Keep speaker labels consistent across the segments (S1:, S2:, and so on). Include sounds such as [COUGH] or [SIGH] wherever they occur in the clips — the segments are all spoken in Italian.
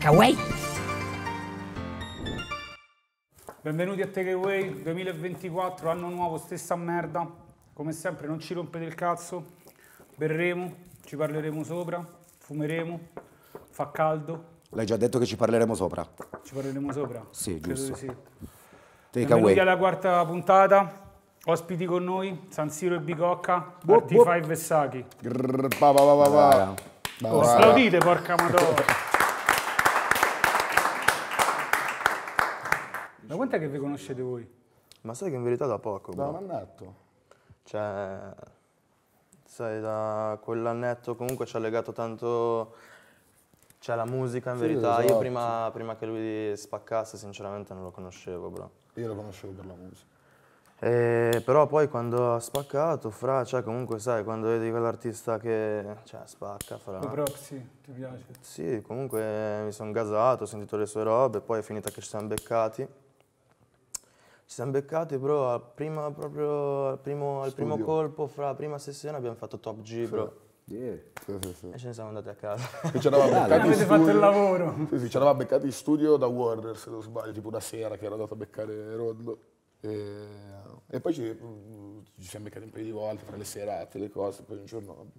S1: Takeaway.
S2: Benvenuti a Takeaway 2024, anno nuovo, stessa merda. Come sempre non ci rompete il cazzo, berremo, ci parleremo sopra, fumeremo, fa caldo,
S3: L'hai già detto che ci parleremo sopra.
S2: ci parleremo sopra.
S3: Sì,
S2: Credo
S3: giusto.
S2: sì.
S3: Take
S2: Benvenuti
S3: away.
S2: alla quarta puntata, ospiti con noi, San Siro e Bicocca. RT5 e Saki.
S4: Grrr, pa, pa,
S2: applaudite porca madonna. Da quant'è che vi conoscete voi?
S5: Ma sai che in verità da poco,
S4: Da un annetto.
S5: Cioè, sai, da quell'annetto comunque ci ha legato tanto... Cioè, la musica in
S4: Sì,
S5: verità. Io
S4: esatto.
S5: prima, prima che lui spaccasse, sinceramente, non lo conoscevo, bro.
S4: Io lo conoscevo per la musica.
S5: E però poi quando ha spaccato, fra, cioè comunque sai, quando vedi quell'artista che cioè, spacca, fra.
S2: Voi Proxy, ti piace?
S5: Sì, comunque mi sono gasato, ho sentito le sue robe, poi è finita che ci siamo beccati. Ci siamo beccati, bro, al prima, proprio, al primo, al primo
S4: Studio.
S5: colpo, fra la prima sessione abbiamo fatto Top G, bro.
S4: Sì, sì, sì.
S5: E ce ne siamo andati a casa.
S4: Ci eravamo beccati in
S2: Avete fatto il
S4: studio.
S2: lavoro.
S4: Sì, sì, ci eravamo beccati in studio da Warner, se non sbaglio, tipo una sera che ero andato a beccare Rondo. E, e poi ci, mm, ci siamo beccati un paio di volte fra le serate, le cose, poi un giorno...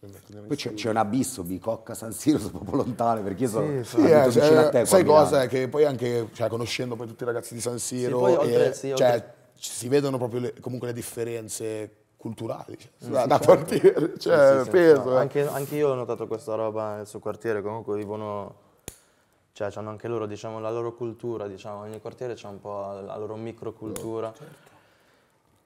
S3: Poi c'è, c'è un abisso, Bicocca, San Siro, [LAUGHS] sono proprio lontane perché io sono
S4: Sì,
S3: abito
S4: eh,
S3: vicino a
S4: eh,
S3: te.
S4: sai cosa? È che poi anche, cioè, conoscendo poi tutti i ragazzi di San Siro,
S5: oltre-
S4: e-
S5: sì,
S4: cioè, si vedono proprio le- comunque le differenze culturali, cioè, da, da quartiere, cioè,
S5: Sì, sì,
S4: peso.
S5: no,
S4: eh.
S5: anche, anche io ho notato questa roba nel suo quartiere, comunque vivono, cioè hanno anche loro, diciamo, la loro cultura, diciamo, ogni quartiere c'ha un po' la loro microcultura.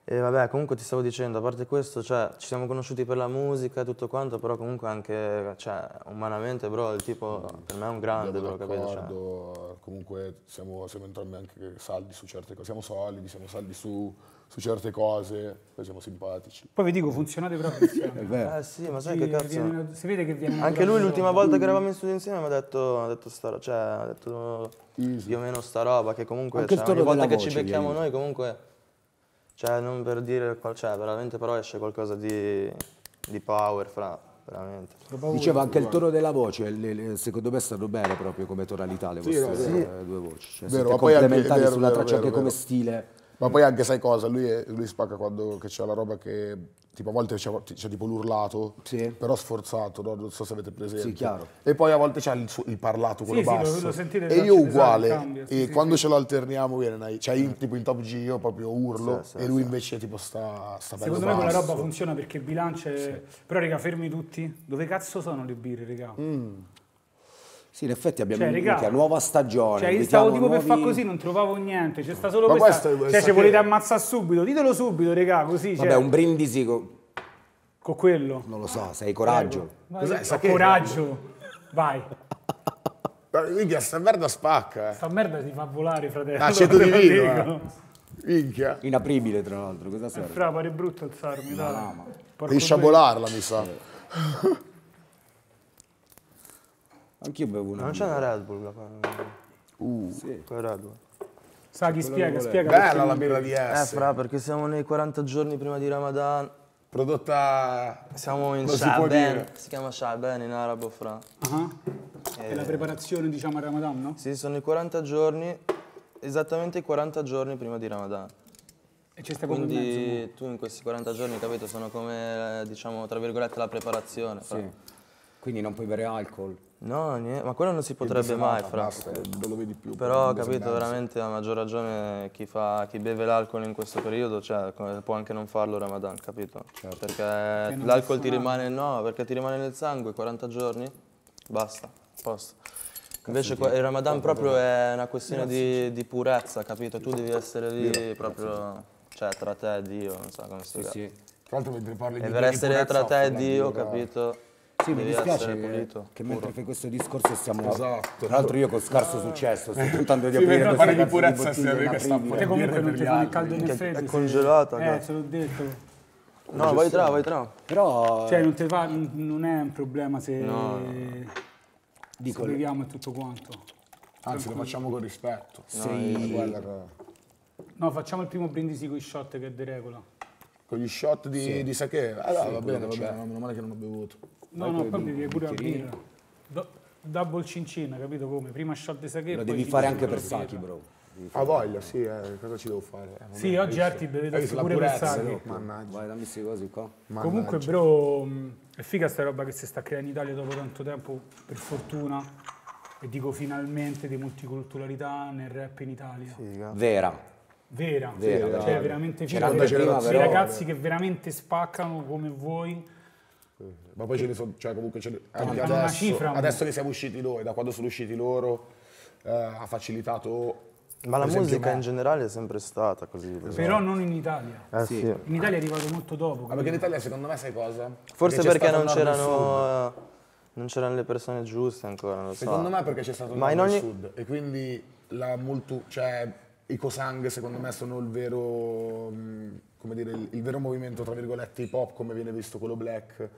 S5: E vabbè, comunque ti stavo dicendo, a parte questo, cioè, ci siamo conosciuti per la musica e tutto quanto, però comunque anche, cioè, umanamente, bro, il tipo, per me è un grande, bro, capito? Cioè,
S4: comunque siamo, siamo entrambi anche saldi su certe cose, siamo solidi, siamo saldi su, su certe cose, poi siamo simpatici.
S2: Poi vi dico, funzionate proprio [LAUGHS] insieme.
S5: Eh sì, ma sai
S2: Sì,
S5: che cazzo...
S2: viene- si vede che viene
S5: Anche lui l'ultima
S2: roba.
S5: volta che eravamo in studio insieme mi ha detto, ha detto, sta, ro- cioè, ha detto
S4: Easy.
S5: più o meno sta roba, che comunque
S3: Anche
S5: cioè, ogni volta che ci
S3: voce gli
S5: becchiamo noi comunque, cioè non per dire, qual- cioè veramente però esce qualcosa di, di power, fra, veramente.
S3: Diceva anche il tono della voce, le- le- secondo me stanno bene proprio come tonalità le vostre
S4: no, sì.
S3: eh, due voci. Cioè,
S4: Vero,
S3: siete complementari
S4: vero,
S3: sulla
S4: vero,
S3: traccia
S4: vero,
S3: anche come stile.
S4: Ma poi anche sai cosa? Lui, è- lui spacca quando che c'è la roba che tipo a volte c'è, c'è tipo l'urlato,
S3: Sì.
S4: però sforzato, no? non so se avete presente.
S3: Sì, chiaro.
S4: E poi a volte c'è il, il parlato, quello
S2: sì,
S4: basso.
S2: sentite
S4: e io
S2: esatto,
S4: uguale.
S2: cambia, sì,
S4: e
S2: sì,
S4: quando
S2: sì.
S4: ce lo alterniamo viene cioè io tipo in top G io proprio urlo
S5: Sì, sì,
S4: e lui
S5: sì.
S4: invece tipo sta, sta bello
S2: Secondo me quella
S4: basso.
S2: roba funziona perché il bilancio è... Però, raga, fermi tutti. Dove cazzo sono le birre, raga?
S3: Sì, in effetti abbiamo
S2: Cioè, raga,
S3: nuova stagione.
S2: Cioè, io
S3: invitiamo
S2: stavo tipo per
S3: nuovi-
S2: fare così, non trovavo niente. C'è sta solo
S4: Ma
S2: questa.
S4: questo è-
S2: cioè, se
S4: che-
S2: volete ammazzare subito, ditelo subito, raga, così.
S3: Vabbè,
S2: cioè,
S3: un brindisi con...
S2: Con quello.
S3: Non lo so, sei coraggio.
S2: Vai,
S4: Cos'è?
S2: ho
S4: Sa
S2: coraggio. Vai.
S4: Ma Minchia, sta merda spacca, eh.
S2: Sta merda ti fa volare, fratello.
S4: Aceto di
S2: te lo
S4: vino, eh. Minchia.
S3: Inapribile, tra l'altro, cosa
S2: Eh,
S3: serve?
S2: Fra, pare brutto alzarmi, dai. Porco
S4: Devi sciabolarla, mi sa. [LAUGHS]
S3: Anch'io bevo una.
S5: Ma non c'è una Red Bull, la
S4: Uh,
S5: Quella Red Bull.
S2: Sa chi spiega, spiega.
S4: bella la birra di
S5: Eh,
S4: S.
S5: fra, perché siamo nei 40 giorni prima di Ramadan,
S4: Prodotta...
S5: siamo in
S4: Non si può
S5: Sha'ban,
S4: dire.
S5: si chiama Sha'ban in arabo, fra.
S2: Ah. È la preparazione, diciamo, al Ramadan, no?
S5: Sì, sono i 40 giorni, esattamente i 40 giorni prima di Ramadan.
S2: E ci stai in mezzo.
S5: Quindi tu in questi 40 giorni, capito, sono come, eh, diciamo, tra virgolette, la preparazione. fra.
S3: Sì. Quindi non puoi bere alcol.
S5: No, niente, ma quello non si potrebbe mai, fra.
S4: Basta, non lo vedi più.
S5: Però,
S4: non
S5: capito, veramente a maggior ragione chi, fa, chi beve l'alcol in questo periodo, cioè, può anche non farlo Ramadan, capito? Perché
S2: non
S5: l'alcol ti rimane, no, perché ti rimane nel sangue 40 giorni, basta, posto. Invece il Ramadan proprio è una questione di, di purezza, capito? Tu devi essere lì proprio, cioè, tra te e Dio, non so come spiegare.
S3: Sì.
S4: Tra l'altro mentre parli
S5: E
S4: di
S5: per
S4: di
S5: essere
S4: purezza,
S5: tra te e Dio, capito?
S3: Sì, mi dispiace che, che mentre fai questo discorso stiamo...
S4: Esatto.
S3: Tra l'altro io con scarso successo sto tentando di
S4: Sì,
S3: aprire questa
S4: parli di purezza, vede che sta.
S2: Te comunque non ti fanno il caldo in
S5: Che
S2: effetti.
S5: è
S2: sì.
S5: congelata,
S2: Eh, te l'ho detto.
S5: No, vai tra, vai tra.
S3: Però
S2: Cioè, non, fa, non è un problema se,
S3: dico,
S2: se beviamo e tutto quanto.
S4: Anzi, lo facciamo con rispetto. che-
S2: No, facciamo il primo brindisi con i shot che è di regola.
S4: Con gli shot di, di sake. Ah, no, va bene, va bene, meno male che non ho bevuto.
S2: No, no, poi bevi pure la birra. Do- double cin cin, capito come? Prima shot di sake
S3: Lo devi fare anche per
S2: birra.
S3: bro. Devi
S4: Ha
S3: fare-
S4: voglia, sì, eh, cosa ci devo fare? Eh,
S2: Sì, oggi Arti
S4: visto la
S2: pure per
S4: no? Mannaggia.
S3: Vai, dammi queste cose qua.
S4: Mannaggia.
S2: Comunque, bro, è figa sta roba che si sta creando in Italia dopo tanto tempo, per fortuna. E dico finalmente di multiculturalità nel rap in Italia.
S5: Figa.
S3: Vera.
S2: Vera,
S3: Vera,
S2: cioè
S3: vera.
S2: veramente figa. Quei
S3: però-
S2: ragazzi che veramente spaccano come voi.
S4: Ma poi ce ne sono, cioè comunque ce ne, anche
S2: hanno una
S4: adesso,
S2: cifra.
S4: adesso che siamo usciti noi, da quando sono usciti loro, eh, ha facilitato.
S5: Ma la
S4: esempio,
S5: musica
S4: me.
S5: in generale è sempre stata così.
S2: Però non in Italia.
S5: Eh
S3: Sì.
S5: sì.
S2: In Italia è arrivato molto dopo.
S4: Ma perché in Italia secondo me sai cosa?
S5: Forse perché
S4: stato
S5: non c'erano, non c'erano le persone giuste ancora, non lo so.
S4: Secondo me perché c'è stato il
S5: Ma
S4: nord
S5: in ogni-
S4: sud e quindi la multu, cioè, i Cosang secondo me sono il vero, mh, come dire, il, il vero movimento tra virgolette hip hop come viene visto quello black,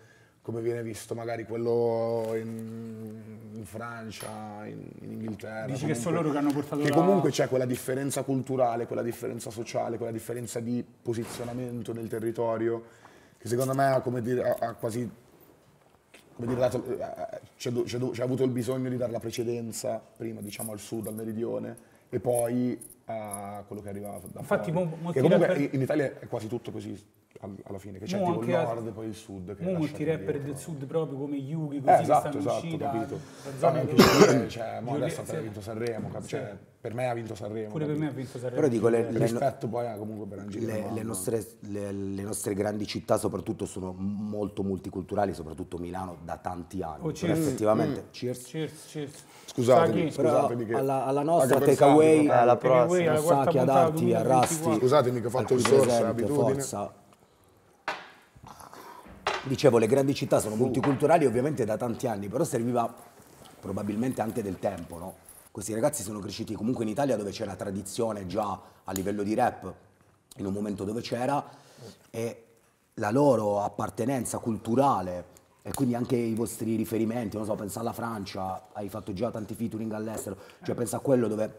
S4: come viene visto magari quello in, in Francia, in, in Inghilterra.
S2: Dici che
S4: comunque-
S2: sono loro che hanno portato
S4: Che
S2: la-
S4: comunque c'è quella differenza culturale, quella differenza sociale, quella differenza di posizionamento nel territorio che secondo me ha, come dire, ha- ha quasi come dire, dato- eh, c'è, c'è c'è avuto il bisogno di dare la precedenza prima diciamo al sud, al meridione e poi a quello che arrivava da
S2: Infatti,
S4: fuori.
S2: mo-
S4: Che comunque
S2: rapper-
S4: in- Italia è quasi tutto così al- alla fine, che c'è
S2: Mo
S4: tipo il nord e poi il sud. Che
S2: Mo molti rapper
S4: indietro.
S2: del sud proprio come Yugi, così
S4: Eh,
S2: che
S4: esatto,
S2: stanno
S4: esatto,
S2: uscita
S4: capito.
S2: dove-
S4: Giulietta, cioè, mo adesso ha vinto Sanremo, cioè, per me ha vinto Sanremo.
S2: Pure per me ha vinto Sanremo.
S3: Però dico, le, le-
S4: Rispetto poi a, comunque per Angelina
S3: le- le nostre, le- le nostre grandi città soprattutto sono molto multiculturali, soprattutto Milano da tanti anni.
S2: Oh, cheers.
S3: effettivamente, cheers.
S2: Cheers, cheers.
S4: Scusatemi, scusatemi che...
S3: alla, alla nostra takeaway,
S5: Eh, alla prossima.
S2: alla
S3: a
S2: quarta
S3: Saki, ad Arti, a Rasti,
S2: 2024.
S4: Scusatemi che ho fatto
S3: presente,
S4: abitudine.
S3: forza. Dicevo, le grandi città sono multiculturali ovviamente da tanti anni, però serviva probabilmente anche del tempo, no? Questi ragazzi sono cresciuti comunque in Italia dove una tradizione già a livello di rap, in un momento dove c'era, e la loro appartenenza culturale e quindi anche i vostri riferimenti, non so, pensa alla Francia, hai fatto già tanti featuring all'estero, cioè pensa a quello dove,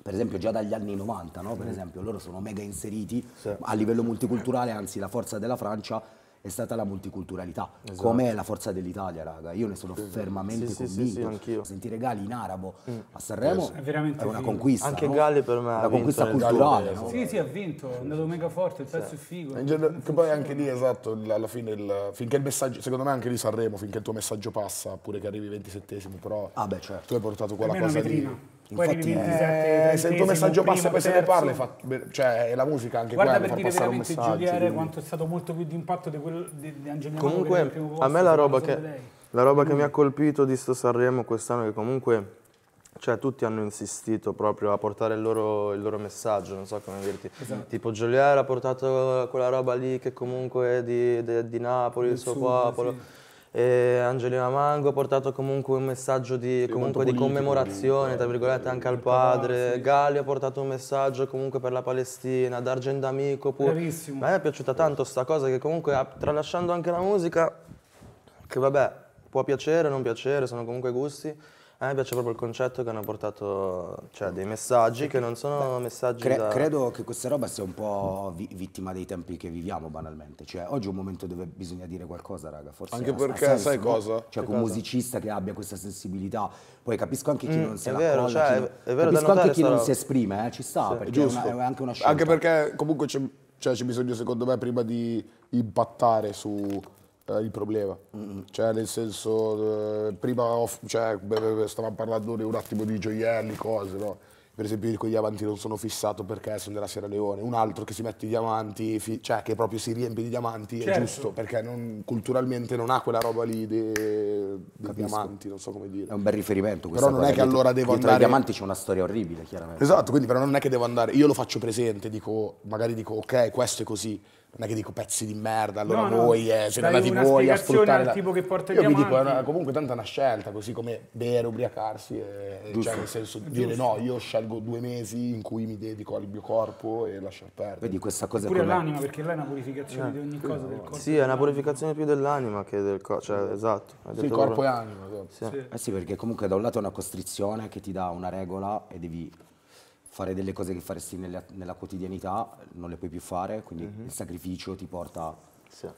S3: per esempio già dagli anni 90, no? per esempio, loro sono mega inseriti a livello multiculturale, anzi la forza della Francia è stata la multiculturalità, come la forza dell'Italia, raga. Io ne sono fermamente
S5: Sì, sì, sì,
S3: convinto.
S5: sì.
S3: Sentire Gali in arabo a Sanremo
S2: È veramente
S3: è una
S2: figo.
S3: conquista.
S5: Anche
S3: no?
S5: Gali per me ha
S3: Una conquista culturale, no?
S2: Sì, sì, ha vinto, è andato mega forte, il pezzo è figo.
S4: In genere- che poi anche lì, esatto, alla fine, il- finché il messaggio, secondo me anche di Sanremo, finché il tuo messaggio passa, pure che arrivi 27esimo, però
S3: Ah beh, certo.
S4: tu hai portato quella
S2: è
S4: cosa
S2: vetrina.
S4: Di...
S3: Infatti,
S2: 27,
S4: Eh, se il tuo
S2: 30esimo,
S4: messaggio passa e poi se ne parla, fa- cioè è la musica anche
S2: Guarda
S4: quella,
S2: per dire
S4: passare un
S2: veramente. Giuliere quanto è stato molto più di impatto di quello di, di Angelina
S5: Comunque,
S2: primo
S5: a
S2: posto,
S5: me la roba, che, la roba che mi ha colpito di sto Sanremo quest'anno è che comunque cioè, tutti hanno insistito proprio a portare il loro, il loro messaggio, non so come dirti.
S2: Esatto.
S5: Tipo Giuliera ha portato quella roba lì che comunque è di, de- di Napoli, il suo
S2: sud,
S5: popolo.
S2: sì.
S5: E Angelina Mango ha portato comunque un messaggio di, comunque di commemorazione, tra virgolette, anche al padre. Gali ha portato un messaggio comunque per la Palestina, D'Argent D'Amico pure.
S2: Bravissimo.
S5: A me è piaciuta tanto sta cosa che comunque, ha- tralasciando anche la musica, che vabbè, può piacere, non piacere, sono comunque gusti. A me piace proprio il concetto che hanno portato cioè, dei messaggi che non sono messaggi
S3: Cre-
S5: da...
S3: Credo che questa roba sia un po' vi- vittima dei tempi che viviamo banalmente. Cioè, oggi è un momento dove bisogna dire qualcosa, raga. Forse
S4: Anche perché,
S3: senso,
S4: sai cosa?
S3: Cioè, con un musicista che abbia questa sensibilità. Poi capisco anche chi non se
S5: è vero, cioè,
S3: chi
S5: è- è vero
S3: capisco anche chi non si esprime, eh, ci sta, perché è,
S4: Giusto.
S3: una- è anche una scelta.
S4: Anche perché comunque c'è, cioè, c'è bisogno, secondo me, prima di impattare su il problema. Cioè, nel senso, eh, prima off- cioè, beh, beh, beh, stavamo parlando un attimo di gioielli, cose, no? Per esempio, io con i diamanti non sono fissato perché sono della Sierra Leone. Un altro che si mette i diamanti, fi- cioè che proprio si riempie di diamanti,
S2: Certo.
S4: è giusto, perché non- culturalmente non ha quella roba lì dei, dei diamanti, non so come dire.
S3: È un bel riferimento questa
S4: Però non
S3: cosa.
S4: è che allora devo andare-
S3: ai diamanti c'è una storia orribile, chiaramente.
S4: Esatto, quindi però non è che devo andare, io lo faccio presente, dico, magari dico ok, questo è così, non è che dico pezzi di merda, allora
S2: No, no,
S4: voi eh, siete andati voi a sfruttare
S2: al
S4: la-
S2: tipo che porta
S4: Io vi dico, una- comunque tanta è una scelta, così come bere, ubriacarsi, e, cioè nel senso dire no, io scelgo due mesi in cui mi dedico al mio corpo e lasciar perdere.
S3: Vedi, questa cosa
S2: Pure
S3: come...
S2: all'anima, perché là è una purificazione di ogni cosa del corpo.
S5: Sì, è una purificazione più dell'anima che del corpo, cioè, esatto. hai
S4: Sì,
S5: detto
S4: corpo e anima. esatto.
S3: Eh sì, perché comunque da un lato è una costrizione che ti dà una regola e devi fare delle cose che faresti nella, nella quotidianità, non le puoi più fare, quindi il sacrificio ti porta
S5: Sì.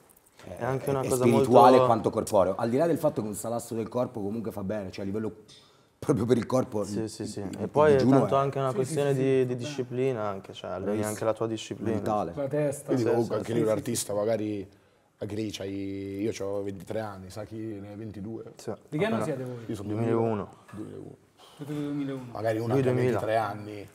S5: È anche una
S3: è
S5: cosa
S3: spirituale
S5: molto...
S3: quanto corporeo. Al di là del fatto che un salasso del corpo comunque fa bene, cioè a livello [LAUGHS] proprio per il corpo.
S5: Sì, sì, sì.
S3: il-
S5: E poi è tanto anche una
S2: Sì,
S5: questione
S2: sì, sì,
S5: di, di disciplina anche, cioè alleni anche la tua disciplina.
S3: mentale.
S2: La testa.
S4: Quindi
S5: Sì,
S4: comunque
S5: sì,
S4: anche
S5: sì,
S4: lì un
S5: sì,
S4: artista magari, anche lì io ho 23 anni, sa chi ne ha 22.
S5: Sì.
S2: Di che anno siete voi?
S4: Io sono
S5: 2001.
S4: 2001.
S2: Siete del 2001.
S4: Magari uno ha
S5: 2000.
S4: 23 anni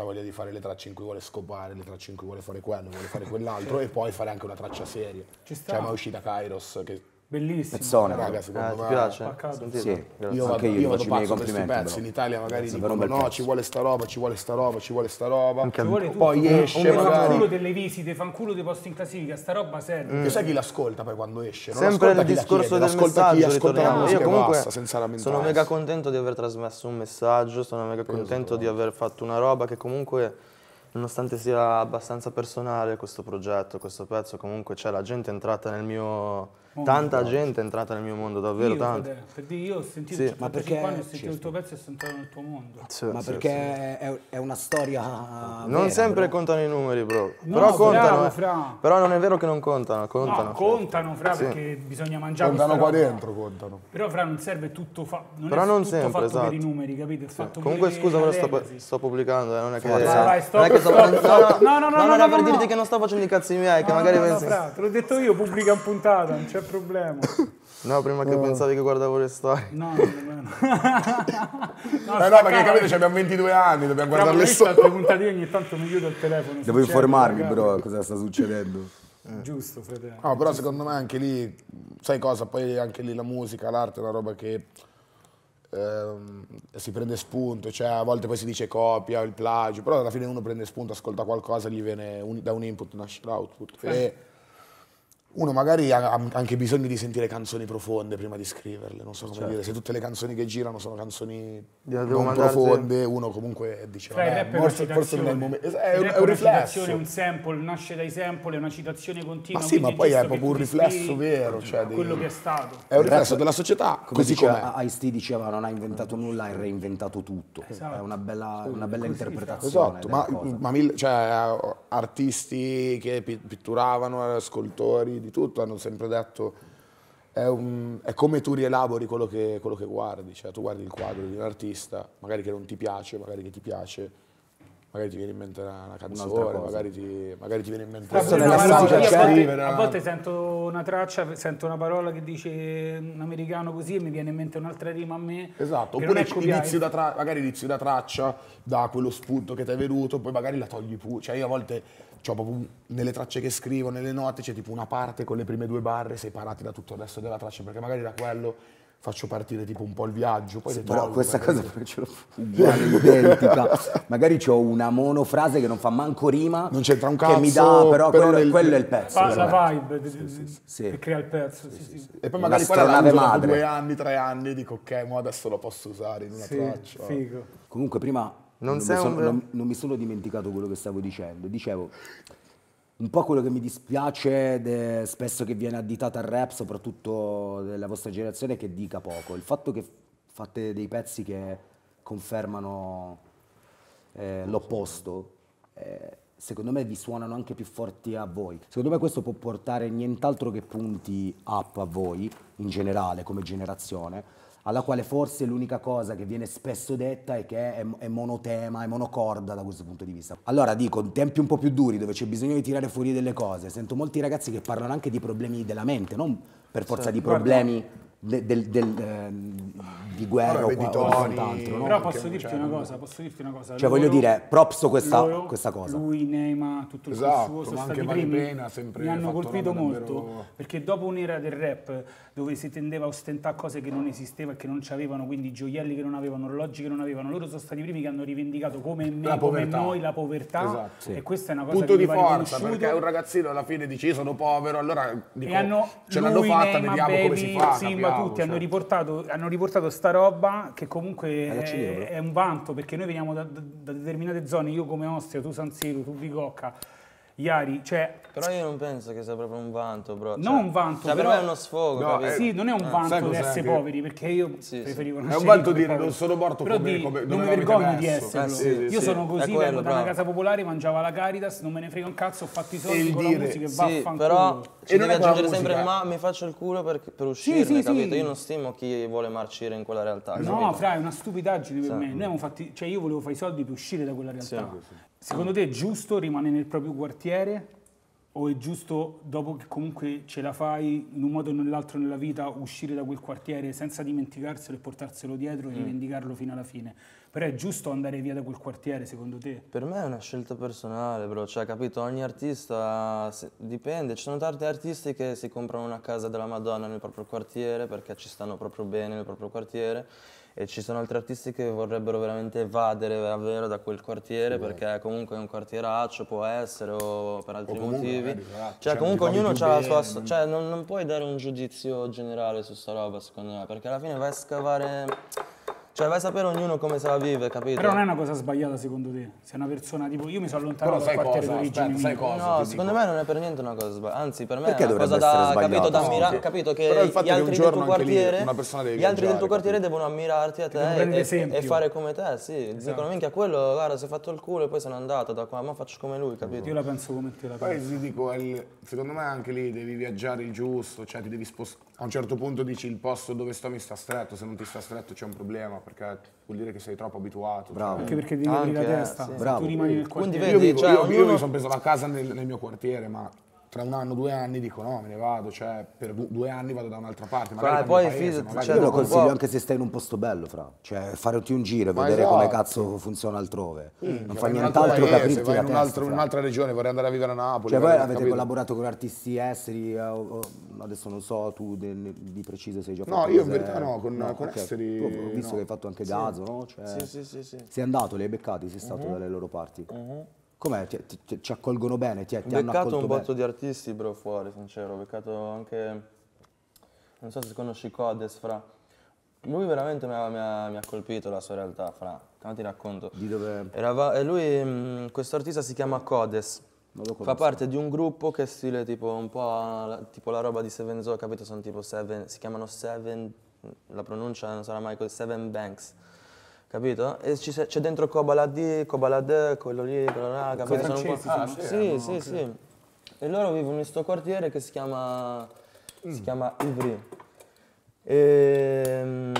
S4: ha voglia di fare le tracce in cui vuole scopare, le tracce in cui vuole fare quello, vuole fare quell'altro e poi fare anche una traccia seria.
S2: Ci sta.
S4: Cioè, ma è uscita Kairos che
S2: Bellissimo.
S3: Pezzone.
S4: raga,
S5: Eh,
S4: secondo
S5: ti
S4: me
S5: piace?
S2: Spaccato.
S5: Sentito?
S3: Sì.
S5: Grazie.
S4: Io,
S3: Anche
S4: vado,
S3: io
S4: io vado
S3: faccio i miei
S4: pazzo per questi pezzi.
S3: però.
S4: In Italia magari dicono
S3: bel
S4: no,
S3: pezzo.
S4: ci vuole sta roba, ci vuole sta roba, ci vuole sta roba.
S5: Anche
S2: Ci vuole tutto.
S4: Poi esce
S2: un
S4: magari-
S2: fanculo delle visite, fanculo dei posti in classifica, sta roba serve.
S4: Che sai chi l'ascolta poi quando esce? Non
S5: Sempre il discorso
S4: chiede,
S5: del
S4: l'ascolta chi
S5: messaggio,
S4: ascolta la musica
S5: Io
S4: e
S5: comunque
S4: basta, senza
S5: sono mega contento di aver trasmesso un messaggio, sono mega contento di aver fatto una roba che comunque, nonostante sia abbastanza personale questo progetto, questo pezzo, comunque c'è la gente entrata nel mio... Tanta gente è entrata nel mio mondo, davvero
S2: io,
S5: tanto.
S2: fratello, per dire, io ho sentito
S5: Sì.
S2: il
S3: Ma
S2: 55
S3: perché-
S2: anni, ho sentito
S3: sì,
S2: il tuo pezzo e sono entrato nel tuo mondo.
S5: Sì,
S3: Ma
S5: sì,
S3: perché È, è una storia.
S5: sì. Non
S3: vera,
S5: sempre
S3: però.
S5: contano i numeri, bro.
S2: No,
S5: Però contano.
S2: bravo,
S5: eh.
S2: Fra.
S5: Però non è vero che non contano, contano.
S2: No, contano, Fra, perché bisogna mangiare
S4: Contano qua
S2: roba.
S4: dentro, contano.
S2: Però Fra non serve tutto fa- non
S5: Però
S2: è
S5: non
S2: tutto
S5: sempre,
S2: fatto per i
S5: esatto.
S2: numeri, capito? È fatto
S5: Comunque scusa, però sto, pubblicando, eh, non è che... Non è che sto.
S2: No, no, no,
S5: no,
S2: no,
S5: non
S2: no,
S5: è per
S2: no,
S5: dirti
S2: no.
S5: che non sto facendo i cazzi miei, che
S2: No,
S5: magari
S2: no, no,
S5: pensi...
S2: Fra, te l'ho detto io, pubblica in puntata, non c'è problema.
S5: No, prima che pensavi che guardavo le storie.
S2: No, [LAUGHS] no, no. no.
S4: Eh no, perché capito, cioè, abbiamo 22 anni, dobbiamo guardare le storie.
S2: altre puntate io ogni tanto mi chiudo il telefono.
S3: Devo informarmi, però, cosa sta succedendo.
S2: Giusto, fratello.
S4: No, però secondo me anche lì, sai cosa, poi anche lì la musica, l'arte è una roba che ehm, si prende spunto, cioè a volte poi si dice copia, il plagio, però alla fine uno prende spunto, ascolta qualcosa, gli viene un- da un input, nasce l'output. E uno magari ha anche bisogno di sentire canzoni profonde prima di scriverle, non so come dire, se tutte le canzoni che girano sono canzoni non profonde, uno comunque dice,
S2: è una
S4: forse, forse non è il momento, è, un- è un
S2: una
S4: riflesso.
S2: citazione, un sample, nasce dai sample, è una citazione continua.
S4: Ma sì, ma poi è
S2: giusto
S4: proprio un riflesso vero, cioè di-
S2: quello che è stato.
S4: È un riflesso della società,
S3: Come
S4: così com'è.
S3: Ice-T diceva non ha inventato nulla, ha reinventato tutto. È una bella, una bella interpretazione.
S4: Esatto, ma, ma mille- cioè, artisti che pi- pitturavano, scultori, di tutto, hanno sempre detto è, un- è come tu rielabori quello che, quello che guardi, cioè tu guardi il quadro di un artista, magari che non ti piace, magari che ti piace, magari ti viene in mente una, una canzone, magari ti, magari ti viene in mente
S3: Questo
S2: Io
S3: nella
S2: a volte-
S3: musica
S2: io a volte-
S4: no?
S2: sento una traccia, sento una parola che dice un americano così e mi viene in mente un'altra rima a me.
S4: Esatto, oppure
S2: è copiare.
S4: inizi da tra- magari inizi da traccia, da quello spunto che ti è venuto, poi magari la togli pure. Cioè io a volte c'ho proprio nelle tracce che scrivo, nelle note, c'è tipo una parte con le prime due barre separati da tutto il resto della traccia, perché magari da quello faccio partire tipo un po' il viaggio, poi le
S3: Però questa cosa ce l'ho uguale, [LAUGHS] identica. Magari ho una monofrase che non fa manco rima.
S4: Non c'entra un
S3: Che mi dà,
S4: cazzo,
S3: però,
S4: però
S3: quello,
S4: nel-
S3: quello è il pezzo.
S2: Fa la
S3: me.
S2: vibe
S3: sì.
S2: che crea il pezzo. Sì, sì.
S4: E poi magari quella la uso due anni, tre anni, dico ok, mo adesso lo posso usare in una
S2: Sì,
S4: traccia.
S2: figo.
S3: Comunque prima
S5: Non
S3: non, mi sono,
S5: un-
S3: non- non mi sono dimenticato quello che stavo dicendo. Dicevo, un po' quello che mi dispiace de- spesso che viene additato al rap, soprattutto della vostra generazione, è che dica poco. Il fatto che fate dei pezzi che confermano eh, l'opposto, eh, secondo me vi suonano anche più forti a voi. Secondo me questo può portare nient'altro che punti up a voi, in generale, come generazione, alla quale forse l'unica cosa che viene spesso detta è che è, è monotema, è monocorda da questo punto di vista. Allora dico, tempi un po' più duri, dove c'è bisogno di tirare fuori delle cose, sento molti ragazzi che parlano anche di problemi della mente, non per forza di problemi de- del- del, ehm, di guerra
S4: Vabbè,
S3: o, quant'altro. no?
S2: Però posso dirti
S4: c'è-
S2: una cosa, posso dirti una cosa.
S3: Cioè, voglio dire, props questa-
S2: loro,
S3: questa cosa.
S2: Lui, Neima, tutto il
S4: Esatto,
S2: suo, sono stati
S4: anche
S2: i
S4: Vani
S2: primi,
S4: Pena ha sempre
S2: mi hanno colpito molto,
S4: davvero-
S2: perché dopo un'era del rap dove si tendeva a ostentare cose che non esistevano e che non c'avevano, quindi gioielli che non avevano, orologi che non avevano, loro sono stati i primi che hanno rivendicato come me,
S4: La
S2: come
S4: povertà.
S2: noi, la povertà,
S4: Esatto.
S2: e questa è una cosa
S4: Punto
S2: che
S4: di forza, perché un ragazzino alla fine dice io sono povero, allora dico,
S2: e hanno
S4: ce l'hanno fatta,
S2: Neymar,
S4: vediamo come si fa.
S2: Simba, tutti
S4: cioè.
S2: hanno, riportato, hanno riportato sta roba che comunque è, è un vanto perché noi veniamo da, da- da determinate zone, io come Ostia, tu San Siro, tu Bicocca Iari, cioè,
S5: Però io non penso che sia proprio un vanto, bro.
S2: non
S5: Cioè-
S2: un vanto,
S5: Cioè, per
S2: però-
S5: me è uno sfogo,
S4: No,
S5: capito?
S4: eh,
S2: sì, non è un
S4: sai
S2: vanto di essere poveri, perché io
S5: Sì,
S2: preferivo
S4: È un vanto dire,
S2: povero.
S4: non sono morto
S2: Però
S4: come-
S2: di-
S4: come-
S2: non mi vergogno
S4: messo.
S2: di esserlo.
S5: Eh, sì,
S2: io
S5: sì,
S2: sono così,
S5: quello,
S2: vengo da una casa popolare, mangiavo alla Caritas, non me ne frega un cazzo, ho fatto i soldi con la
S4: dire-
S2: musica e
S5: Sì,
S2: vaffanculo.
S5: però ci
S4: E non
S5: devi aggiungere sempre
S4: musica.
S5: ma mi faccio il culo per, per uscirne,
S2: sì,
S5: capito?
S2: sì.
S5: Io non stimo chi vuole marcire in quella realtà,
S2: No, fra, è una stupidaggine per me. Noi abbiamo fatti, cioè io volevo fare i soldi per uscire da quella realtà. Secondo te è giusto rimanere nel proprio quartiere o è giusto dopo che comunque ce la fai in un modo o nell'altro nella vita uscire da quel quartiere senza dimenticarselo e portarselo dietro e rivendicarlo fino alla fine? Però è giusto andare via da quel quartiere secondo te?
S5: Per me è una scelta personale, bro, cioè, capito? Ogni artista se- dipende. Ci sono tanti artisti che si comprano una casa della Madonna nel proprio quartiere perché ci stanno proprio bene nel proprio quartiere e ci sono altri artisti che vorrebbero veramente evadere davvero da quel quartiere perché comunque è un quartieraccio, può essere, o per altri
S4: comunque
S5: motivi.
S4: magari,
S5: Cioè,
S4: cioè,
S5: comunque ognuno ha la sua...
S4: bene,
S5: Cioè, non, non puoi dare un giudizio generale su sta roba, secondo me, perché alla fine vai a scavare... Cioè, vai a sapere ognuno come se la vive, capito?
S2: Però non è una cosa sbagliata secondo te? Se una persona tipo io mi sono allontanato
S4: Però
S2: dal
S4: sai
S2: quartiere d'origine
S4: sai cosa?
S5: No, secondo
S4: dico?
S5: me non è per niente una cosa sbagliata, anzi per me
S3: Perché
S5: è una cosa da, capito, da ammira-
S3: No.
S5: capito che
S4: Però il fatto
S5: gli
S4: è che un
S5: altri del tuo
S4: lì
S5: quartiere,
S4: una persona deve
S5: gli altri del tuo quartiere
S4: capito?
S5: devono ammirarti a te e, e fare come te, sì,
S4: Esatto.
S5: dicono minchia quello, guarda, si è fatto il culo e poi se n'è andato da qua, ma faccio come lui, capito?
S2: Io la penso come te la
S4: Poi
S2: penso.
S4: ti dico, secondo me anche lì devi viaggiare il giusto, cioè ti devi spostare. A un certo punto dici il posto dove sto mi sta stretto, se non ti sta stretto c'è un problema, perché vuol dire che sei troppo abituato.
S3: Bravo.
S2: Anche perché devi aprire la
S5: Anche, eh,
S2: testa.
S5: sì.
S2: Tu rimani nel
S5: Quindi
S2: quartiere.
S4: Io,
S5: Vedi,
S4: vivo,
S5: cioè,
S4: io, io
S5: ognuno-
S4: mi sono preso la casa nel, nel mio quartiere, ma tra un anno, due anni dico no, me ne vado, cioè per du- due anni vado da un'altra parte.
S5: Fra,
S4: cambio
S5: poi
S4: paese,
S5: fidati, cioè,
S3: Io lo consiglio
S5: po'-
S3: anche se stai in un posto bello, fra. Cioè, farti un giro e
S4: Ma
S3: vedere come
S4: esatto.
S3: cazzo funziona altrove. non
S4: Cioè,
S3: fa
S4: vai in un
S3: nient'altro
S4: altro
S3: che aprirti la
S4: in
S3: testa.
S4: altro- in
S3: fra.
S4: un'altra regione, vorrei andare a vivere a Napoli.
S3: Cioè, voi avete
S4: capito?
S3: collaborato con artisti esteri, eh, adesso non so, tu de- di preciso sei già
S4: No,
S3: fatto
S4: io in verità no, con- con
S3: ok.
S4: esteri
S3: ho visto
S4: no.
S3: che hai fatto anche Gazo, no? Cioè,
S5: Sì, sì, sì, sì.
S3: Sei andato, li hai beccati, sei stato dalle loro parti. Com'è? Ti, ti- ci accolgono bene? Ti, ti hanno
S5: beccato
S3: accolto
S5: un
S3: bene?
S5: botto di artisti, bro, fuori, sincero. Ho beccato anche. Non so se conosci Codes, fra. Lui veramente mi ha, mi ha- mi ha colpito la sua realtà, fra. Come ti racconto?
S3: Di dove...
S5: Erava- e lui, mh, questo artista si chiama Codes. Fa parte di un gruppo che è stile tipo un po' la, tipo la roba di Seven Zoo, capito? Sono tipo Seven, si chiamano Seven, la pronuncia non sarà mai così, Seven Banks, capito? E c'è dentro Kobala D, quello lì, quello là, capito? Sono un po'-
S2: francesi
S5: sì, sì, sì. E loro vivono in questo quartiere che si chiama, si chiama Ivry. E, mm,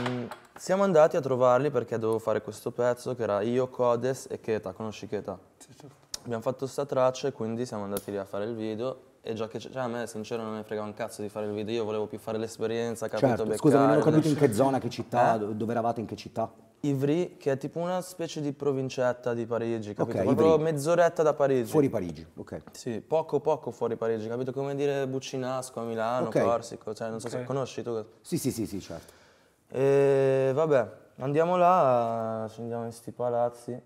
S5: siamo andati a trovarli perché dovevo fare questo pezzo che era io, Codes e Keta, conosci Keta? Abbiamo fatto sta traccia e quindi siamo andati lì a fare il video e già che c'è- cioè a me sincero non mi frega un cazzo di fare il video, io volevo più fare l'esperienza, capito?
S3: Certo,
S5: beccare,
S3: scusami, non ho capito in che zona, che città,
S5: Eh?
S3: do- dove eravate, in che città?
S5: Ivry, che è tipo una specie di provincetta di Parigi, capito?
S3: Ok,
S5: Proprio
S3: Ivry.
S5: mezz'oretta da Parigi.
S3: Fuori Parigi, ok.
S5: Sì, poco poco fuori Parigi, capito? Come dire Buccinasco a Milano,
S3: Ok.
S5: Corsico, cioè non so se conosci tu.
S3: Sì, sì, sì, sì, certo.
S5: E vabbè, andiamo là, scendiamo in sti palazzi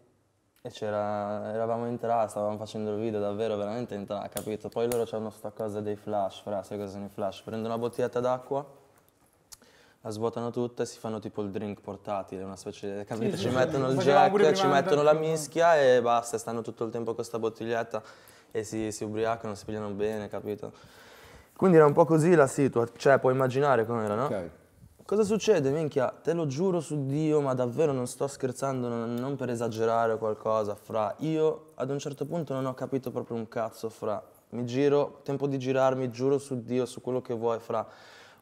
S5: e c'era, eravamo in tra, stavamo facendo il video davvero veramente in tra, capito? Poi loro hanno sta cosa dei flash, fra, sai cosa sono i flash? Prendono una bottiglietta d'acqua, la svuotano tutta e si fanno tipo il drink portatile, una specie, capito?
S2: sì,
S5: ci
S2: sì,
S5: mettono
S2: sì.
S5: il jack, ci mettono la mischia e basta, stanno tutto il tempo con questa bottiglietta e si, si ubriacano, si pigliano bene, capito? Quindi era un po' così la situazione, cioè puoi immaginare com'era, no?
S3: Ok.
S5: Cosa succede, minchia? Te lo giuro su Dio, ma davvero non sto scherzando, non, non per esagerare o qualcosa, fra. Io ad un certo punto non ho capito proprio un cazzo, fra. Mi giro, tempo di girarmi, giuro su Dio, su quello che vuoi, fra.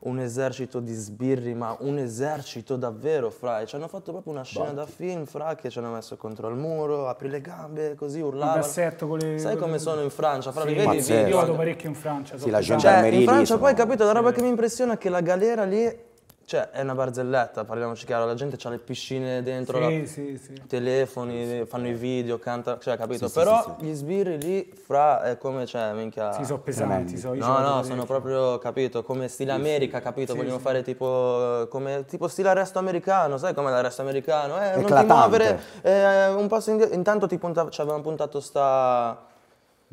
S5: Un esercito di sbirri, ma un esercito davvero, fra. E ci hanno fatto proprio una scena da film, fra, che ci hanno messo contro il muro, apri le gambe, così
S2: Un
S5: urlavano.
S2: cassetto con le...
S5: Sai come sono in Francia, fra,
S2: Sì,
S5: li vedi i
S3: pazzesco.
S5: video?
S2: Io vado parecchio in Francia.
S3: Sì, la gente-
S5: Cioè, in Francia poi
S3: sono-
S5: capito, la roba che mi impressiona è che la galera lì, cioè è una barzelletta, parliamoci chiaro, la gente ha le piscine dentro,
S2: Sì,
S5: la-
S2: sì, sì.
S5: telefoni, fanno i video, cantano, cioè capito?
S3: Sì, sì,
S5: Però
S3: sì,
S5: gli sbirri lì, fra, è come, cioè, minchia...
S2: Sì, sono pesanti. So,
S5: No, no, sono proprio, capito, come stile America, capito? Vogliono fare tipo, come, tipo stile arresto americano, sai com'è l'arresto americano? Eh, non ti
S3: Eclatante.
S5: muovere, eh, un passo indietro. Intanto ti punta- ci avevano puntato sta...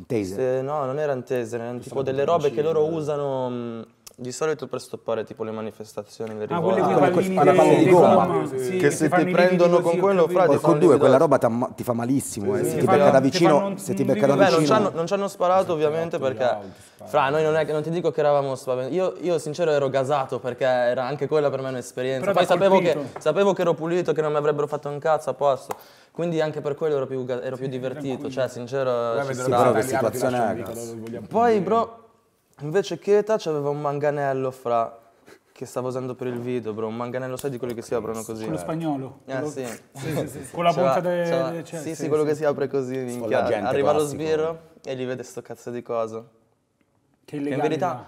S3: Taser.
S5: Se- no, non erano taser, erano tipo delle robe che loro usano mh, di solito per stoppare tipo le manifestazioni, le
S2: Ah, quelle
S5: rivolte.
S3: Ah, quelle
S2: dei-
S3: palle di gomma. Sì,
S2: sì,
S5: che se ti prendono con quello,
S2: capito.
S5: fra,
S3: Poi
S5: ti
S3: con due quella roba ti fa malissimo, eh.
S2: sì,
S3: se
S2: ti
S3: ti
S2: fanno-
S3: becca da vicino, se ti becca da
S5: Vabbè, non ci,
S3: vicino.
S5: hanno, non ci hanno sparato ovviamente perché... Fra, noi non, è, che- non ti dico che eravamo spaventati. Io, io sincero ero gasato perché era anche quella per me un'esperienza.
S2: Però
S5: Poi sapevo che, sapevo che ero pulito, che non mi avrebbero fatto un cazzo a posto. Quindi anche per quello ero più, ero più divertito. Cioè, sincero, ci
S3: Sì,
S5: stava.
S3: però che situazione è?
S5: Poi, bro, invece Keta c'aveva un manganello fra che stavo usando per il video, bro. Un manganello, sai di quelli che si aprono così?
S2: Quello spagnolo.
S5: Eh,
S2: quello-
S5: sì.
S2: sì, sì. [LAUGHS] Con la
S5: C'aveva-
S2: punta de-
S5: c'aveva-
S2: de- cioè,
S5: sì, sì, quello che si apre così, minchia.
S3: gente
S5: Arriva lo
S3: classico.
S5: sbirro e gli vede sto cazzo di cosa.
S2: Che
S5: Che in
S2: illegale
S5: verità,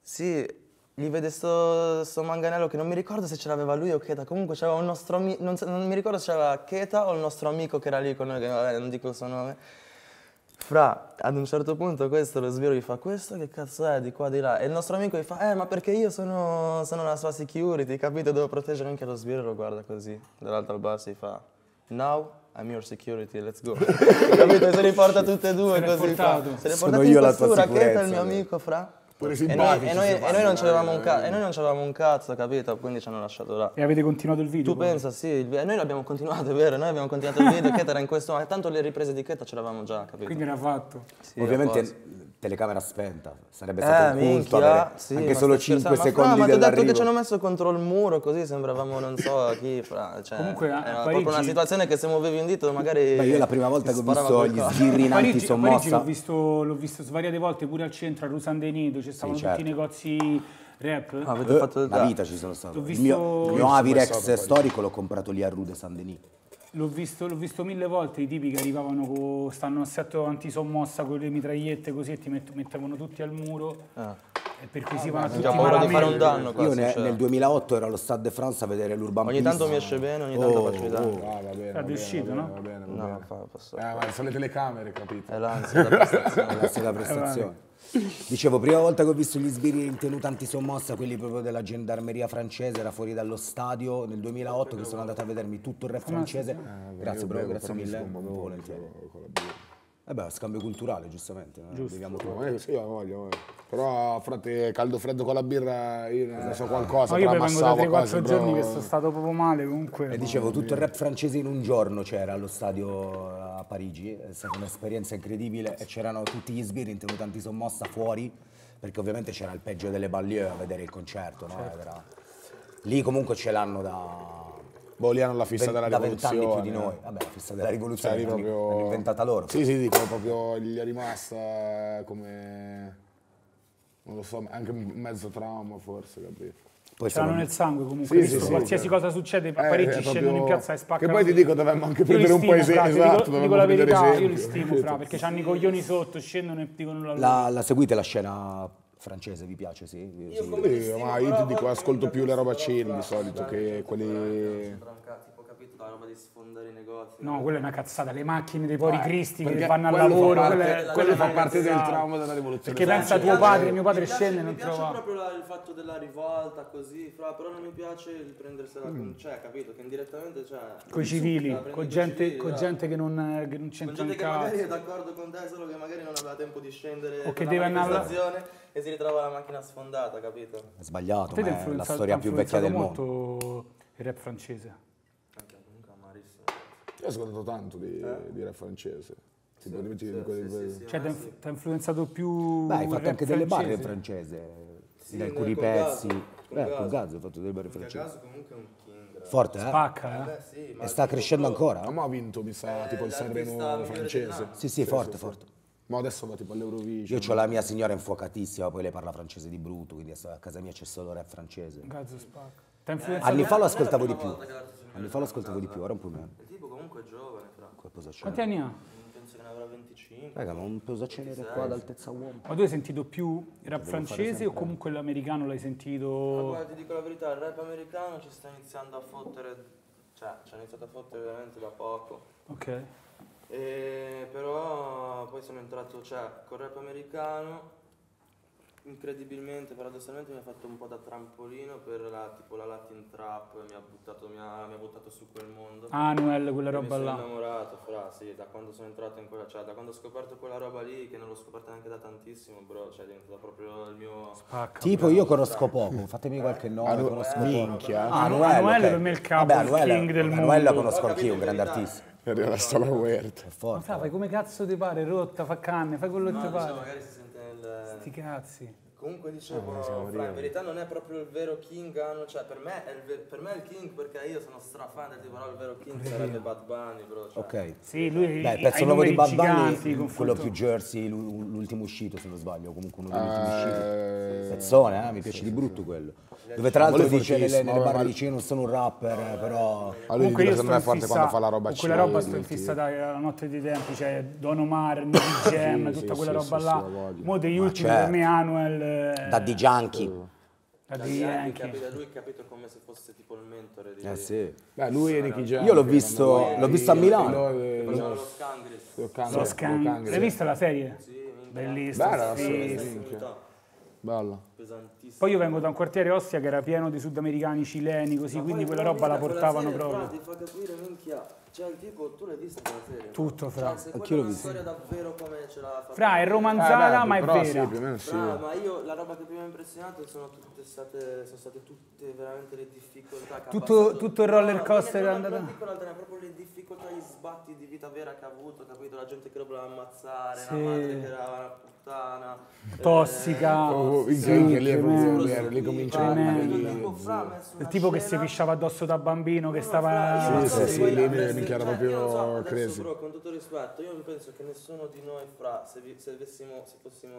S5: sì, gli vede sto, sto manganello che non mi ricordo se ce l'aveva lui o Keta. Comunque c'aveva un nostro amico, non, non mi ricordo se c'aveva Keta o il nostro amico che era lì con noi, che vabbè, non dico il suo nome. Fra, ad un certo punto questo lo sbirro gli fa questo che cazzo è di qua di là? E il nostro amico gli fa eh ma perché io sono, sono la sua security capito? Devo proteggere anche lo sbirro lo guarda così. Dall'alto al basso gli fa now I'm your security let's go. [LAUGHS] Capito? Se li porta tutte e due
S2: Se
S5: così fa. se li
S3: Sono
S5: portati
S3: io
S5: in
S3: la tua
S5: questura che è il
S3: sicurezza,
S5: mio amico fra
S4: Pure
S5: e noi,
S4: simpatici
S5: e noi-
S4: si
S5: e noi non c'avevamo
S4: eh,
S5: un ca- e noi non c'avevamo un cazzo capito quindi ci hanno lasciato là
S2: E avete continuato il video?
S5: tu
S2: poi?
S5: pensa, sì, il vi- e noi l'abbiamo continuato, è vero, noi abbiamo continuato il video, Keta era in questo, ma tanto le riprese di Keta ce l'avevamo già, capito?
S2: Quindi era fatto.
S5: Sì,
S3: Ovviamente. Telecamera spenta, sarebbe
S5: Eh,
S3: stato un culto
S5: minchia,
S3: avere
S5: sì,
S3: anche
S5: ma
S3: solo
S5: stai
S3: 5
S5: scherzando? Ma
S3: secondi
S5: fra, ma ti ho detto che ci hanno messo contro il muro, così sembravamo non so chi, fra, cioè,
S2: Comunque,
S5: era
S2: Parigi-
S5: proprio una situazione che se muovevi un dito magari...
S3: Beh, io la prima volta che ho visto gli
S5: qualcosa.
S3: sbirri in
S2: A Parigi, a Parigi
S3: antisommossa,
S2: l'ho visto, l'ho visto svariate volte pure al centro, a Rusandenito, ci stavano
S3: certo.
S2: tutti i negozi rap.
S5: Ah, avete
S3: eh,
S5: fatto
S3: una vita ci sono stato.
S2: L'ho
S3: Il
S2: visto-
S3: mio, il
S2: Io
S3: mio Avirex storico l'ho comprato lì a Rue de Saint-Denis.
S2: L'ho visto, l'ho visto mille volte, i tipi che arrivavano, con, stanno assetto antisommossa con le mitragliette così e ti met- mettevano tutti al muro
S5: Ah.
S2: e perquisivano tutti
S5: Ho paura di fare un
S2: malamente.
S5: danno qua,
S3: Io ne-
S5: sincero.
S3: nel 2008 ero allo Stade de France a vedere l'Urban
S5: Ogni tanto mi esce bene, ogni tanto
S3: Oh,
S5: faccio i danni.
S4: Ah, va bene.
S2: È
S4: va bene,
S2: uscito,
S4: va
S2: no?
S4: bene, Va bene, va
S5: No, fa- posso...
S4: Eh, ma sono le telecamere, capito?
S5: È l'ansia da [LAUGHS] prestazione.
S3: Grazie alla prestazione. Dicevo, prima volta che ho visto gli sbirri in tenuta antisommossa, quelli proprio della gendarmeria francese, era fuori dallo stadio nel 2008 che sono andato a vedermi tutto il rap francese. Grazie, bro, grazie mille. Volentieri. Eh beh, scambio culturale, giustamente. eh, tutto.
S4: Ma io sì, voglia, ho voglia. Però, frate, caldo freddo con la birra, io ne so qualcosa,
S2: No, io vengo da
S4: ammassavo
S2: 3-4
S4: quasi,
S2: giorni che sono stato proprio male comunque.
S3: E dicevo, tutto il rap francese in un giorno c'era allo stadio Parigi, è stata un'esperienza incredibile e c'erano tutti gli sbirri in tenuta antisommossa fuori, perché ovviamente c'era il peggio delle banlieue a vedere il concerto, no? Ed era- Lì comunque ce l'hanno da...
S4: Boh, lì hanno la fissa della
S3: da
S4: rivoluzione.
S3: vent'anni più di noi. Vabbè, la fissa della rivoluzione
S4: Cioè, proprio...
S3: l'hanno inventata loro.
S4: Sì, sì, dico, proprio gli è rimasta come... Non lo so, anche mezzo trauma forse, capito?
S3: Poi
S2: Ce l'hanno
S3: sono-
S2: nel sangue comunque,
S4: Sì, sì, sì,
S2: qualsiasi
S4: certo.
S2: cosa succede a
S4: Eh,
S2: Parigi
S4: è proprio-
S2: scendono in piazza e spaccano.
S4: Che poi ti dico, dovremmo anche
S2: Io
S4: prendere un
S2: stimo,
S4: esempio.
S2: fra, ti
S4: Esatto,
S2: dico, dico la verità, io
S4: esempio.
S2: li stimo, [LAUGHS] fra, perché hanno i coglioni sotto, scendono e dicono la.
S3: La, la seguite la scena francese, vi piace? Sì? Sì.
S4: Sì, ma io ti dico, ascolto più le roba chill di solito che quelli...
S5: Tipo, capito, la roba di sfondare i negozi.
S2: No, quella è una cazzata, le macchine dei poveri cristi che vanno al
S4: fa
S2: lavoro,
S4: parte-
S2: è-
S4: quello fa parte del trauma della rivoluzione
S2: Perché pensa a tuo padre, mio padre
S5: piace-
S2: scende e non
S5: Mi piace
S2: trova...
S5: proprio il fatto della rivolta così, però non mi piace il prendersela con... Cioè, capito, che indirettamente, cioè...
S2: Con civili, con
S5: coi
S2: gente,
S5: civili,
S2: con gente che non, che non
S5: Con
S2: c'entra
S5: gente
S2: un
S5: che magari è d'accordo con te, solo che magari non aveva tempo di scendere
S2: O che deve andare
S5: e si ritrova la macchina sfondata, capito?
S3: È sbagliato, è la storia più vecchia del mondo.
S2: il rap francese.
S4: Io ho ascoltato tanto di, di rap francese. Tipo, di, di, quelli-
S2: Cioè, ti ha inf- ti ha influenzato più
S3: Beh, hai fatto anche delle barre in
S2: francese?
S3: in alcuni
S5: con
S3: pezzi.
S5: Gazzo, con
S3: Eh,
S5: Gazzo.
S3: con Gazzo hai fatto delle barre francesi.
S5: caso comunque è un king.
S3: Forte, eh?
S2: Spacca, eh?
S5: Beh, sì,
S3: E sta crescendo ancora?
S4: Ah, ma ha vinto, mi sa, tipo il Sanremo francese.
S3: Sì, sì, forte, forte.
S4: Ma adesso va tipo all'Eurovision.
S3: Io ho la mia signora infuocatissima, poi lei parla francese di brutto, quindi a casa mia c'è solo rap francese.
S2: Gazzo spacca.
S3: Anni fa lo ascoltavo di più. Anni fa lo ascoltavo di più, ora un po' meno.
S5: Comunque è giovane, fra.
S3: Cosa c'è?
S2: Quanti anni ha?
S5: Penso che ne avrà 25.
S3: Raga, ma un posacenere qua ad altezza uomo.
S2: Ma tu hai sentito più il rap francese o comunque l'americano l'hai
S5: Ma
S2: sentito?
S5: guarda, ti dico la verità, il rap americano ci sta iniziando a fottere, cioè ci ha iniziato a fottere veramente da poco.
S2: Ok.
S5: E però poi sono entrato, cioè, col rap americano incredibilmente, paradossalmente mi ha fatto un po' da trampolino per la, tipo la Latin Trap, mi ha buttato, mi ha, mi ha buttato su quel mondo.
S2: Anuel, quella
S5: E
S2: roba
S5: mi sono
S2: là.
S5: innamorato, fra, sì, da quando sono entrato in quella, cioè da quando ho scoperto quella roba lì, che non l'ho scoperta neanche da tantissimo, bro, cioè è diventato proprio il mio...
S2: Spacca.
S3: Tipo io conosco poco, fatemi qualche nome,
S4: Anu-
S3: conosco poco.
S4: minchia.
S3: Ah,
S2: Anuel
S3: Anuel, ok.
S2: per me è il capo,
S3: Vabbè,
S2: il
S3: Anuel,
S2: king del
S3: Anuel la
S2: mondo.
S3: conosco anch'io, un grande artista.
S4: È rimasta la huerta.
S2: Ma fra, fai come cazzo ti pare, rotta, fa canne, fai quello che
S5: No,
S2: ti
S5: diciamo,
S2: pare.
S5: Magari si sente nel...
S2: Sti cazzi.
S5: Comunque dicevo, fra, in verità non è proprio il vero king, Anu, cioè per me, è il ver- per me è il king perché io sono strafan del tipo, no, il vero king sarebbe Bad Bunny, bro. Cioè.
S3: Ok.
S2: Sì, lui
S3: Beh, il pezzo nuovo di Bad
S2: giganti,
S3: Bunny, quello
S2: confronto-
S3: più Jersey, l'u- l'ultimo uscito se non sbaglio, comunque uno degli ultimi usciti.
S4: Eh,
S3: Pezzone, eh, mi piace di brutto quello. Dove tra l'altro
S4: Quello
S3: dice nelle, nelle barre dice io non sono un rapper, eh, però...
S4: a lui
S2: Comunque io
S4: secondo me è forte quando fa la roba
S2: quella roba
S4: chill,
S2: sto in
S4: tipo.
S2: fissa dalla notte dei tempi, cioè Don Omar, [COUGHS] Nicky Jam,
S4: Sì,
S2: tutta
S4: sì,
S2: quella
S4: sì,
S2: roba
S4: sì,
S2: là.
S4: sì, la.
S2: Mo degli ultimi
S3: certo.
S2: per me Anuel, eh,
S3: Da di Junkie.
S2: da
S5: Da
S2: di
S5: Yankee, capito? Lui capito come se fosse tipo il mentore di...
S3: Eh sì.
S4: Beh, lui e Nicky Jam.
S3: Io l'ho visto- l'ho visto a Milano.
S5: Facevano
S4: loro-
S5: lo Scangris.
S4: lo Cangri,
S2: Lo
S4: lo
S2: Scan.
S4: Cangri.
S2: L'hai vista la serie?
S5: Sì.
S2: Bellissima.
S4: Bella la
S2: sì,
S4: serie,
S2: sì.
S4: sì.
S5: Minchia.
S4: Bella.
S5: Pesantissimo.
S2: Poi io vengo da un quartiere Ostia che era pieno di sudamericani, cileni, così,
S5: Ma
S2: quindi quella roba la portavano
S5: serie,
S2: proprio.
S5: Fra, ti fa capire, minchia, cioè il tipo, tu l'hai vista quella serie? no?
S2: Tutto, fra.
S5: Cioè, se
S3: Anch'io
S5: quella è
S3: l'ho
S5: una storia davvero come ce l'ha fatta.
S2: Fra, è
S4: Eh,
S2: romanzata,
S4: beh,
S2: ma è vera.
S4: Sì, più o meno sì.
S5: Fra, ma io la roba che più mi ha impressionato sono tutte state, sono state tutte veramente le difficoltà che ha
S2: Tutto-
S5: passato.
S2: tutto il roller
S5: No,
S2: coaster
S5: non
S2: è andato-
S5: Non dico l'altra, proprio le difficoltà, gli sbatti di vita vera che ha avuto, capito? La gente che lo voleva ammazzare,
S2: Sì.
S5: la madre che era una puttana.
S2: Tossica.
S4: Oh, in
S2: Sì,
S4: anche lì lì comincia
S5: Il
S4: lì.
S5: tipo,
S2: Il tipo che si pisciava addosso da bambino, che stava...
S4: Sì, sì, sì, lì era
S5: cioè,
S4: proprio crazy.
S5: bro, con tutto rispetto, io penso che nessuno di noi fra, se, avessimo, se fossimo,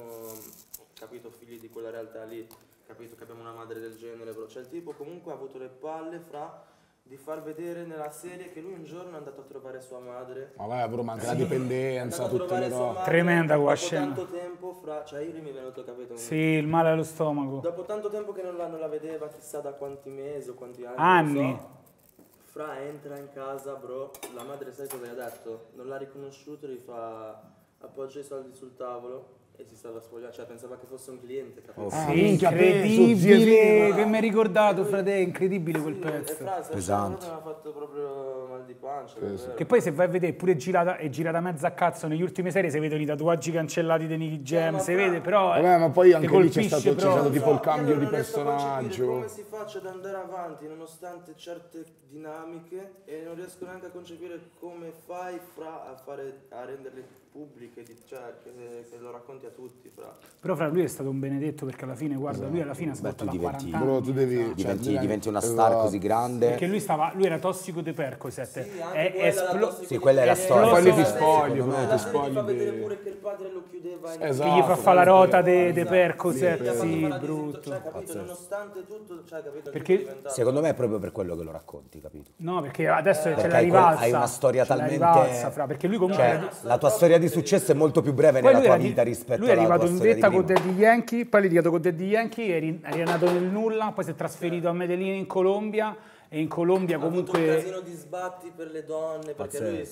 S5: capito, figli di quella realtà lì, capito che abbiamo una madre del genere, bro, cioè il tipo comunque ha avuto le palle fra di far vedere nella serie che lui un giorno è andato a trovare sua madre.
S4: Vabbè, bro, ma anche la dipendenza, tutte le robe.
S2: Tremenda quella
S5: dopo
S2: scena.
S5: tanto tempo fra, cioè io lì mi è venuto, capito?
S2: Sì, il male allo stomaco.
S5: Dopo tanto tempo che non la, non la vedeva, chissà da quanti mesi o quanti anni.
S2: Anni.
S5: so, Fra entra in casa, bro. La madre, sai cosa gli ha detto? Non l'ha riconosciuto, gli fa appoggia i soldi sul tavolo e si stava spogliando. Cioè, pensava che fosse un cliente, capito?
S4: Ah,
S2: Sì, incredibile, che mi hai ricordato, frate, incredibile quel
S5: Sì,
S2: pezzo.
S5: E
S3: Pesante.
S5: mi ha fatto proprio mal di pancia, davvero.
S2: Che poi se vai a vedere pure girata, è girata mezza a cazzo negli ultimi serie, si vedono i tatuaggi cancellati di Nicky Jam,
S5: ma
S2: si vede, però... eh,
S4: Vabbè, ma poi anche lì c'è stato, c'è
S2: proprio.
S4: stato tipo il cambio
S5: io
S4: di personaggio.
S5: Come si faccia ad andare avanti nonostante certe dinamiche e non riesco neanche a concepire come fai fra a, fare, a renderle pubbliche, di- cioè che, che lo racconti a tutti. Fra.
S2: Però fra lui è stato un benedetto perché alla fine, guarda, lui alla fine ha da
S3: diventi-
S2: 40 anni.
S4: Tu devi... cioè,
S3: Diventi,
S4: devi-
S3: diventi una star
S4: esatto.
S3: così grande.
S2: Perché lui, stava, lui era tossico di Percocet.
S5: Sì,
S2: è
S5: la
S2: esplo-
S5: tossicodipendenza.
S3: Sì, quella è la
S5: Eh,
S3: storia.
S4: Poi lì ti
S5: la
S4: spogli,
S5: la
S4: ti spogli
S5: fa vedere pure che il padre lo chiudeva in
S4: Esatto.
S2: che gli fa fare la rota de, de
S5: Esatto.
S2: Percocet,
S5: fatto
S2: sì,
S5: la
S2: brutto.
S5: Cioè, capito, nonostante tutto, cioè, capito,
S2: Perché-
S5: è
S3: Secondo me è proprio per quello che lo racconti, capito?
S2: No, perché adesso c'è
S3: Perché
S2: la rivalsa.
S3: hai una storia
S2: c'è la
S3: talmente-
S2: perché lui comunque...
S3: Cioè, la tua storia di successo è molto più breve
S2: Poi
S3: nella tua
S2: di-
S3: vita rispetto
S2: lui è
S3: alla
S2: arrivato in vetta
S3: di
S2: con. Daddy Yankee, poi è litigato con Daddy Yankee, è rinato nel nulla, poi si è trasferito a Medellin in Colombia e in Colombia
S5: Ha avuto un
S2: comunque...
S5: casino di sbatti per le donne, perché lui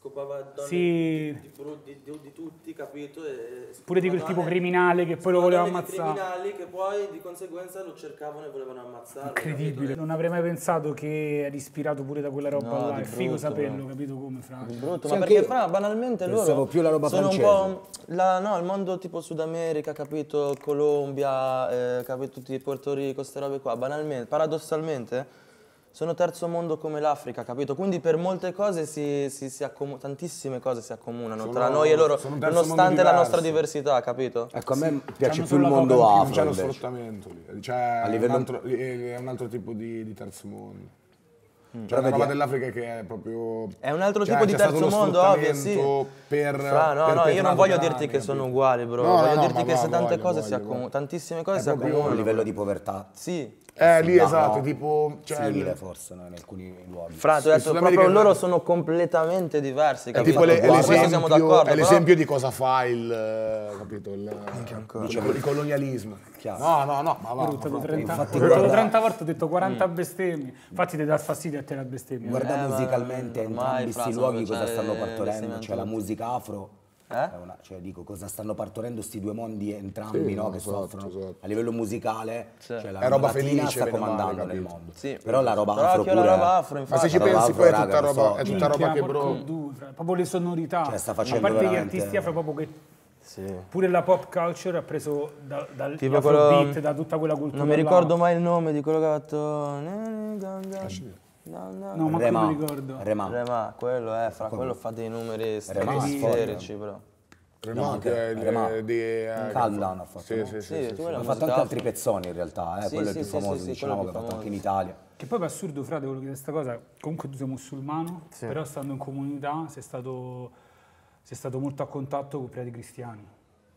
S5: scopava donne
S2: Sì.
S5: di, di- di- di- tutti, capito? E
S2: Pure di quel tipo criminale che poi lo voleva ammazzare.
S5: criminali che poi di conseguenza lo cercavano e volevano ammazzare.
S2: Incredibile. Non avrei mai pensato che era ispirato pure da quella roba
S5: No,
S2: là. È figo
S5: brutto,
S2: saperlo,
S5: bro.
S2: capito come, fra?
S5: Brutto,
S3: Sì,
S5: ma perché fra banalmente loro
S3: più la roba
S5: sono
S3: francese.
S5: un po' la- no, il mondo tipo Sud America, capito? Colombia, eh, capito? Tutti Porto Rico, queste robe qua. Banalmente, paradossalmente sono terzo mondo come l'Africa, capito? Quindi per molte cose si, si, si accomu- tantissime cose si accomunano
S4: Sono-
S5: tra noi e loro, nonostante la nostra diversità, capito?
S3: Ecco, a me piace
S2: c'hanno
S3: più il mondo
S2: più,
S4: Non c'è lo sfruttamento lì, cioè è,
S3: livello-
S4: un altro, è un altro tipo di, di terzo mondo. Cioè
S3: Però
S4: la roba dell'Africa che è proprio...
S5: È un altro
S4: cioè,
S5: tipo di terzo mondo, ovvio, sì.
S4: Per,
S5: Fra, no, no, io non voglio dirti
S4: anni,
S5: che sono uguali, bro.
S4: No,
S5: voglio
S4: no,
S5: dirti che se tante
S4: voglio,
S5: cose si
S4: voglio,
S5: accomunano,
S4: voglio.
S5: tantissime cose
S3: È
S5: si
S3: un
S5: accomunano.
S3: livello di povertà
S5: Sì.
S4: Eh, lì
S3: No,
S4: esatto,
S3: no.
S4: tipo... Cioè,
S3: simile forse no, in alcuni luoghi.
S5: Fra,
S4: Sud America
S5: proprio loro sono completamente diversi,
S4: È
S5: capito?
S4: tipo le- è l'esempio,
S5: però-
S4: di cosa fa il, eh, capito, il, il, il colonialismo.
S3: Chiaro.
S4: No, no, no, ma va. Va.
S2: 30,
S3: infatti
S2: ho detto
S3: guarda-
S2: 30 volte, ho detto 40 bestemmie. Infatti ti dà fastidio a te la bestemmia.
S3: Guarda
S5: Eh,
S3: musicalmente entrambi questi luoghi cosa stanno partorendo, cioè la musica afro
S5: Eh?
S3: Una- cioè, dico, cosa stanno partorendo sti due mondi entrambi,
S4: Sì,
S3: no, che
S4: esatto,
S3: soffrono.
S4: esatto.
S3: A livello musicale,
S5: Sì.
S3: cioè, la
S4: È roba felice,
S3: sta
S4: male,
S3: comandando nel mondo.
S5: Sì.
S3: Però la roba
S5: Però
S3: afro pure...
S5: roba afro,
S4: Ma se ci pensi
S3: afro,
S4: poi è tutta roba,
S3: so.
S4: è tutta roba che bro...
S2: due, fra- proprio le sonorità.
S3: Cioè, sta
S2: a
S3: facendo
S2: parte
S3: veramente-
S2: gli artisti afro proprio che
S5: Sì.
S2: pure la pop culture ha preso da, dal
S5: Tipo quello-
S2: da tutta quella cultura
S5: Non mi
S2: là.
S5: ricordo mai il nome di quello che ha fatto... No, no.
S2: No, ma
S3: Rema,
S2: ricordo.
S3: Rema.
S5: Rema, quello è, fra quello fa dei numeri
S3: Rema,
S5: stratosferici, bro.
S4: Remà,
S3: che-
S4: che è il-
S3: Remà.
S4: di... eh,
S3: Countdown ha fatto,
S4: Sì,
S3: no?
S4: sì, sì.
S5: Sì,
S4: sì,
S3: Ha fatto anche altri pezzoni in realtà, eh,
S5: Sì,
S3: quello è
S5: sì,
S3: il più
S5: sì,
S3: famoso, diciamo, che
S5: è
S3: ha
S5: più
S3: fatto anche in. Italia.
S2: Che poi per assurdo, frate, quello che questa cosa, comunque tu sei musulmano, però stando in comunità sei stato, sei stato molto a contatto con preti cristiani.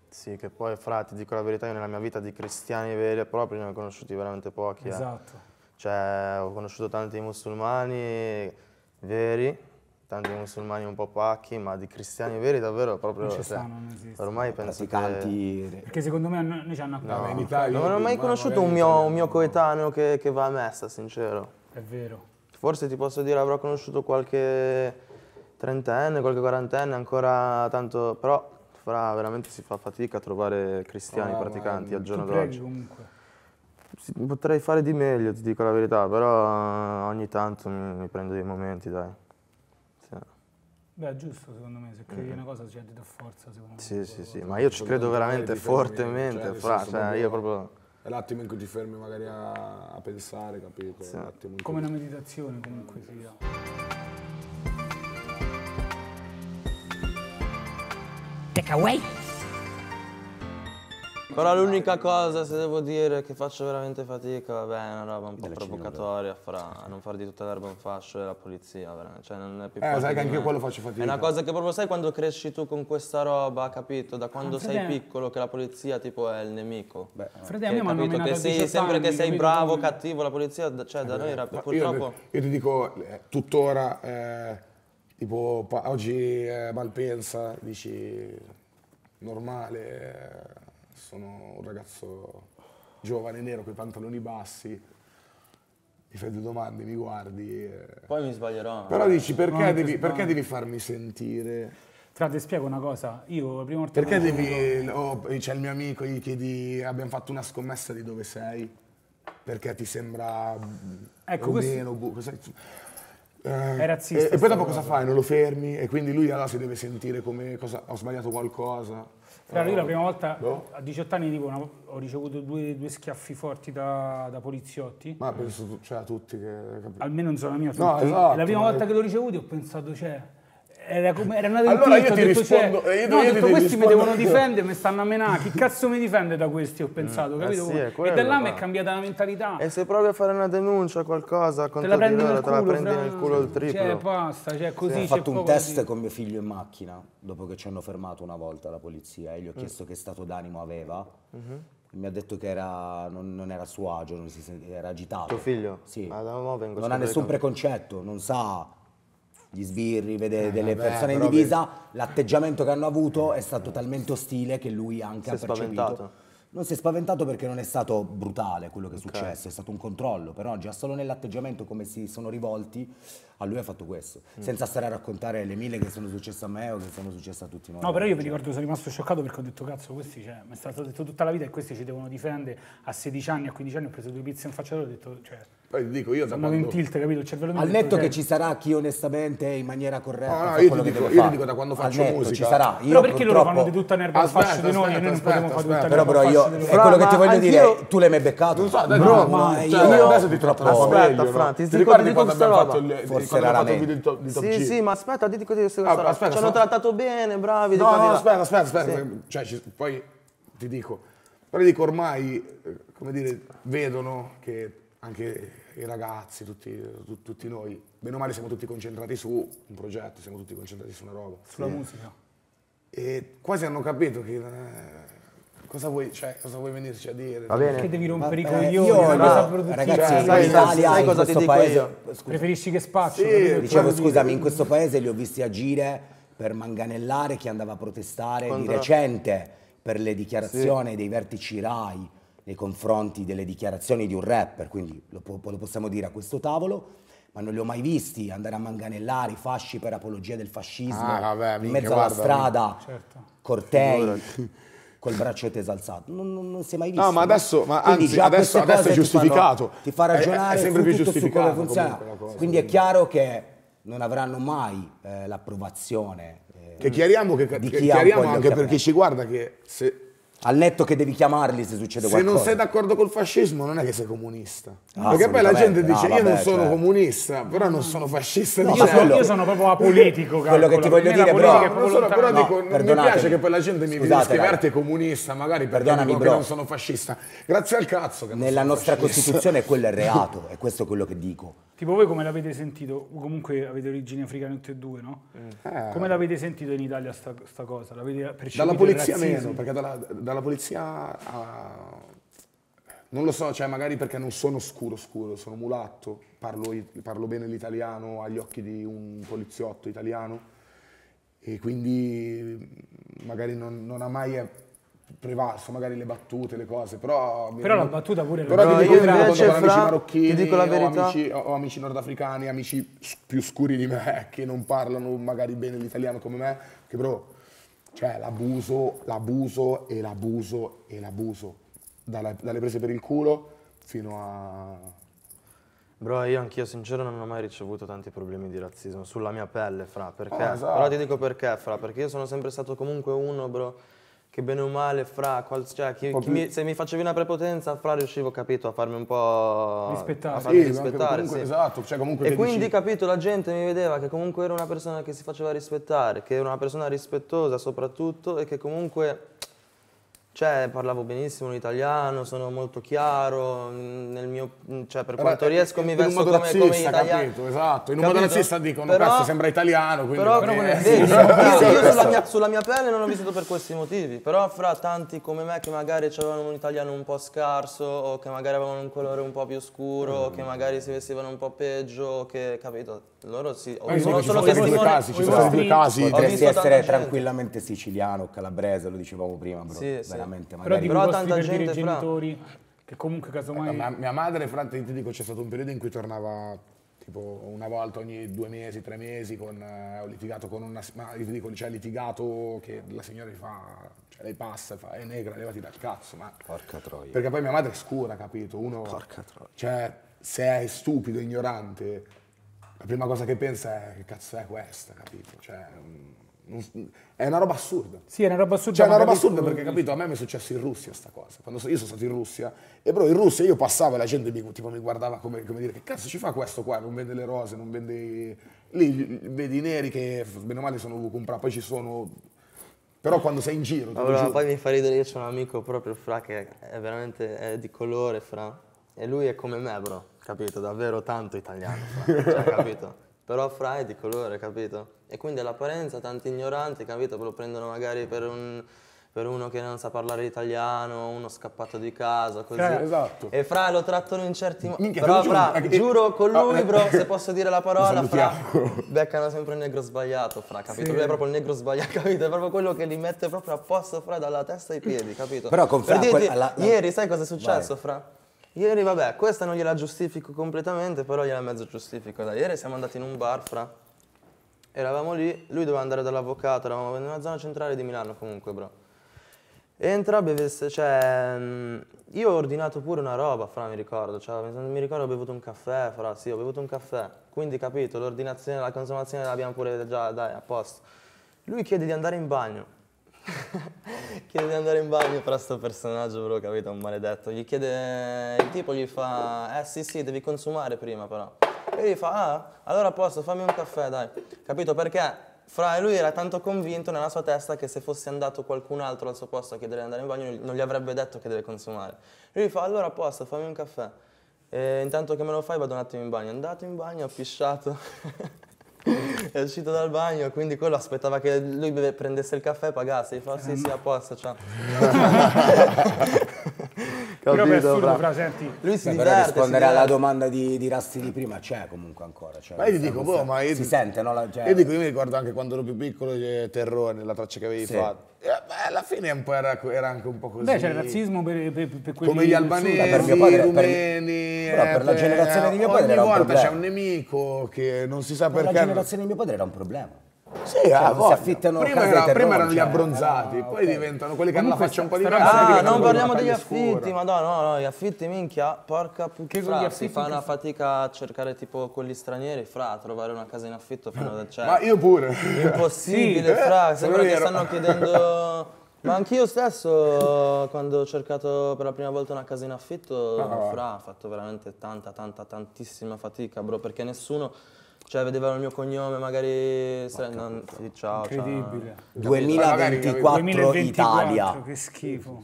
S5: Sì, che poi, fra, ti dico la verità, io nella mia vita di cristiani veri e propri ne ho conosciuti veramente pochi. eh.
S2: Esatto.
S5: Cioè, ho conosciuto tanti musulmani veri, tanti musulmani un po' pacchi, ma di cristiani veri davvero proprio...
S2: Non ci
S5: cioè,
S2: stanno, non esiste.
S5: ormai penso che...
S3: Praticanti...
S2: Perché secondo me a noi ci hanno
S5: No,
S2: accattato.
S4: in Italia-
S5: non ho mai
S4: ma
S5: conosciuto un mio, un mio
S4: no.
S5: coetaneo che, che va a messa, sincero.
S2: È vero.
S5: Forse ti posso dire avrò conosciuto qualche trentenne, qualche quarantenne, ancora tanto... Però, fra, veramente si fa fatica a trovare cristiani
S4: Ah,
S5: praticanti al giorno d'oggi.
S2: comunque.
S5: Sì, Potrei fare di meglio, ti dico la verità, però eh, ogni tanto mi, mi prendo dei momenti, dai. Sì.
S2: Beh, è giusto secondo me, se credi una cosa c'è di da forza secondo me.
S5: Sì, sì, sì, ma io ci credo veramente fortemente,
S4: cioè,
S5: fra, cioè, io proprio...
S4: È l'attimo in cui ti fermi magari a, a pensare, capito? In
S2: Come una meditazione comunque sia.
S5: Però l'unica cosa, se devo dire, che faccio veramente fatica, vabbè, è una roba un po' provocatoria, fra, a non far di tutta l'erba un fascio è la polizia, veramente, cioè non è più
S4: Eh, sai che anche io quello faccio fatica.
S5: È una cosa che proprio sai quando cresci tu con questa roba, capito? Da quando sei piccolo che la polizia tipo è il nemico.
S2: Frate, a
S5: Che,
S2: me mi hanno
S5: capito?
S2: menato
S5: Che
S2: a
S5: sei
S2: 18
S5: sempre che
S2: anni,
S5: sei
S2: capito
S5: bravo, cattivo, la polizia, cioè da noi era
S4: Ma
S5: purtroppo...
S4: Io, io ti dico, eh, tuttora, eh, tipo, pa- oggi eh, Malpensa, dici, normale, eh, sono un ragazzo giovane, nero, con i pantaloni bassi, mi fai due domande, mi guardi. eh.
S5: Poi mi sbaglierò.
S4: Però dici, perché,
S2: No,
S4: devi,
S2: ti
S4: perché devi farmi sentire?
S2: Frate, spiego una cosa. Io la prima volta
S4: Perché devi, oh, c'è il mio amico, gli chiedi, abbiamo fatto una scommessa di dove sei? Perché ti sembra
S2: Ecco, questo-
S4: bu- cos'è? Eh,
S2: È razzista
S4: E, e poi dopo
S2: cosa.
S4: fai? Non lo fermi? E quindi lui allora si deve sentire come cosa, ho sbagliato qualcosa.
S2: Fra, io la prima volta
S4: No?
S2: a 18 anni tipo, una- ho ricevuto due, due schiaffi forti da, da poliziotti.
S4: Ma penso tu- cioè, a tutti che...
S2: Almeno in zona mia.
S4: No, esatto,
S2: la prima
S4: ma-
S2: volta che l'ho ricevuto ho pensato, cioè. Era, come, era nato
S4: Allora
S2: in tilt,
S4: io
S2: ho
S4: ti
S2: detto,
S4: rispondo-
S2: cioè,
S4: eh, io-
S2: no,
S4: io
S2: ho
S4: ti
S2: detto, questi mi devono [LAUGHS] difendere, mi stanno a menare. Chi cazzo mi difende da questi? Ho pensato,
S5: eh
S2: capito?
S5: sì,
S2: come?
S5: è
S2: e da là mi è cambiata la mentalità.
S5: E se provi a fare una denuncia, qualcosa
S2: te
S5: contro
S2: la
S5: di
S2: prendi
S5: loro,
S2: nel
S5: te la
S2: culo,
S5: prendi
S2: fra-
S5: nel culo il triplo.
S2: Cioè, basta, cioè, così
S3: Ho
S2: c'è
S3: fatto un test
S2: di-
S3: con mio figlio in macchina dopo che ci hanno fermato una volta la polizia e gli ho chiesto che stato d'animo aveva. Mi ha detto che era, non, non era a suo agio, non si sent- era agitato.
S5: Tuo figlio?
S3: Sì.
S5: Ma da mo vengo
S3: non ha nessun preconcetto, non sa gli sbirri, vede delle
S4: Eh, vabbè,
S3: persone in divisa, l'atteggiamento che hanno avuto è stato talmente ostile che lui anche
S5: Si
S3: ha percepito.
S5: spaventato?
S3: Non si è spaventato perché non è stato brutale quello che è successo, è stato un controllo, però già solo nell'atteggiamento come si sono rivolti a lui ha fatto questo,
S5: Mm.
S3: senza stare a raccontare le mille che sono successe a me o che sono successe a tutti noi.
S2: No, però io mi ricordo, sono rimasto scioccato perché ho detto, cazzo, questi, cioè, mi è stato detto tutta la vita che questi ci devono difendere. A 16 anni, a 15 anni ho preso due pizze in faccia e ho detto, cioè,
S4: Poi dico, io da
S2: sono in
S4: quando...
S2: tilt, capito? Il cervello mio
S3: Al
S2: detto,
S3: netto
S2: cioè,
S3: che ci sarà chi onestamente in maniera corretta
S4: No, no,
S3: fa
S4: io ti
S3: quello che
S4: dico-
S3: deve
S4: io ti dico da quando
S3: Al
S4: faccio
S3: netto
S4: musica-
S3: ci sarà. Io
S2: Però perché loro
S3: purtroppo-
S2: fanno di tutta
S4: Aspetta,
S2: fascio di noi e noi non
S4: aspetta,
S2: potremmo fare tutta
S4: aspetta.
S3: Però, io, è
S2: loro?
S3: quello che ti voglio dire, tu l'hai mai beccato?
S4: Non so,
S3: no, ma
S4: cioè,
S3: io
S4: adesso ti tratto un po'
S5: Aspetta? Fra, ti
S4: ricordi quando
S5: sta
S4: abbiamo fatto il, Abbiamo fatto il
S3: raramente.
S4: video di Top, di Top
S5: Sì,
S4: G?
S5: sì, ma aspetta, dite questa
S4: Ah,
S5: roba.
S4: aspetta,
S5: Ci hanno trattato bene, bravi,
S4: No, no, aspetta, aspetta, aspetta. Cioè, ci- poi ti dico, però dico ormai, eh, come dire, vedono che anche i ragazzi, tutti, tu- tutti noi, bene o male siamo tutti concentrati su un progetto, siamo tutti concentrati su una roba.
S2: Sulla musica.
S4: E quasi hanno capito che... cosa, vuoi, cioè, cosa vuoi venirci a dire?
S5: Va bene.
S2: Perché devi rompere i
S3: Eh,
S2: coglioni?
S3: io, no, ragazzi,
S4: Cioè,
S3: in
S4: sai-
S3: Italia,
S5: sai cosa ti
S3: questo
S5: dico
S3: paese,
S2: Preferisci che spaccio?
S4: Sì?
S3: Dicevo,
S4: di-
S3: scusami, in questo paese li ho visti agire per manganellare chi andava a protestare di
S5: Contro-
S3: recente per le dichiarazioni dei vertici RAI nei confronti delle dichiarazioni di un rapper, quindi lo, po- lo possiamo dire a questo tavolo, ma non li ho mai visti andare a manganellare i fasci per apologia del fascismo
S4: Ah, vabbè,
S3: in mezzo alla
S4: guarda,
S3: strada,
S2: Certo.
S3: cortei, col braccio teso alzato. Non, non- non si è mai visto.
S4: No, ma adesso, ma anzi, adesso, adesso è
S3: cose ti fanno-
S4: giustificato.
S3: Ti fa
S4: È- è
S3: ragionare
S4: sempre più
S3: tutto su come
S4: giustificato
S3: funziona.
S4: cosa.
S3: Quindi è chiaro che non avranno mai eh, l'approvazione. eh,
S4: Che chiariamo, che,
S3: di
S4: che chiariamo anche per chi ci guarda che se,
S3: Al netto che devi chiamarli se succede
S4: se
S3: qualcosa.
S4: non sei d'accordo col fascismo non è che sei comunista.
S3: Ah,
S4: Perché poi la gente dice
S3: No,
S4: io non
S3: vabbè,
S4: sono
S3: certo.
S4: comunista, però non sono fascista.
S3: No,
S2: Io,
S3: ma
S2: sono,
S3: quello-
S2: io sono proprio apolitico,
S3: quello che ti voglio dire, però-
S2: è
S4: No, però
S2: lontana.
S4: dico,
S3: No,
S4: non mi piace che poi la gente mi
S3: Scusate,
S4: scriverte
S3: ragazzi.
S4: comunista, magari
S3: Perdonami,
S4: che
S3: bro.
S4: non sono fascista. Grazie al cazzo che non
S3: Nella nostra
S4: fascista.
S3: Costituzione [LAUGHS] quello è reato, e questo è quello che dico.
S2: Tipo voi come l'avete sentito? Comunque avete origini africane tutte e due, no?
S4: Eh.
S2: Come l'avete sentito in Italia sta, sta cosa? L'avete percepito
S4: Dalla polizia meno, perché dalla, dalla polizia a- non lo so, cioè magari perché non sono scuro scuro, sono mulatto, parlo, parlo bene l'italiano agli occhi di un poliziotto italiano e quindi magari non, non ha mai eh, prevalso magari le battute, le cose, però...
S2: Però la battuta pure
S4: Però
S2: era
S4: ti
S5: No,
S4: dico,
S5: io invece,
S4: con amici
S5: Fra,
S4: marocchini,
S5: ti dico la
S4: ho
S5: verità.
S4: amici, ho amici nordafricani, amici più scuri di me [LAUGHS] che non parlano magari bene l'italiano come me, che bro, cioè l'abuso, l'abuso e l'abuso e l'abuso, Dalla- dalle prese per il culo fino a...
S5: Bro, io anch'io sincero non ho mai ricevuto tanti problemi di razzismo sulla mia pelle, fra, perché?
S4: Ah, esatto.
S5: Però ti dico perché, fra, perché io sono sempre stato comunque uno, bro, che bene o male, fra, qual- cioè, chi- chi mi- se mi facevi una prepotenza, fra, riuscivo, capito, a farmi un po'...
S2: Rispettare.
S5: A farmi
S4: Sì,
S5: rispettare,
S4: comunque,
S5: sì.
S4: esatto, cioè comunque
S5: E quindi,
S4: dici-
S5: capito, la gente mi vedeva che comunque ero una persona che si faceva rispettare, che era una persona rispettosa soprattutto e che comunque, cioè, parlavo benissimo l'italiano, sono molto chiaro, mm, nel mio, mm, cioè, per quanto
S4: Vabbè,
S5: riesco mi vesto
S4: modo
S5: come, come
S4: razzista,
S5: italiano.
S4: capito, esatto. In un modo
S5: Capito?
S4: razzista dicono,
S5: Però-
S4: cazzo, sembra italiano, quindi
S5: Però,
S4: va bene.
S5: vedi, [LAUGHS]
S4: Sì,
S5: io,
S4: sì,
S5: io
S4: sì.
S5: sulla, mia, sulla mia pelle non ho vissuto per questi motivi, però fra tanti come me che magari avevano un italiano un po' scarso o che magari avevano un colore un po' più scuro o che magari si vestivano un po' peggio, che capito, loro si
S4: Ma io
S5: sono solo
S4: due casi, ci sono stati due casi.
S5: Ho
S3: Potresti essere tranquillamente siciliano o calabrese, lo dicevamo prima, bro.
S5: Sì, sì.
S3: Veramente,
S2: Però
S3: magari.
S5: Però
S2: i vostri
S5: tanta
S2: per dire
S5: gente, fra-
S2: genitori, che comunque casomai...
S4: Ma mia madre, fra ti dico, c'è stato un periodo in cui tornava tipo una volta ogni due mesi, tre mesi, con, eh, ho litigato con una, ma io ti dico, c'è litigato che la signora gli fa, cioè lei passa e fa, è negra, levati dal cazzo, ma...
S3: Porca troia.
S4: Perché poi mia madre è scura, capito? Uno,
S3: Porca troia.
S4: cioè, se è stupido, ignorante, la prima cosa che pensa è che cazzo è questa, capito? Cioè, mm, è una roba assurda.
S2: Sì, è una roba assurda.
S4: Cioè, è una roba assurda perché, capito, a me mi è successo in Russia sta cosa. Quando so- io sono stato in Russia e però in Russia io passavo e la gente mi, tipo, mi guardava come, come dire che cazzo ci fa questo qua, non vende le rose, non vende... i-". Lì vedi i neri che bene o male sono comprare, poi ci sono... Però quando sei in giro,
S5: Allora,
S4: giuro.
S5: poi mi fa ridere, io c'ho un amico proprio fra che è veramente è di colore fra e lui è come me bro, capito? Davvero tanto italiano fra, cioè, capito? [LAUGHS] Però fra è di colore, capito? E quindi all'apparenza tanti ignoranti, capito? Lo prendono magari per, un- per uno che non sa parlare italiano, uno scappato di casa, così.
S4: Eh, esatto.
S5: E fra lo trattano in certi modi. Però
S4: giuro,
S5: fra,
S4: che-
S5: giuro con
S4: Ah,
S5: lui
S4: eh.
S5: bro, se posso dire la parola, fra, beccano sempre il negro sbagliato, fra, capito? Lui è proprio il negro sbagliato, [LAUGHS] capito? È proprio quello che li mette proprio a posto, fra, dalla testa ai piedi, capito?
S3: Però con Fra,
S5: Per dirti,
S3: quella- la- la-
S5: ieri sai cosa è successo, fra? Ieri, vabbè, questa non gliela giustifico completamente, però gliela mezzo giustifico. Dai, ieri siamo andati in un bar, fra. Eravamo lì, lui doveva andare dall'avvocato, eravamo una zona centrale di Milano comunque, bro. Entra, beve, cioè, mm, io ho ordinato pure una roba, fra, mi ricordo, cioè, mi ricordo ho bevuto un caffè, fra, sì, ho bevuto un caffè. Quindi, capito, l'ordinazione, la consumazione l'abbiamo pure già, dai, a posto. Lui chiede di andare in bagno. [LAUGHS] chiede di andare in bagno fra sto personaggio, bro, capito, è un maledetto. Gli chiede, il tipo gli fa, eh sì sì, devi consumare prima però. E gli fa, ah, allora a posto, fammi un caffè, dai. Capito, perché fra lui era tanto convinto nella sua testa che se fosse andato qualcun altro al suo posto a chiedere di andare in bagno non gli avrebbe detto che deve consumare. Lui gli fa, allora a posto, fammi un caffè. E intanto che me lo fai vado un attimo in bagno. È andato in bagno, ha pisciato. [LAUGHS] è uscito dal bagno, quindi quello aspettava che lui prendesse il caffè e pagasse. Fa, sì, sì, a posto, ciao. [LAUGHS]
S2: Però per
S5: Capito,
S2: assurdo,
S5: fra?
S2: fra, senti,
S5: Lui si
S3: Beh, però
S5: diverte, si
S3: rispondere alla domanda di, di Rasti di prima c'è comunque ancora. Cioè,
S4: Ma io ti dico, boh, ma io
S3: si
S4: ti-
S3: sente, no? La, cioè-
S4: Io dico, io mi ricordo anche quando ero più piccolo, eh, Terrone, la traccia che avevi
S3: Sì.
S4: fatto. Eh, beh, alla fine un po' era, era anche un po' così.
S2: beh, c'è il razzismo per, per, per quelli
S4: Come gli albanesi,
S3: per mio padre- per-
S4: rumeni.
S3: però per la
S4: eh,
S3: generazione di mio padre
S4: Ogni
S3: era un
S4: volta
S3: problema.
S4: c'è un nemico che non si sa
S3: Per
S4: perché.
S3: la generazione di mio padre era un problema.
S4: Sì,
S3: Cioè,
S4: ah,
S3: si affittano
S4: prima, era- prima erano gli
S3: cioè,
S4: abbronzati,
S3: era-
S4: poi
S3: ok.
S4: diventano quelli che hanno la faccia un po' diversa.
S5: Ah,
S4: diventano
S5: non parliamo degli affitti,
S4: scura.
S5: madonna, no, no, gli affitti, minchia, porca puttana, si
S2: affitti
S5: fa una
S2: fa-
S5: fatica a cercare tipo con gli stranieri, fra, a trovare una casa in affitto, fanno del cioè,
S4: Ma io pure.
S5: impossibile,
S4: Sì,
S5: fra,
S4: eh,
S5: sembra che stanno chiedendo... [LAUGHS] Ma anch'io stesso, quando ho cercato per la prima volta una casa in affitto,
S4: Ah.
S5: fra, ho fatto veramente tanta, tanta, tantissima fatica, bro, perché nessuno, cioè, vedeva il mio cognome, magari... se- non- sì, ciao, ciao.
S2: Incredibile.
S3: 2024
S2: 2024,
S3: Italia.
S2: che schifo.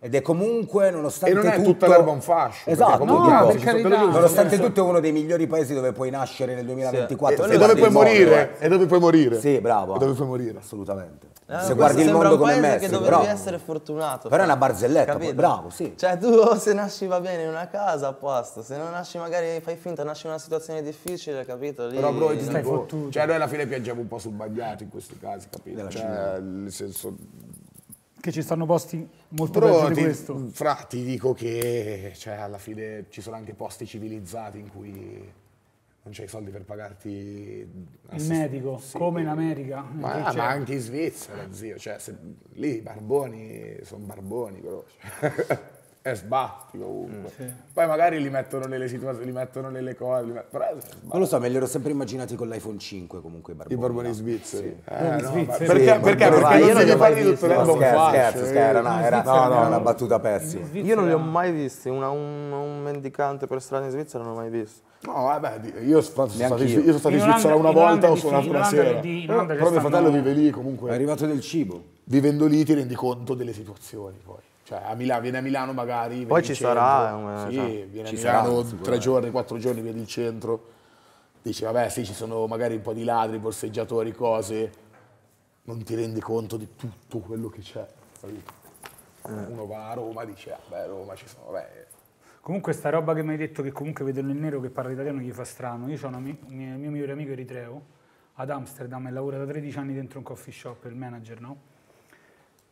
S3: Ed è comunque, nonostante
S4: E non è
S3: tutto...
S4: tutta l'erba un fascio.
S3: Esatto,
S4: perché comunque,
S2: No, per carità.
S3: nonostante tutto è uno dei migliori paesi dove puoi nascere nel 2024.
S5: Sì.
S3: se
S4: E dove puoi morire?
S3: eh.
S4: E dove puoi morire?
S3: Sì, bravo.
S4: E dove puoi morire?
S3: Assolutamente.
S5: Eh,
S3: se guardi il
S5: sembra
S3: mondo
S5: un
S3: come
S5: paese
S3: Messi,
S5: che dovevi
S3: però...
S5: essere fortunato.
S3: Però è una barzelletta, poi, bravo, sì.
S5: Cioè tu se nasci va bene in una casa a posto, se non nasci magari fai finta, nasci in una situazione difficile, capito? Lì
S4: Però bro, ti
S2: Stai fottuto.
S4: cioè noi alla fine piangiamo un po' sul bagnato in questi casi, capito? Cioè, nel senso,
S2: Che ci stanno posti molto
S4: Però
S2: peggio di
S4: ti,
S2: questo.
S4: fra, ti dico che cioè, alla fine ci sono anche posti civilizzati in cui non c'hai i soldi per pagarti
S2: Il medico,
S4: Sì.
S2: come in America.
S4: Ma,
S2: c'è-
S4: ma anche in Svizzera, zio, cioè, se- lì i barboni sono barboni, però. [LAUGHS] è sbatti comunque.
S2: Mm,
S4: Poi magari li mettono nelle situazioni, li mettono nelle cose, met- però è.
S3: Non lo so, me li ero sempre immaginati con l'iPhone 5 comunque i barboni.
S4: I barboni
S3: no?
S4: svizzeri. Eh, no,
S2: svizzeri. Sì,
S4: perché, perché? Perché
S5: Io
S4: non si
S5: li ho
S4: gli
S5: mai
S4: parli di tutto
S5: visti.
S3: No, scherzo, scherzo, scherzo, era una, era-
S2: Svizzera
S3: era
S2: no.
S3: una battuta a pezzi.
S2: In Svizzera-
S5: Io non li ho mai visti, una- un, un mendicante per strada in Svizzera non l'ho mai visto.
S4: No, vabbè, io sono stato,
S3: io.
S4: io sono stato in Svizzera una volta, suonato
S2: in
S4: una sera.
S2: di-
S4: Però, mio fratello vive lì
S3: È
S4: comunque.
S3: arrivato del cibo.
S4: Vivendo lì ti rendi conto delle situazioni poi. Cioè, a Milano, vieni a Milano magari.
S5: Poi ci sarà, eh,
S4: Sì,
S5: cioè,
S4: vieni a
S3: ci
S4: Milano
S3: saranno,
S4: tre giorni, quattro giorni, vedi il centro. Dici, vabbè, sì, ci sono magari un po' di ladri, borseggiatori, cose. Non ti rendi conto di tutto quello che c'è. capito? Uno va a Roma e dice, ah, beh, a Roma ci sono, vabbè.
S2: Comunque sta roba che mi hai detto che comunque vedono il nero che parla italiano gli fa strano. Io ho un ami- un mio, mio migliore amico eritreo ad Amsterdam e lavora da 13 anni dentro un coffee shop, il manager, no?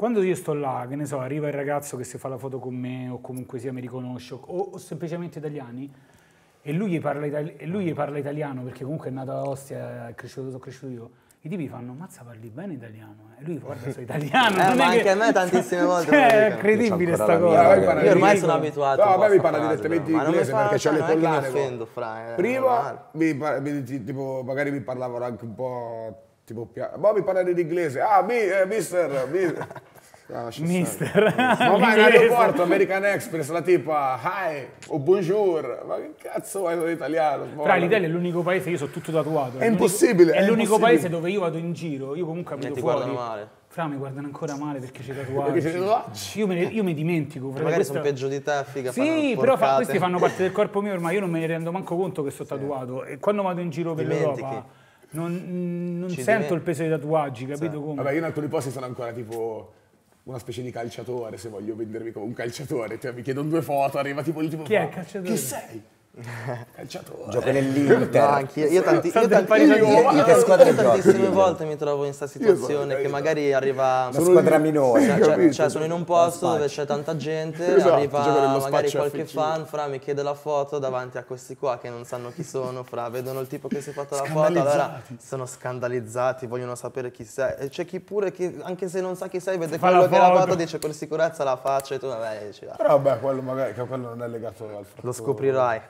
S2: Quando io sto là, che ne so, arriva il ragazzo che si fa la foto con me o comunque sia mi riconosce o, o semplicemente italiani e lui, gli parla itali- e lui gli parla italiano perché comunque è nato a Ostia, è cresciuto, sono cresciuto io, i tipi fanno, mazza parli bene italiano. E lui guarda, sono [LAUGHS] italiano.
S5: Eh,
S2: non
S5: ma
S2: è
S5: anche
S2: che-
S5: a me tantissime volte
S2: Cioè, è incredibile sta cosa.
S3: mia,
S4: Io
S5: Io ormai sono abituato.
S4: No, a me mi parla
S5: frase,
S4: direttamente.
S5: Ma mi
S4: inglese perché c'ho
S5: cioè,
S4: le collane.
S5: mi offendo, fra. eh,
S4: Prima mi, mi- ti- tipo, magari mi parlavano anche un po' tipo boh, mi parlare in inglese. Ah, mi, eh, mister, mi- Ah, lascia
S2: Mister.
S4: stare. Ma vai [LAUGHS] in
S2: L'inglese.
S4: aeroporto, American Express, la tipa, hi, o bonjour. Ma che cazzo vuoi in italiano?
S2: Fra l'Italia è l'unico paese, io sono tutto tatuato.
S4: È impossibile,
S2: È,
S4: è
S2: l'unico paese dove io vado in giro, io comunque abito
S5: ti
S2: fuori.
S5: guardano male.
S2: Fra mi guardano ancora male perché c'è tatuaggi. Io me, ne- io mi dimentico. fra,
S5: Magari
S2: questa-
S5: sono peggio di te, figa.
S2: Sì, però fa- questi fanno parte del corpo mio ormai, io non me ne rendo manco conto che sono tatuato. E quando vado in giro per l'Europa non, non sento
S5: dimentichi.
S2: il peso dei tatuaggi, capito come?
S4: Vabbè, io in alcuni posti sono ancora tipo una specie di calciatore, se voglio vendermi come un calciatore. Cioè, mi chiedono due foto, arriva tipo l'ultimo
S2: Chi è il calciatore?
S4: Chi sei? Calciatore.
S3: Gioca nell'Inter. [LAUGHS]
S5: No, anch'io. Io, tanti, io, tanti- io- io-
S3: Che squadra
S5: io tantissime volte mi trovo in questa situazione che magari arriva...
S3: Una squadra minore.
S5: Cioè, cioè- cioè, sono in un posto dove c'è tanta gente,
S4: Esatto,
S5: arriva magari qualche fan, fra mi chiede la foto davanti a questi qua che non sanno chi sono, fra vedono il tipo che si è fatto la foto, allora sono scandalizzati, vogliono sapere chi sei. E c'è chi pure, che, anche se non sa chi sei, vede
S2: Fa
S5: quello
S2: la
S5: che la
S2: foto.
S5: dice con sicurezza la faccia e tu vabbè, dici,
S4: Però vabbè, quello magari quello non è legato al fatto.
S5: lo scoprirai.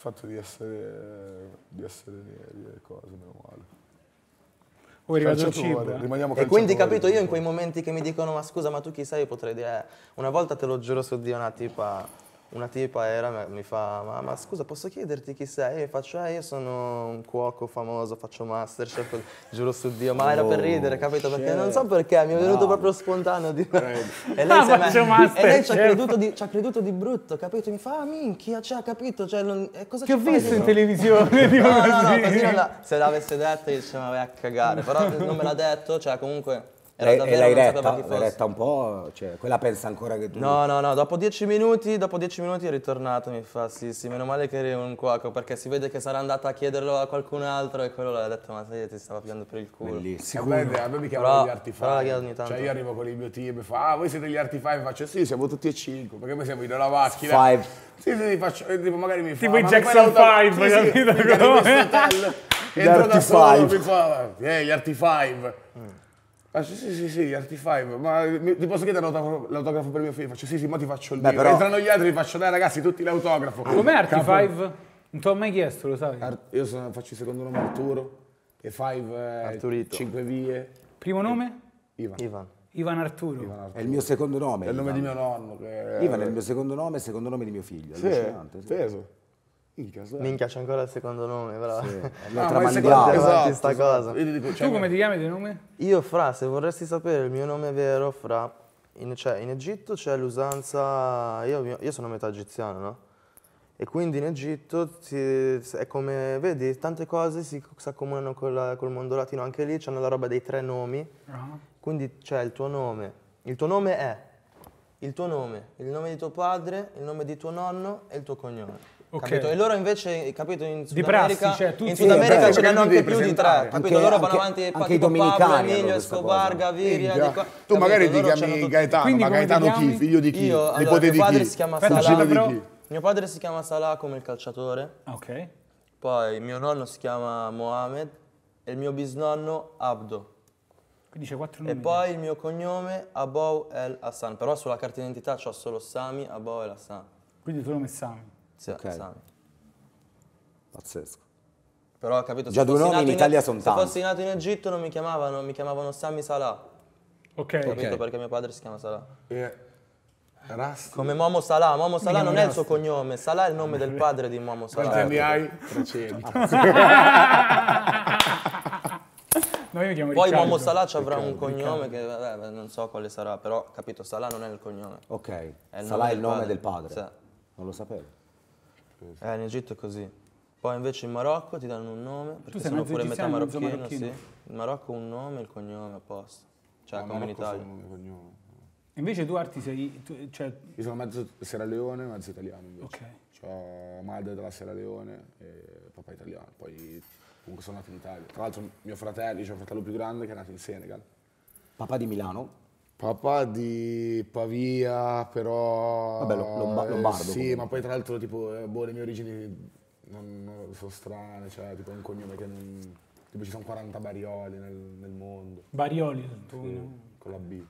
S4: Il fatto di essere, di essere neri e cose, meno male.
S2: Eh.
S4: rimaniamo
S5: E quindi capito, io in quei momenti che mi dicono ma scusa ma tu chi sei, io potrei dire, eh, una volta te lo giuro su Dio, una tipa, una tipa era, mi- fa, ma, ma scusa posso chiederti chi sei? E io faccio, eh io sono un cuoco famoso, faccio Masterchef, giuro su Dio, ma era per ridere, capito? Perché non so perché, mi è venuto proprio spontaneo di... [LAUGHS] e lei,
S2: Ah,
S5: si è
S2: faccio
S5: me- e lei ci ha, creduto di, ci ha creduto di brutto, capito? Mi fa, ah minchia, cioè, capito? Cioè, non, e cosa
S2: Che ho visto in televisione, tipo
S5: No, no, no,
S2: così.
S5: non la, se l'avesse detto io dicevo vai a cagare, però non me l'ha detto, cioè comunque
S3: E,
S5: davvero
S3: e l'hai retta, l'hai retta un po', cioè, quella pensa ancora che tu...
S5: No, no, no, dopo dieci minuti, dopo dieci minuti è ritornato, mi fa sì, sì, meno male che eri un cuoco, perché si vede che sarà andata a chiederlo a qualcun altro e quello l'ha detto, ma sai, ti stava pigliando per il culo.
S3: Bellissimo.
S4: A me, a me mi chiamano gli
S5: tanto.
S4: Cioè io arrivo con il mio team e fa, ah voi siete gli Artify, faccio sì, siamo tutti e cinque, perché noi siamo in una macchina.
S3: Five.
S4: Sì, sì, faccio, tipo magari mi fa,
S2: Tipo i
S4: "Ma
S2: Jackson
S4: mi fai
S2: Five,
S4: l'auto-" sì, sì,
S2: capito.
S3: Gli
S4: Entro da solo, mi fa, eh, gli Artify. Faccio sì, sì, sì, gli Artify, ma mi- ti posso chiedere l'autografo, l'autografo per mio figlio? Faccio sì, sì, ma ti faccio il
S3: Beh,
S4: mio.
S3: però-
S4: Entrano gli altri, faccio dai ragazzi, tutti l'autografo.
S2: Com'è Arti5? Non te l'ho mai chiesto, lo sai.
S4: Ar- Io sono- faccio il secondo nome Arturo e Five è
S5: Arturito.
S4: 5 vie.
S2: Primo nome?
S4: Ivan.
S5: Ivan.
S2: Ivan Arturo.
S4: Ivan Arturo.
S3: È il mio secondo nome.
S4: È il nome
S3: Ivan.
S4: di mio nonno. Che
S3: Ivan è il mio secondo nome e il secondo nome di mio figlio.
S4: Sì,
S3: allucinante, sì.
S4: teso. Minchia,
S5: c'è ancora il secondo nome, bravo. [LAUGHS]
S4: Il
S3: tramandato.
S4: secondo-
S5: Avanti
S4: esatto,
S5: sta
S4: esatto.
S5: cosa.
S4: Io ti dico, cioè,
S2: Tu come ti chiami di nome?
S5: Io, Fra, se vorresti sapere il mio nome vero, Fra, in, cioè, in Egitto c'è l'usanza, io, io sono metà egiziano, no? E quindi in Egitto si- è come, vedi, tante cose si, si accomunano col, col mondo latino, anche lì c'hanno la roba dei tre nomi,
S2: Ah.
S5: quindi c'è il tuo nome, il tuo nome è il tuo nome, il nome di tuo padre, il nome di tuo nonno e il tuo cognome.
S2: Ok.
S5: Capito? E loro invece, capito, in Sud
S2: Di prassi,
S5: America,
S2: cioè, tutti-
S5: in
S2: Sì,
S5: Sud America
S4: beh,
S5: ce
S4: tu
S5: anche più di tre, capito?
S3: Anche-
S5: loro vanno
S3: anche-
S5: avanti
S3: anche
S5: tipo
S3: i dominicani
S5: Pablo, Emilio, Escobar. Gaviria, di qua.
S4: Tu magari ti chiami Gaetano,
S2: Quindi
S4: ma Gaetano chi? Figlio di chi?
S5: Io, allora, mio padre si chiama Salah. Mio padre si chiama Salah come il calciatore,
S2: Ok.
S5: poi mio nonno si chiama Mohamed e il mio bisnonno Abdo.
S2: Quindi c'è quattro
S5: E
S2: nomi.
S5: poi il mio cognome Abou El Hassan, però sulla carta d'identità c'ho solo Sami Abou El Hassan.
S2: Quindi il tuo nome è Sami.
S5: Sì,
S3: Ok.
S5: Sami.
S3: Pazzesco.
S5: Però capito,
S3: Già
S5: se
S3: due nomi
S5: nato
S3: in Italia son
S5: Se
S3: tanti.
S5: fossi nato in Egitto non mi chiamavano, mi chiamavano Sami Salah.
S2: Ok.
S5: Capito? Perché mio padre si chiama Salah.
S4: Eh, Rasti.
S5: Come Momo Salah. Momo Salah non è il suo cognome, Salah è il nome del padre di Momo
S4: Quanti
S5: Salah.
S4: anni hai? 300. [LAUGHS]
S2: No, io mi chiamo
S5: Poi
S2: Riccardo.
S5: Momo Salah ci avrà un cognome che vabbè, non so quale sarà, però capito, Salah non è il cognome.
S3: Ok.
S5: il
S3: Sarà
S5: nome
S3: il nome
S5: padre.
S3: del padre.
S5: Sì.
S3: Non lo sapevo.
S5: Eh, in Egitto è così. Poi invece in Marocco ti danno un nome, perché sono pure metà marocchino,
S2: marocchino.
S5: sì. In Marocco un nome e il cognome a posto. Cioè,
S4: Ma
S5: come in Italia.
S4: sono nome cognome.
S2: Invece tu Arti sei... tu- cioè...
S4: Io sono mezzo Sierra Leone mezzo italiano invece.
S2: Ok.
S4: Ho madre della Sierra Leone e papà italiano. Poi comunque sono nato in Italia. Tra l'altro mio fratello, c'è un fratello più grande che è nato in Senegal.
S3: Papà di Milano?
S4: Papà di Pavia, però...
S3: Vabbè, lo- lomba-
S4: eh,
S3: lombardo
S4: Sì,
S3: comunque.
S4: ma poi tra l'altro tipo, eh, boh, le mie origini non, non- sono strane, cioè tipo è un cognome che non... Tipo ci sono 40 barioli nel, nel mondo,
S2: Barioli. tuo nome.
S4: con la B.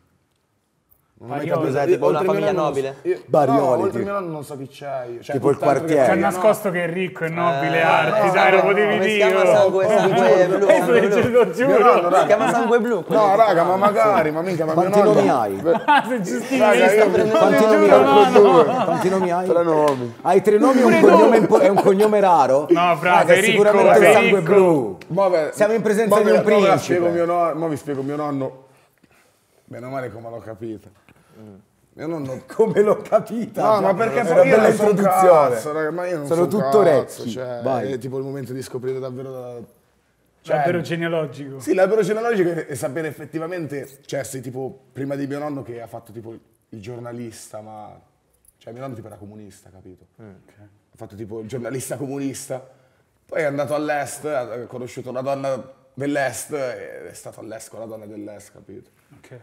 S4: Non
S2: Barioli.
S4: capito.
S5: Cos'è, tipo una
S4: mio
S5: famiglia nobile?
S4: io-
S3: Barioli,
S4: No, oltre
S3: tipo.
S4: mio nonno non so chi c'è. io. Cioè,
S3: Tipo il quartiere. Eh,
S4: famiglia,
S2: nascosto che è ricco e nobile
S5: Eh,
S2: Arti,
S5: no,
S2: dai,
S5: no,
S2: lo potevi
S5: come si
S2: dire.
S5: chiama
S2: oh.
S5: sangue, sangue blu,
S2: Eh,
S5: sangue blu.
S2: lo
S4: Mio
S2: giuro.
S4: nonno, raga,
S5: Si chiama sangue blu.
S4: No, raga, ma magari, ma minchia, ma mio
S3: Quanti
S4: nonno...
S3: nomi hai?
S2: Ah,
S4: io-
S3: Quanti nomi
S2: no,
S3: hai?
S2: no.
S3: Quanti nomi hai?
S4: Tre nomi.
S3: Hai tre nomi e un cognome, un po'- è un cognome raro?
S2: No, sei ricco,
S3: sicuramente il sangue blu. Siamo in presenza di un principe.
S4: spiego mio nonno, mo vi spiego mio nonno. Bene o male come l'ho capito. Mio nonno... [LAUGHS]
S3: Come l'ho capita?
S4: No, ma perché
S3: È
S4: poi io
S3: bella
S4: non so un
S3: introduzione.
S4: cazzo, raga, ma io non
S3: Sono
S4: so un
S3: tutto
S4: cazzo,
S3: orecchi.
S4: Cioè,
S3: Vai.
S4: è tipo il momento di scoprire davvero... Da... Cioè,
S2: L'albero genealogico.
S4: Sì, l'albero genealogico è, è sapere effettivamente, cioè sei tipo prima di mio nonno che ha fatto tipo il giornalista, ma... Cioè mio nonno tipo era comunista, capito? Ha fatto tipo il giornalista comunista, poi è andato all'est, ha conosciuto una donna dell'est e è stato all'est con la donna dell'est, capito?
S2: Ok.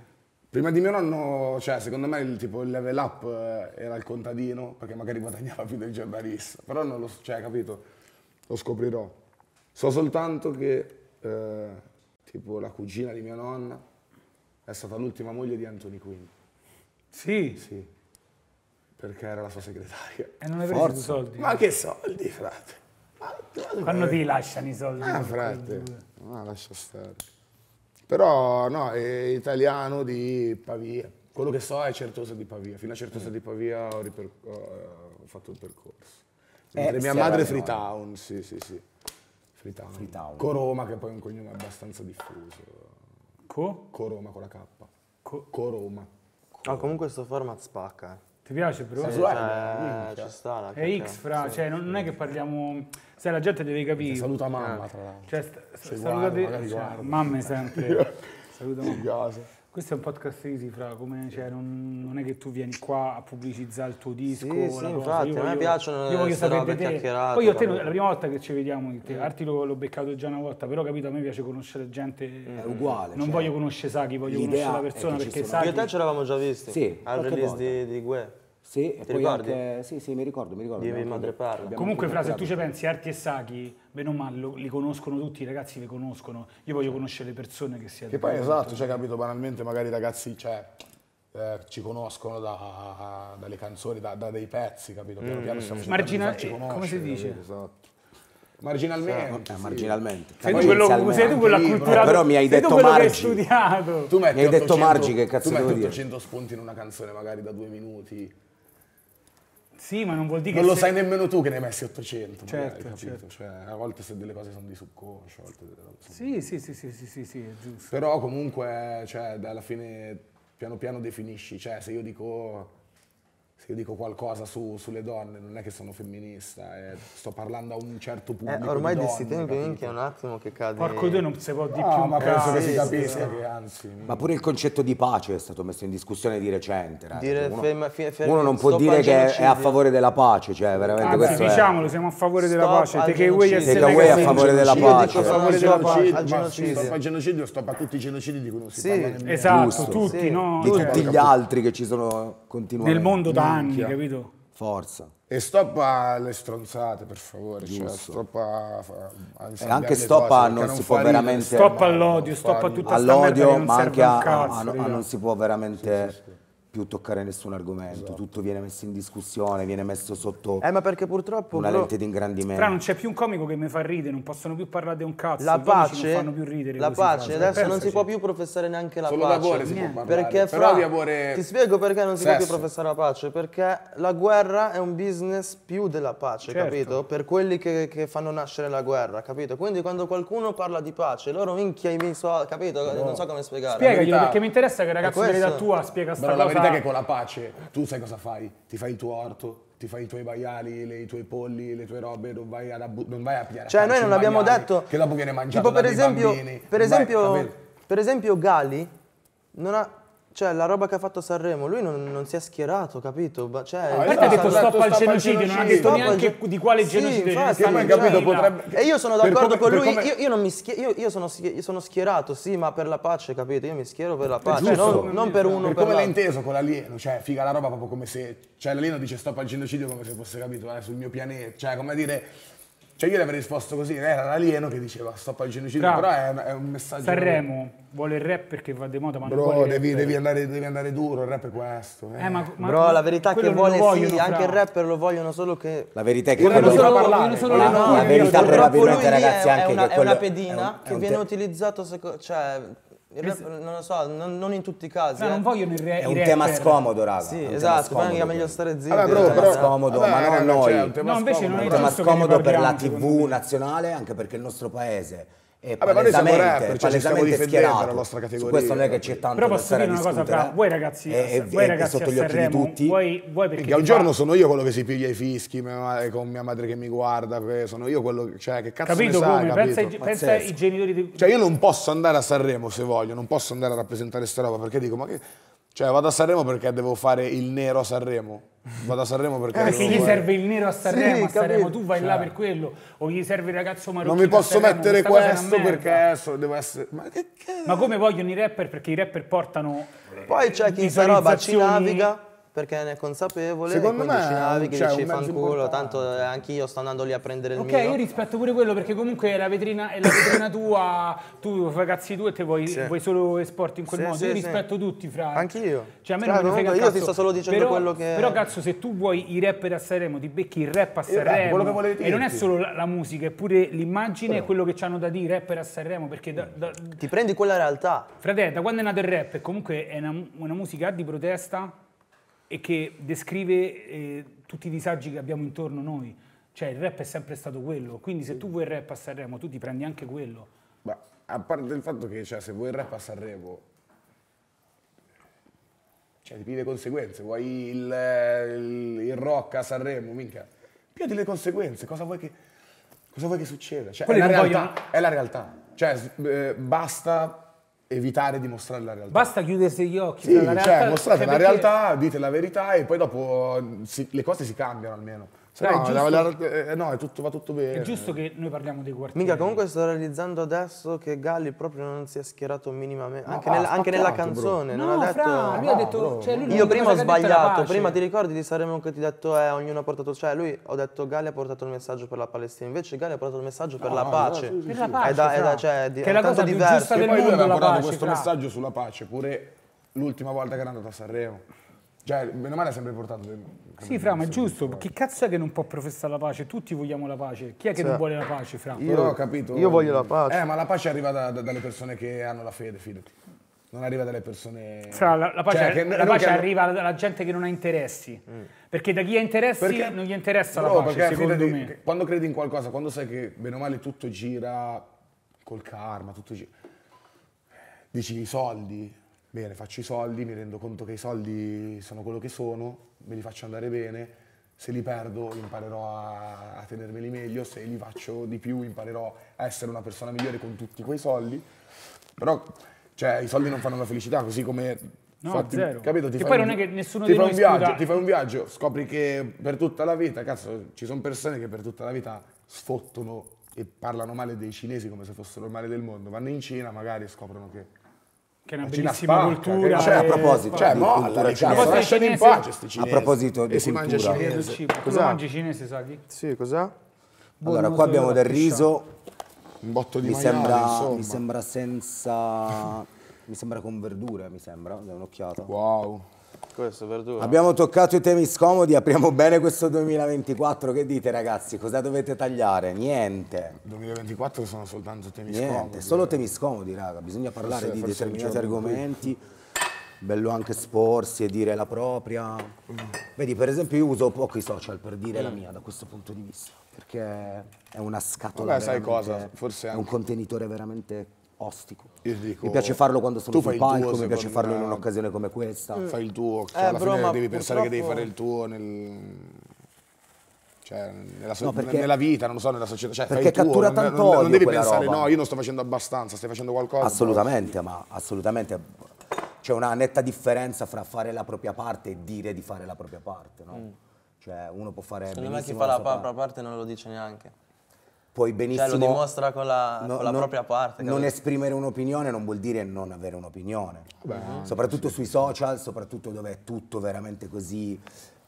S4: Prima di mio nonno, cioè, secondo me il, tipo, il level up eh, era il contadino, perché magari guadagnava più del giornalista. Però non lo so, cioè, capito? Lo scoprirò. So soltanto che, eh, tipo, la cugina di mia nonna è stata l'ultima moglie di Anthony Quinn.
S2: Sì.
S4: Sì. Perché era la sua segretaria.
S2: E non hai preso i soldi.
S4: Ma che soldi, frate? Ma-
S2: Quando ti lasciano i soldi?
S4: Ah,
S2: per
S4: frate, ma lascia stare. Però no, è italiano di Pavia. Quello che so è Certosa di Pavia. Fino a Certosa di Pavia ho, ho, eh, fatto il percorso. Mentre mia
S3: Sierra
S4: madre è. Freetown, sì, sì, sì. Freetown.
S3: Freetown.
S4: Coroma, che poi è un cognome abbastanza diffuso.
S2: Co?
S4: Coroma con la K.
S2: Co-
S4: Coroma.
S5: No, comunque sto format spacca. Eh.
S2: Ti piace però?
S4: Sì,
S5: Sì, cioè,
S4: minchia.
S5: ci sta la
S2: È X, fra, cioè non, non è che parliamo... Sai, la gente deve capire.
S4: Saluta mamma, tra l'altro.
S2: Cioè,
S4: Se guarda,
S2: salutate...
S4: magari
S2: cioè,
S4: guarda.
S2: mamme sempre. [LAUGHS] Saluta mamma. Questo è un podcast easy, fra, come, cioè, non, non è che tu vieni qua a pubblicizzare il tuo disco.
S5: Sì,
S2: la
S5: sì,
S2: cosa.
S5: infatti,
S2: Io
S5: a me piacciono
S2: io voglio sapere te. Poi io a te,
S5: capito?
S2: la prima volta che ci vediamo, di te, Arti l'ho, l'ho beccato già una volta, però capito, a me piace conoscere gente.
S3: È uguale.
S2: Non
S3: cioè,
S2: voglio conoscere Saki, voglio conoscere la persona perché
S3: sono-
S5: Io e te
S2: Saki...
S5: ci eravamo già visti
S3: Sì,
S5: al release
S3: volta.
S5: di, di Gue,
S3: Sì, e
S5: Ti
S3: poi
S5: ricordi?
S3: anche... Sì, sì, mi ricordo, mi ricordo. anche-
S5: Madreparla.
S2: Comunque, fra, se tu ci pensi, Arti e Saki, bene o male, lo- li conoscono tutti, i ragazzi li conoscono. Io voglio conoscere le persone che siete.
S4: Che poi esatto, cioè capito, banalmente magari i ragazzi cioè, eh, ci conoscono da- dalle canzoni, da, da dei pezzi, capito? Piano piano stiamo cercando
S2: Margina-
S4: di farci
S2: eh, come
S4: conoscere,
S2: si dice?
S4: capito? Esatto. Marginalmente.
S3: Eh,
S4: sì.
S3: marginalmente.
S2: Sei tu, quello, sei tu quello acculturato.
S3: però mi hai detto
S2: quello che hai
S3: Margi.
S2: studiato.
S4: Tu metti
S3: Mi hai detto
S4: 800
S3: Margi, che cazzo
S4: tu metti
S3: devo dire?
S4: 800 spunti in una canzone magari da due minuti.
S2: Sì, ma non vuol dire
S4: Non
S2: che
S4: lo
S2: se-
S4: sai nemmeno tu che ne hai messi 800, magari,
S2: Certo,
S4: capito?
S2: certo.
S4: Cioè, a volte se delle cose sono di subconscio, a volte
S2: Sì, sì, sì, sì, sì, sì, sì, è giusto.
S4: Però comunque, cioè, alla fine piano piano definisci, cioè se io dico, se io dico qualcosa su- sulle donne, non è che sono femminista, eh, sto parlando a un certo
S5: Eh,
S4: pubblico.
S5: ormai
S4: di donne,
S5: tempi minchia è un attimo che cade.
S2: Porco Dio, non si può di
S4: Ah,
S2: più.
S4: ma penso che si
S5: sì,
S4: capisca che anzi.
S3: Ma pure il concetto di pace è stato messo in discussione di recente.
S5: Dire
S3: uno,
S5: ferma- fermi-
S3: uno non può dire che è a favore della pace, cioè veramente
S2: Anzi,
S3: questo è...
S2: diciamolo, siamo a favore della pace. Takeaway
S5: genocidio.
S3: Takeaway a favore della
S5: Io
S3: pace.
S5: dico
S4: Stop
S5: sono
S4: al
S5: stop al
S4: genocidio, stop al genocidio, stop a tutti i genocidi di cui non si
S5: Sì,
S4: parla nemmeno.
S2: Esatto, tutti,
S5: Sì.
S2: no?
S3: di
S2: Cioè,
S3: tutti gli altri che ci sono continuamente.
S2: nel mondo da anni, capito?
S3: Forza.
S4: E stop alle stronzate, per favore. Cioè, stop a, a
S3: E anche stop a non si può veramente-
S2: Stop all'odio, stop a tutta
S3: All'odio, ma anche a, a-
S2: cazzo,
S3: a- a
S2: raga.
S3: non si può veramente più toccare nessun argomento, tutto viene messo in discussione, viene messo sotto
S5: Eh, ma perché purtroppo
S3: una
S5: bro,
S3: lente di ingrandimento.
S2: Fra non c'è più un comico che mi fa ridere, non possono più parlare di un cazzo.
S5: la pace,
S2: non fanno più ridere.
S5: la pace
S2: fra.
S5: adesso non si
S2: Pensaci.
S5: può più professare neanche la
S4: Solo
S5: pace.
S4: d'amore si può parlare.
S5: Perché
S4: però
S5: fra,
S4: di amore...
S5: ti spiego perché non si può più
S4: sesso.
S5: professare la pace, perché la guerra è un business più della pace,
S2: Certo.
S5: capito? Per quelli che, che fanno nascere la guerra, capito? Quindi quando qualcuno parla di pace, loro minchia i miei so, capito? Non so come spiegare.
S2: Spiegaglielo perché mi interessa che il ragazzo
S5: È
S2: di
S5: questo.
S2: età tua spiega sta
S4: Però la
S2: cosa.
S4: È che con la pace tu sai cosa fai? Ti fai il tuo orto, ti fai i tuoi maiali, le- i tuoi polli, le tue robe, non vai, abbu- non vai a pigliare
S5: Cioè,
S4: a
S5: noi non abbiamo
S4: maiale
S5: detto.
S4: Che dopo viene mangiato
S5: Tipo, per esempio,
S4: bambini.
S5: per
S4: vai-
S5: esempio,
S4: capito?
S5: per esempio, Gali non ha. Cioè, la roba che ha fatto a Sanremo, lui non, non si è schierato, capito? Ma- Cioè,
S4: Ah,
S2: parte ha detto stop al
S4: stop al
S2: genocidio, non ha detto neanche di quale
S5: Sì,
S2: genocidio
S5: infatti,
S2: in
S4: capito, potrebbe-
S5: E io sono d'accordo
S4: come-
S5: con lui,
S4: come-
S5: io, io non mi schie- io, io sono, schie- io sono schierato, sì, ma per la pace, capito? Io mi schiero per la pace,
S2: giusto.
S5: non, non per uno
S4: Per
S5: per
S4: come
S5: l'altro.
S4: inteso con l'alieno, cioè figa la roba proprio come se, cioè l'alieno dice stop al genocidio come se fosse capito eh, sul mio pianeta, cioè come dire, cioè io gli avrei risposto così, era l'alieno che diceva stop al genocidio,
S2: Bravo.
S4: però è, un- è un messaggio...
S2: Sanremo vuole il rap perché va di moda, ma non
S4: Bro,
S2: vuole il
S4: devi, devi andare, devi andare duro, il rap è questo. eh.
S2: Eh, ma, ma-
S5: Bro, la verità è che
S2: non
S5: vuole
S2: vogliono,
S5: sì, anche il rapper lo vogliono solo che...
S3: La verità è che quello-
S4: solo parlare.
S2: solo
S3: La-
S2: le
S3: la verità probabilmente,
S5: lui
S3: ragazzi,
S5: è,
S3: anche
S5: è una,
S3: che
S5: è
S3: quello
S5: una
S3: è un-
S5: pedina
S3: è
S5: che
S3: un
S5: viene utilizzato, seco- cioè, il rap, non lo so, non, non in tutti i casi.
S2: No,
S5: eh.
S2: non vogliono il re-
S3: È un tema
S2: rapper.
S3: scomodo, raga.
S5: Sì,
S3: è un tema
S5: esatto,
S3: scomodo
S5: poi è meglio stare zitti.
S4: Vabbè, bro,
S5: eh,
S4: però,
S5: eh.
S3: scomodo,
S4: vabbè,
S3: ma non
S4: raga,
S3: noi.
S4: cioè, è un tema
S2: No, invece
S4: scomodo,
S2: non è
S3: Un tema scomodo per la TV nazionale, anche perché il nostro paese è
S4: Vabbè, ma noi siamo
S3: palesemente,
S4: rapper, cioè ci stiamo difendendo
S3: schierato.
S4: la nostra
S3: Su
S4: categoria,
S3: questo non è che c'è tanto
S2: Però posso dire una cosa, fra voi ragazzi,
S3: È- è-
S2: voi
S3: è
S2: ragazzi
S3: sotto gli occhi di
S2: Sanremo,
S3: tutti.
S2: voi, voi perché
S4: Che un giorno sono io quello che si piglia i fischi con mia madre che mi guarda, que- sono io quello che, cioè, che cazzo
S2: Capito
S4: ne sai,
S2: come?
S4: capito?
S2: Pensa, ai, pensa ai genitori di...
S4: Cioè io non posso andare a Sanremo se voglio, non posso andare a rappresentare sta roba perché dico ma che... Cioè vado a Sanremo perché devo fare il nero a Sanremo, vado a Sanremo perché...
S2: Perché
S4: devo
S2: gli serve il nero a Sanremo,
S5: Sì,
S2: a Sanremo, tu vai là per quello, o gli serve il ragazzo marocchino
S4: Non mi posso
S2: Sanremo,
S4: mettere questo perché so- devo essere... Ma che cazzo?
S2: Ma come vogliono i rapper? Perché i rapper portano...
S5: Poi c'è chi in roba ci naviga perché ne è consapevole
S4: Secondo
S5: e quindi
S4: me
S5: ci
S4: un-
S5: navighi,
S4: cioè,
S5: dici fanculo, tanto eh, anch'io sto andando lì a prendere il
S2: Ok,
S5: mio.
S2: io rispetto pure quello perché comunque è la vetrina, è la vetrina tua, tu fai cazzi tu e te vuoi,
S5: Sì.
S2: vuoi solo esporti in quel
S5: Sì,
S2: modo.
S5: sì,
S2: io
S5: sì.
S2: rispetto tutti, fra.
S5: Anch'io.
S2: Cioè a me
S5: Cioè,
S2: non ne frega
S5: io ti
S2: cazzo.
S5: sto solo dicendo
S2: però,
S5: quello che-
S2: Però cazzo, se tu vuoi i rapper a Sanremo, ti becchi il rap a
S4: rap,
S2: Sanremo.
S4: quello che volevi
S2: e non è solo la, la musica, è pure l'immagine e quello che hanno da dire i rapper a Sanremo. Perché da, da,
S5: Ti prendi quella realtà.
S2: Frate, da quando è nato il rap, e comunque è una, una musica di protesta e che descrive eh, tutti i disagi che abbiamo intorno noi. Cioè il rap è sempre stato quello, quindi se tu vuoi il rap a Sanremo, tu ti prendi anche quello.
S4: Ma a parte il fatto che cioè, se vuoi il rap a Sanremo, cioè ti pigli le conseguenze, vuoi il, il- il rock a Sanremo, minchia, pigliati le conseguenze, cosa vuoi che, cosa vuoi che succeda? Cioè, è la, realtà,
S2: vogliono-
S4: è la realtà, cioè eh, basta evitare di mostrare la realtà.
S2: Basta chiudersi gli occhi.
S4: Sì,
S2: la
S4: cioè, mostrate
S2: cioè,
S4: la
S2: perché-
S4: realtà, dite la verità e poi dopo si- le cose si cambiano almeno.
S2: Dai,
S4: no,
S2: giusto-
S4: la- la- eh, no, è tutto, va tutto bene.
S2: È giusto che noi parliamo dei quartieri.
S5: Mica, comunque sto realizzando adesso che Galli proprio non si è schierato minimamente. Anche,
S4: ah,
S5: nella, anche nella
S4: spaccato, bro.
S5: canzone.
S2: No,
S5: non ha detto.
S2: fra, lui ha detto... cioè, lui
S5: Io prima ho
S2: ha
S5: sbagliato, prima ti ricordi di Sanremo che ti ho detto eh, ognuno ha portato, cioè lui ho detto Galli ha portato il messaggio per la Palestina, invece Galli ha portato il messaggio per la pace.
S2: Per la pace,
S5: È da, è da- cioè,
S2: Che è la
S5: tanto
S2: cosa più
S5: diverso.
S2: giusta
S4: E
S2: del
S4: poi lui
S2: mondo
S4: aveva portato questo messaggio sulla pace pure l'ultima volta che era andato a Sanremo. Cioè, bene o male ha sempre portato...
S2: Sì, Fra, ma è giusto. Chi cazzo è che non può professare la pace? Tutti vogliamo la pace. Chi è che non vuole la pace, Fra?
S4: Però ho capito.
S5: io voglio la pace.
S4: Eh, ma la pace arriva da- da- dalle persone che hanno la fede, fidati. Non arriva dalle persone...
S2: Fra, la, la pace,
S4: Cioè, che-
S2: la pace
S4: che hanno-
S2: arriva dalla gente che non ha interessi. Perché da chi ha interessi
S4: Perché-
S2: non gli interessa
S4: No,
S2: la pace, secondo
S4: fidati,
S2: me.
S4: quando credi in qualcosa, quando sai che bene o male tutto gira col karma, tutto gira... Dici i soldi, bene, faccio i soldi, mi rendo conto che i soldi sono quello che sono, me li faccio andare bene, se li perdo imparerò a, a tenermeli meglio, se li faccio di più imparerò a essere una persona migliore con tutti quei soldi. Però, cioè, i soldi non fanno la felicità, così come...
S2: No, zero.
S4: Capito? Ti
S2: Che
S4: fai
S2: poi
S4: un-
S2: non è che nessuno
S4: ti
S2: di noi
S4: un viaggio, ti fai un viaggio, scopri che per tutta la vita, cazzo, ci sono persone che per tutta la vita sfottono e parlano male dei cinesi come se fossero il male del mondo. Vanno in Cina magari scoprono che
S2: Che è una bellissima
S4: spacca,
S2: cultura.
S4: che-
S3: Cioè, a
S2: e-
S3: proposito,
S4: Cioè,
S3: di
S4: molla,
S3: cultura cinese.
S4: lasciali in pace cinesi.
S3: proposito di
S4: e si mangia cinese.
S2: cibo. Cosa mangi cinese, Saki?
S5: Sì, cos'è?
S3: Allora, qua abbiamo del riso,
S4: Un botto di
S3: mi
S4: maiale,
S3: sembra,
S4: insomma.
S3: mi sembra senza... mi sembra con verdure, mi sembra, dai un'occhiata.
S4: Wow.
S5: Questo è verdura.
S3: Abbiamo toccato i temi scomodi, apriamo bene questo 2024. Che dite ragazzi? Cosa dovete tagliare? Niente.
S4: 2024 sono soltanto temi
S3: Niente,
S4: scomodi.
S3: solo temi scomodi, raga. Bisogna parlare
S4: Forse-
S3: di
S4: forse
S3: determinati argomenti. Bello anche esporsi e dire la propria. Vedi, per esempio, io uso poco i social per dire la mia da questo punto di vista. Perché è una scatola.
S4: Vabbè, sai cosa? Forse
S3: è un contenitore veramente ostico.
S4: Dico-
S3: mi piace farlo quando sono
S4: tu
S3: sul
S4: fai il tuo,
S3: palco, mi piace farlo in un'occasione come questa.
S4: Fai il tuo, cioè,
S5: Eh,
S4: alla
S5: bro,
S4: fine
S5: ma
S4: devi pensare che devi fare il tuo nel... Cioè, nella, so-
S3: No, perché-
S4: nella vita, non lo so, nella società. Cioè,
S3: perché
S4: fai il tuo,
S3: cattura
S4: non-
S3: tanto
S4: non, non
S3: odio
S4: devi pensare,
S3: roba.
S4: no, io non sto facendo abbastanza, stai facendo qualcosa.
S3: Assolutamente, ma assolutamente c'è una netta differenza fra fare la propria parte e dire di fare la propria parte, no? Cioè uno può fare
S5: Secondo me chi fa la propria parte non lo dice neanche.
S3: Puoi benissimo
S5: Cioè lo dimostra con la,
S3: no-
S5: con la
S3: non-
S5: propria parte.
S3: Non
S5: capito?
S3: esprimere un'opinione non vuol dire non avere un'opinione. soprattutto sui social, soprattutto dove è tutto veramente così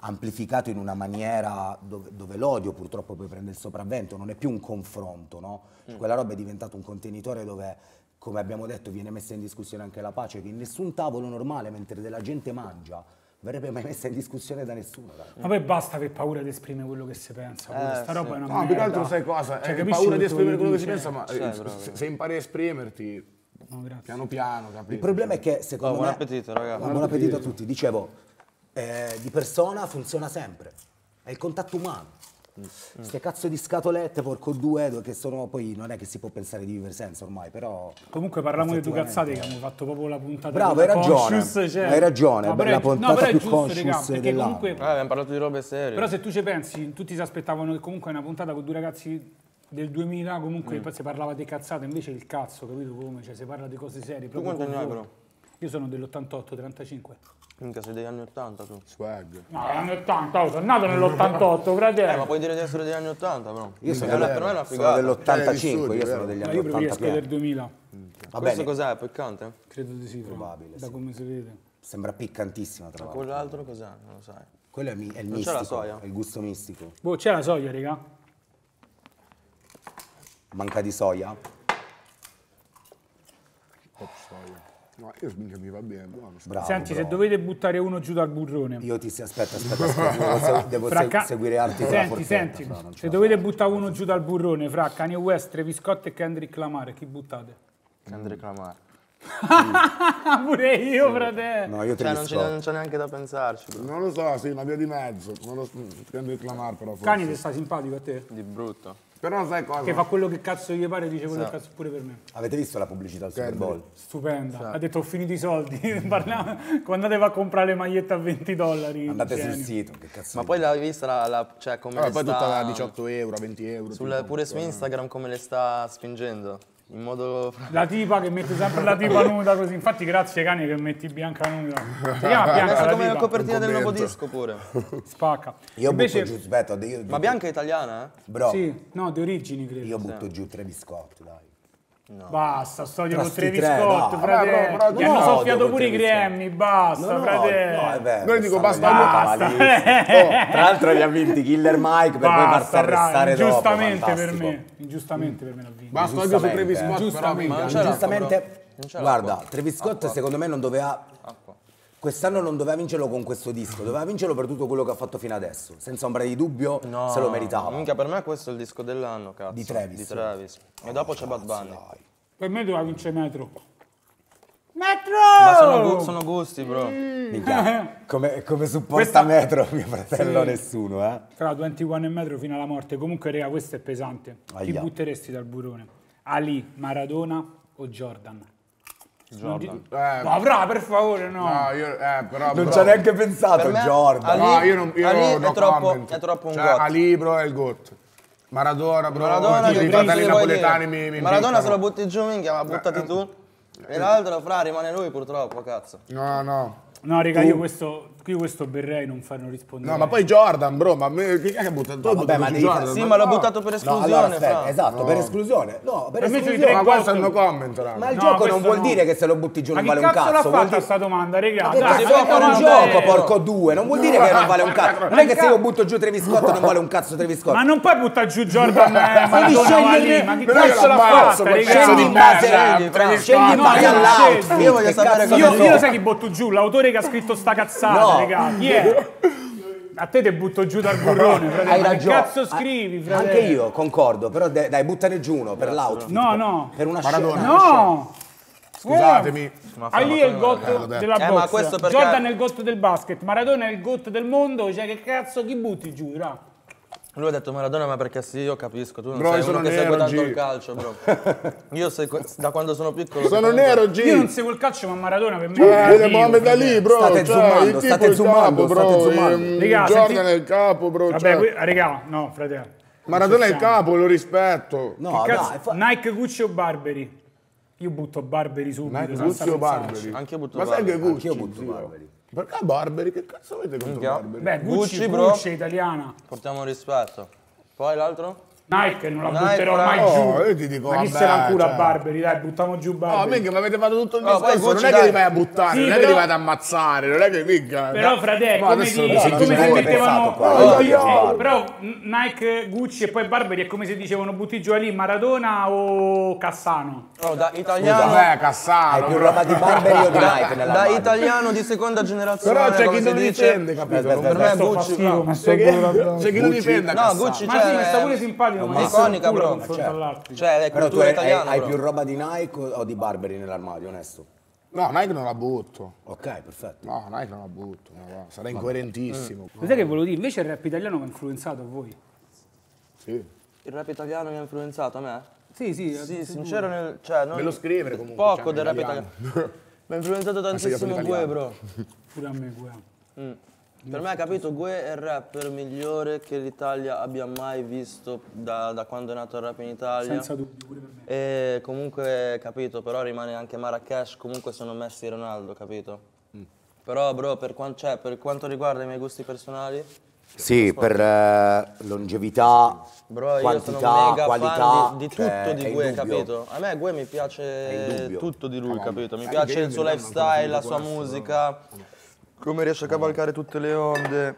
S3: amplificato in una maniera dove, dove l'odio purtroppo poi prende il sopravvento, non è più un confronto, no? Cioè, Quella roba è diventato un contenitore dove, come abbiamo detto, viene messa in discussione anche la pace, che in nessun tavolo normale, mentre della gente mangia, verrebbe mai messa in discussione da nessuno. dai.
S2: Ma poi basta aver paura di esprimere quello che si pensa. pure. Sta roba è una
S4: No, più che altro sai cosa?
S2: Cioè,
S4: Hai
S2: capisci
S4: paura di esprimere quello che si pensa, ma
S5: Cioè,
S4: eh, se, se impari a esprimerti
S2: No,
S4: piano piano, capito?
S3: Il problema è che secondo
S5: Oh, buon
S3: me...
S5: appetito, raga.
S3: Buon appetito a tutti. Dicevo, eh, di persona funziona sempre. È il contatto umano. Queste cazzo di scatolette, porco due, che sono poi non è che si può pensare di vivere senza ormai, però
S2: Comunque parliamo di due cazzate che abbiamo fatto proprio la puntata
S3: Bravo, hai ragione.
S2: cioè.
S3: Hai ragione,
S2: No,
S3: è
S2: però
S3: la
S2: è- no,
S3: puntata
S2: però è
S3: più
S2: giusto,
S3: conscious dell'anno.
S2: comunque
S5: Eh, abbiamo parlato di robe serie.
S2: Però se tu ci pensi, tutti si aspettavano che comunque una puntata con due ragazzi del 2000 comunque
S5: Mm.
S2: poi si parlava di cazzate, invece il cazzo, capito come? Cioè si parla di cose serie.
S5: Tu quanti anni hai, bro?
S2: Io sono dell'88, 35.
S5: Minchia, sei degli anni 80 tu.
S4: Swag.
S2: No, anni 80, oh, sono nato nell'88,
S5: Eh,
S2: fratello.
S5: ma puoi dire di essere degli anni 80, bro.
S3: io sono,
S5: Per me-
S3: del-
S5: per me è una
S3: sono
S5: figata.
S3: dell'85, io
S4: vero?
S3: sono degli
S2: Ma
S3: anni
S2: io
S3: 80
S2: preferisco del
S3: pieni.
S2: 2000,
S3: Va
S5: Questo
S3: bene,
S5: cos'è? Piccante?
S2: credo di sì.
S3: Probabile,
S2: Da
S3: sì.
S2: come si vede.
S3: sembra piccantissima tra l'altro.
S5: Quell'altro cos'è? Non lo sai.
S3: Quello è, mi- è il
S5: Non c'è la
S3: mistico,
S5: soia?
S3: è il gusto mistico.
S2: Boh, c'è la soglia, raga?
S3: Manca di soia?
S4: Top soia. No, io minchia mi va bene, buono.
S3: Bravo,
S2: Senti, se
S3: bravo.
S2: dovete buttare uno giù dal burrone.
S3: Io ti si aspetta, aspetta, aspetta, devo, [LAUGHS] se- devo
S2: fra
S3: se-
S2: Ca-
S3: seguire arti la
S2: Senti, senti,
S3: ce
S2: se dovete buttare uno giù dal burrone fra Kanye West, Travis Scott e Kendrick Lamar, chi buttate?
S5: Kendrick Lamar.
S2: Ah, [LAUGHS] pure io, fratello!
S3: No, io
S5: Cioè, non c'è,
S3: scotto.
S5: non c'è neanche da pensarci, bro.
S4: Non lo so, sì, una via di mezzo. Non lo so, prendo il clamar però forse.
S2: Kanye ti sta simpatico a te?
S5: Di brutto.
S4: Però sai cosa?
S2: Che fa quello che cazzo gli pare e dice quello che cazzo pure per me.
S3: Avete visto la pubblicità al Super Bowl?
S2: Stupenda. Ha detto ho finito i soldi. [LAUGHS] Quando andate a comprare le magliette a 20 dollari.
S3: Andate sul sito, che cazzo
S5: Ma poi l'hai vista la, la- cioè come
S4: Vabbè,
S5: le
S4: poi
S5: sta...
S4: tutta a 18 euro, 20 euro.
S5: sul- pure su Instagram come le sta spingendo. In modo...
S2: La tipa che mette sempre la tipa [LAUGHS] nuda così. Infatti, grazie cani che metti bianca nuda. [LAUGHS] Si chiama bianca la
S5: come
S2: tipa.
S5: copertina del nuovo disco pure. [LAUGHS]
S2: Spacca.
S3: Io
S2: Invece,
S3: butto giù, aspetta, io,
S5: Ma Bianca è italiana, eh?
S3: bro,
S2: Sì, no, di origini credo.
S3: io butto giù Travis Scott, dai.
S2: Basta, storia con Travis
S3: tre,
S2: Scott,
S3: no.
S2: frate.
S4: Vabbè, però- però
S2: Gli
S4: tu
S2: hanno
S3: no,
S2: soffiato pure i. Grammy, basta,
S3: No,
S2: frate.
S3: no, è vero.
S4: Noi dico, basta,
S2: basta.
S3: lì. Tra l'altro li ha vinti Killer Mike per poi farsi
S2: Basta,
S3: arrestare dopo.
S2: ingiustamente per me. Ingiustamente per me l'ha vinto.
S4: Basta anche su Travis
S3: Giustamente,
S4: Scott, però
S2: giustamente.
S5: l'acqua,
S3: Giustamente, guarda. Travis Scott secondo me non doveva... Quest'anno non doveva vincerlo con questo disco, doveva vincerlo per tutto quello che ha fatto fino adesso. Senza ombra di dubbio se lo meritava.
S5: Minchia, per me questo è il disco dell'anno, cazzo.
S3: Di Travis.
S5: Di Travis. E dopo c'è Bad Bunny.
S2: Per me doveva vincere Metro.
S5: Ma
S2: Metro!
S5: sono, gu- sono gusti, bro.
S3: Minchia, [LAUGHS] come, come supporta
S2: Questa-
S3: Metro mio fratello
S2: Sì.
S3: nessuno, eh?
S2: Tra 21 e Metro fino alla morte. Comunque, raga, questo è pesante. Chi
S3: Aia.
S2: butteresti dal burrone? Ali, Maradona o Jordan?
S5: Jordan.
S4: Eh,
S2: No, brava, per favore, no.
S4: no, io, eh, però,
S3: Non ci ha neanche pensato
S5: Per me,
S3: Jordan.
S5: Ali-
S4: No, io non io
S5: Ali
S4: no
S5: è troppo-
S4: comment.
S5: è troppo un
S4: cioè,
S5: GOAT.
S4: Ali, bro, è il GOAT. Maradona, bro,
S5: Maradona,
S4: i fratelli napoletani mi, mi
S5: Maradona se lo butti giù, minchia, ma buttati tu. E l'altro, fra, rimane lui purtroppo, cazzo.
S4: No, no.
S2: No, raga, io questo, io questo berrei non fanno rispondere.
S4: No, ma poi Jordan, bro, ma me, è che ha buttato? Hai
S3: vabbè, ma
S4: Jordan?
S5: Sì,
S4: no?
S5: ma l'ho
S4: no.
S5: buttato per
S3: No,
S5: esclusione,
S3: allora aspetta, esatto, per esclusione. No, per
S2: sui
S3: esclusione.
S4: Ma questo è no comment, raga.
S3: Ma il
S2: No,
S3: gioco non vuol
S2: no.
S3: dire che se lo butti giù
S2: Ma
S3: non vale un
S2: cazzo l'ha
S3: cazzo. vuol
S2: fatta
S3: dire-
S2: sta domanda, raga?
S3: Ma che cazzo fare un gioco, porco due? Non vuol dire che non vale un cazzo. Non è che se io butto giù Travis Scott non vale un cazzo Travis Scott.
S2: Ma non puoi buttare giù Jordan eh, Maradona lì, ma
S4: io
S2: cazzo l'ha fatta, raga?
S3: Scegli in base
S2: No,
S3: all'outfit.
S5: Io voglio
S3: Che
S5: sapere cosa
S2: Io, lo sai chi butto giù? L'autore che ha scritto sta cazzata,
S3: No.
S2: Chi è? A te te butto giù dal burrone, fratello.
S3: Hai
S2: Ma che
S3: ragione.
S2: cazzo scrivi,
S3: Ah,
S2: fratello?
S3: Anche io, concordo, però dai, buttane giù uno per l'outfit.
S2: No, no.
S3: Per una
S4: Maradona.
S3: scena.
S2: No!
S4: Scusatemi.
S2: Ali è il
S4: Eh,
S2: gotto
S4: detto.
S2: della
S5: Eh, ma
S2: box.
S5: perché-
S2: Jordan è il gotto del basket. Maradona è il gotto del mondo. Cioè, che cazzo chi butti giù, ra?
S5: Lui ha detto Maradona, ma perché sì, io capisco, tu non
S4: Bro,
S5: sei
S4: io
S5: uno che segue
S4: nero,
S5: tanto
S4: G.
S5: il calcio, bro. [LAUGHS] Io se- da quando sono piccolo...
S4: Sono nero, G.
S2: Io non seguo il calcio, ma Maradona per me
S4: Eh,
S2: è
S4: Mohamed. Ali, bro.
S3: State
S4: cioè,
S3: zoomando, state zoomando,
S4: capo,
S3: state
S4: bro.
S3: zoomando.
S4: ehm,
S2: Raga,
S4: Jordan
S2: senti-
S4: è il capo, bro.
S2: Vabbè,
S4: cioè,
S2: que- raga, no, fratello.
S4: Maradona è il capo, lo rispetto.
S3: No,
S2: Che cazzo-
S3: dai, fa-
S2: Nike, Gucci o Barberi? Io butto Barberi subito.
S4: Nike, Gucci o. Barberi?
S5: Anche io butto
S4: Ma sai che
S5: Barberi.
S4: Gucci?
S3: Anch'io butto
S4: zio?
S3: Barberi.
S4: Perché Barberi? Che cazzo avete contro
S5: Minchia.
S4: Barberi?
S2: Beh, Gucci,
S5: Gucci,
S2: Gucci,
S5: bro.
S2: è italiana.
S5: Portiamo rispetto. Poi l'altro?
S2: Nike non la
S5: Nike,
S2: butterò
S5: però-
S2: mai
S4: Oh,
S2: giù.
S4: io ti dico,
S2: ma chi se la cura
S4: cioè.
S2: Barberi? Dai, buttiamo giù
S4: No,
S2: Barberi.
S4: minchia, ma avete fatto tutto il
S5: No, poi
S4: discorso. non
S5: Gucci,
S4: è che
S5: dai.
S4: li vai a buttare,
S2: Sì,
S4: non è che
S2: però-
S4: li vai ad ammazzare, non è che minchia.
S2: Però, frate,
S4: Ma
S2: come
S4: non
S2: è
S4: so,
S2: come
S4: non vuoi
S2: mettevano. Oh,
S4: Oh,
S2: io- eh, però Nike, Gucci e poi Barberi è come se dicevano butti giù lì Maradona o Cassano.
S5: Oh, da italiano...
S4: Vabbè, Cassano.
S3: Hai più roba di Barberi o di [LAUGHS] Nike
S5: Da italiano di seconda generazione,
S4: Però c'è chi
S5: si
S4: non difende, capito? Non-
S5: Per me è Gucci, no.
S4: C'è chi, non
S3: Gucci.
S4: difende
S5: No,
S4: Cassano.
S5: Gucci,
S2: Ma sì, ma sta pure simpatico, ma
S5: è
S2: sta
S5: iconica, bro.
S3: Cioè.
S5: Cioè, è
S3: Però tu hai,
S5: italiana,
S3: hai
S5: bro.
S3: più roba di Nike o di Barberi nell'armadio, onesto?
S4: No, Nike non la butto.
S3: Ok, perfetto.
S4: No, Nike non la butto. va, Sarei incoerentissimo.
S2: Lo sai che volevo dire? Invece il rap italiano mi ha influenzato a voi.
S4: Sì.
S5: Il rap italiano mi ha influenzato a me?
S2: Sì, sì.
S5: Sì, sincero, nel, cioè, non,
S4: Me lo scrivere comunque.
S5: Poco
S4: cioè,
S5: del rap
S4: italiano.
S5: italiano. Mi ha influenzato [LAUGHS] tantissimo
S4: italiano.
S5: Gue, bro.
S2: Pure a me, guarda.
S5: Per me, capito, Gue è il rapper migliore che l'Italia abbia mai visto da, da quando è nato il rap in Italia.
S2: Senza dubbio, pure per me.
S5: E comunque, capito, però rimane anche Marrakesh, comunque sono Messi e Ronaldo, capito? Però, bro, per, quan- cioè, per quanto riguarda i miei gusti personali,
S3: Sì, per eh, longevità,
S5: bro, io
S3: quantità,
S5: sono mega
S3: qualità.
S5: fan di, di
S3: cioè,
S5: tutto di Gue, capito? A me Gue mi piace tutto di lui, capito? Mi piace il suo lifestyle, la sua musica, come riesce a cavalcare tutte le onde.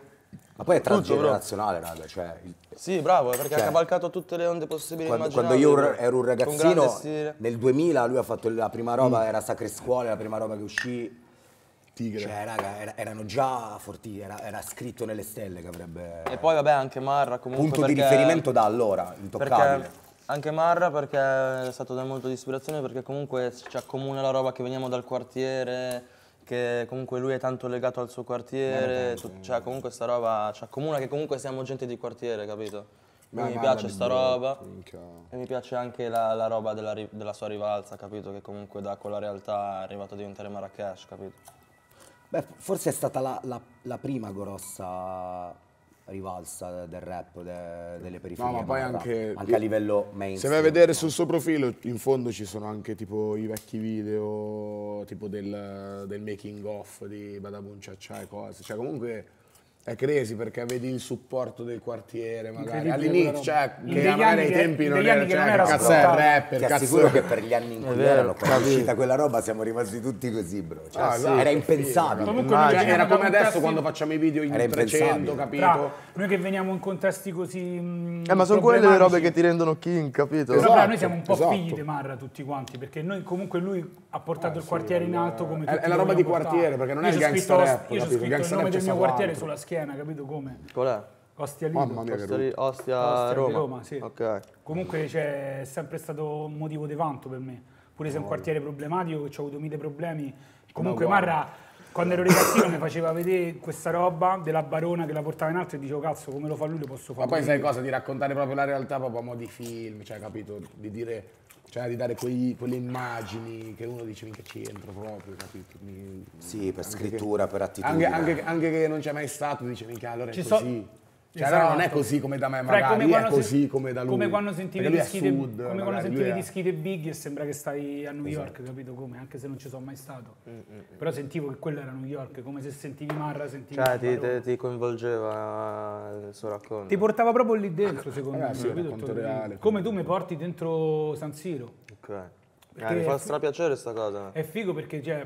S3: Ma poi è transgenerazionale, raga. Cioè, il-
S5: Sì, bravo, perché
S3: Cioè,
S5: ha cavalcato tutte le onde possibili
S3: quando,
S5: immaginabili.
S3: quando io ero un ragazzino, nel 2000 lui ha fatto la prima
S4: Mm.
S3: roba, era Sacre Scuole, la prima roba che uscì.
S4: Tigre.
S3: Cioè, raga, era- erano già forti, era, era scritto nelle stelle che avrebbe...
S5: E poi vabbè anche Marra comunque
S3: punto di
S5: perché-
S3: riferimento da allora, intoccabile.
S5: Perché anche Marra perché è stato da molto di ispirazione perché comunque ci accomuna la roba che veniamo dal quartiere, che comunque lui è tanto legato al suo quartiere, tu- cioè comunque sta roba ci accomuna che comunque siamo gente di quartiere, capito?
S4: Ma
S5: mi piace sta
S4: bro,
S5: roba
S4: minchia.
S5: e mi piace anche la, la roba della, della sua rivalsa, capito? Che comunque da quella realtà è arrivato a diventare Marrakesh, capito?
S3: Beh, forse è stata la, la- la prima grossa rivalsa del rap, de- delle periferie.
S4: No, ma poi anche-
S3: anche a livello
S4: Se
S3: mainstream.
S4: vai a vedere sul suo profilo, in fondo ci sono anche tipo i vecchi video, tipo del, del making of di Badabun Ciaccia e cose. Cioè comunque è crazy perché vedi il supporto del quartiere magari. All'inizio, cioè, che magari
S2: anni
S4: ai tempi non era, cioè,
S2: non era
S4: cazzo è il
S2: scontato.
S4: rap,
S3: Ti
S4: cazzo
S3: assicuro che per gli anni in cui erano, quando è uscita quella roba, siamo rimasti tutti così, bro. Cioè,
S4: Ah, esatto.
S3: era impensabile.
S2: Comunque
S4: era come adesso quando facciamo i video in
S3: Era
S4: 300,
S3: impensabile.
S4: capito?
S2: Fra, noi che veniamo in contesti così mh,
S5: Eh, ma sono quelle le robe che ti rendono king, capito?
S2: Però
S4: Esatto,
S2: noi siamo un po'
S4: esatto.
S2: figli di Marra tutti quanti, perché noi comunque lui ha portato il quartiere in alto come
S4: è-
S2: tutti
S4: è la roba di quartiere, perché non è il
S2: scritto-
S4: rap,
S2: Io scritto il nome
S4: rap
S2: del
S4: c'è
S2: mio quartiere sulla schiena, capito come?
S5: Qual è?
S2: Ostia Lido.
S4: Mamma mia,
S5: Ostia, di- Ostia,
S2: Ostia
S5: Roma.
S2: Roma, sì.
S5: Ok.
S2: Comunque cioè, è sempre stato un motivo di vanto per me. Pure se è un quartiere problematico, che ho avuto mille problemi. Comunque
S4: uguale.
S2: Marra, quando ero ragazzino, mi faceva vedere questa roba della barona che la portava in alto e dicevo, cazzo, come lo fa lui, lo posso
S4: Ma
S2: fare.
S4: poi
S2: pure
S4: sai
S2: io".
S4: cosa? Di raccontare proprio la realtà proprio a mo' di film, cioè capito? Di dire, cioè di dare quei- quelle immagini che uno dice minchia ci entro proprio, capito? Mi-
S3: Sì, per scrittura, per
S4: Anche,
S3: attitudine.
S4: anche- anche che non c'è mai stato, dice minchia allora è
S2: Ci so-
S4: Cioè allora non è
S2: Esatto.
S4: così come da me
S2: Fra, è
S4: magari, è,
S2: quando
S4: così
S2: se-
S4: come da lui.
S2: Come quando sentivi i
S4: lui è
S2: dischi, di-
S4: sud,
S2: come quando sentivi
S4: è-
S2: dischi di Biggie e sembra che stai a New York, capito come? Anche se non ci sono mai stato. Però sentivo che quello era New York, come se sentivi Marra, sentivi
S5: Cioè, ti,
S2: Barone.
S5: ti- ti coinvolgeva il suo racconto.
S2: Ti portava proprio lì dentro, secondo
S4: Eh,
S2: me.
S4: sì,
S2: capito? lì.
S4: reale.
S2: Come tu mi porti dentro San Siro.
S5: Ok. Eh, mi fa strapiacere sta cosa.
S2: È figo perché cioè,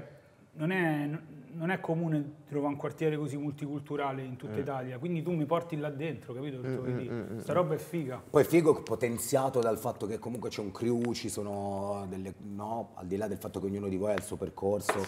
S2: non, è, non è comune trovare un quartiere così multiculturale in
S4: Mm.
S2: tutta Italia, quindi tu mi porti là dentro, capito? Lì. Sta roba è figa.
S3: Poi figo potenziato dal fatto che comunque c'è un crew, ci sono delle, no, al di là del fatto che ognuno di voi ha il suo percorso,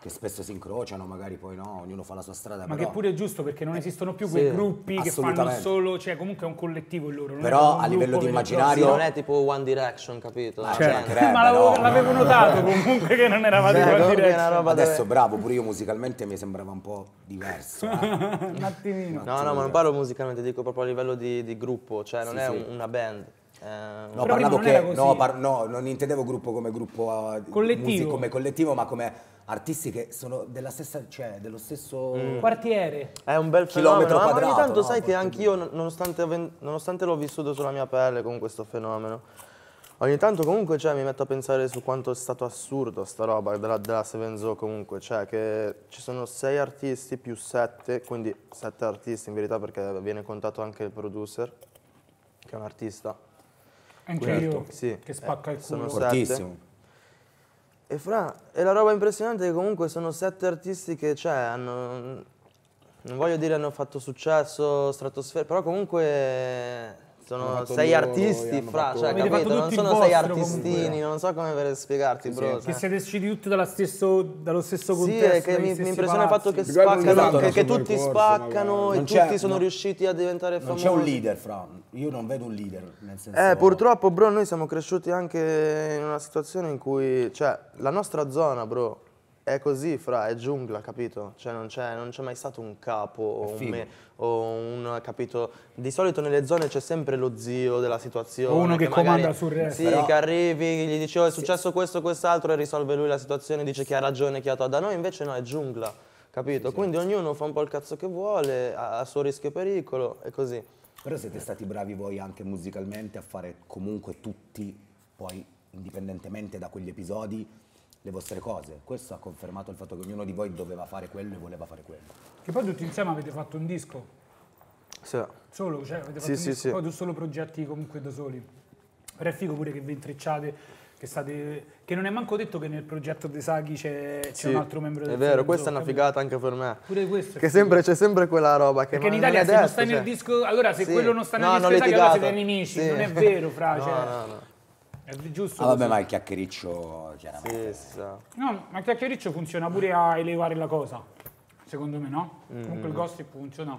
S3: che spesso si incrociano, magari poi no, ognuno fa la sua strada.
S2: Ma
S3: però,
S2: che pure è giusto perché non esistono più quei gruppi che fanno solo, cioè comunque è un collettivo il loro.
S3: Però a livello di
S2: e
S5: Sì,
S3: immaginario-
S5: non è tipo One Direction, capito?
S3: Ah,
S5: Cioè,
S3: mancherebbe, [LAUGHS]
S2: Ma l'avevo,
S3: no,
S2: l'avevo
S3: no, no,
S2: notato comunque che non eravate
S5: Beh,
S2: One Direction.
S5: roba
S3: Adesso
S5: dove-
S3: bravo, pure io musicalmente mi sembrava un po' diverso. eh. [LAUGHS]
S2: un attimino.
S5: No, no, ma non parlo musicalmente, dico proprio a livello di, di gruppo, cioè non
S3: Sì,
S5: è
S3: sì.
S5: un- una band. È
S3: No, parlavo
S2: non
S3: che no, par- no, non intendevo gruppo come gruppo eh,
S2: Collettivo.
S3: music- come collettivo, ma come artisti che sono della stessa, cioè dello stesso
S2: Quartiere.
S5: È un bel
S3: Chilometro
S5: fenomeno, ma ogni
S3: quadrato,
S5: tanto
S3: no?
S5: sai che anch'io, nonostante, nonostante l'ho vissuto sulla mia pelle con questo fenomeno, ogni tanto comunque cioè, mi metto a pensare su quanto è stato assurdo sta roba della, della Seven Zoo comunque, cioè che ci sono sei artisti più sette, quindi sette artisti in verità perché viene contato anche il producer, che è un artista.
S2: Anche
S5: Quindi,
S2: io,
S5: sì,
S2: che spacca
S5: eh,
S2: il
S5: sono
S2: culo.
S5: sette.
S3: fortissimo.
S5: E fra, e la roba impressionante è che comunque sono sette artisti che, cioè, hanno, non voglio dire hanno fatto successo, stratosfera, però comunque sono sei
S4: loro,
S5: artisti, fra, cioè,
S2: Avete
S5: capito?
S2: fatto
S5: Non sono sei artistini,
S2: comunque.
S5: non so come spiegarti, bro.
S2: Che
S5: sai.
S2: siete usciti tutti dalla stesso, dallo stesso
S5: Sì,
S2: contesto.
S5: è che mi, mi impressiona il fatto che spaccano, che, che tutti spaccano
S4: magari.
S5: e
S3: Non
S5: tutti sono
S3: no.
S5: riusciti a diventare
S3: Non
S5: famosi.
S3: c'è un leader, fra. Io non vedo un leader, nel senso
S5: Eh, purtroppo, bro, noi siamo cresciuti anche in una situazione in cui, cioè, la nostra zona, bro, è così, fra, è giungla, capito? Cioè, non c'è, non c'è mai stato un capo o un, me- o un, capito? Di solito nelle zone c'è sempre lo zio della situazione.
S2: O uno che
S5: magari-
S2: comanda sul resto.
S5: Sì,
S3: Però-
S5: che arrivi, gli dici, oh, è successo questo, quest'altro, e risolve lui la situazione, dice chi ha ragione, chi ha torto. Da noi invece no, è giungla, capito? Quindi ognuno fa un po' il cazzo che vuole, a, a suo rischio e pericolo, e così.
S3: Però siete stati bravi voi anche musicalmente a fare comunque tutti, poi indipendentemente da quegli episodi, le vostre cose. Questo ha confermato il fatto che ognuno di voi doveva fare quello e voleva fare quello.
S2: Che poi tutti insieme avete fatto un disco.
S5: Sì.
S2: Solo, cioè avete fatto
S5: Sì,
S2: un
S5: sì,
S2: disco,
S5: sì.
S2: poi tu solo progetti comunque da soli. Però è figo pure che vi intrecciate, che state. Che non è manco detto che nel progetto dei Saghi c'è, c'è
S5: Sì,
S2: un altro membro del
S5: È vero, questa è una figata anche per me.
S2: Pure questo è
S5: Che sempre, c'è sempre quella roba che
S2: Perché in Italia se non stai nel
S5: cioè.
S2: disco, allora se
S5: Sì.
S2: quello non sta nel
S5: No,
S2: disco Saghi, allora siete nemici,
S5: Sì.
S2: non è vero, fra,
S5: No,
S2: cioè,
S5: no, no.
S2: è giusto
S3: Ah vabbè,
S2: così.
S3: ma il chiacchiericcio chiaramente.
S5: Sì.
S2: No, ma il chiacchiericcio funziona pure a elevare la cosa, secondo me, no?
S5: Mm,
S2: Comunque il gossip funziona.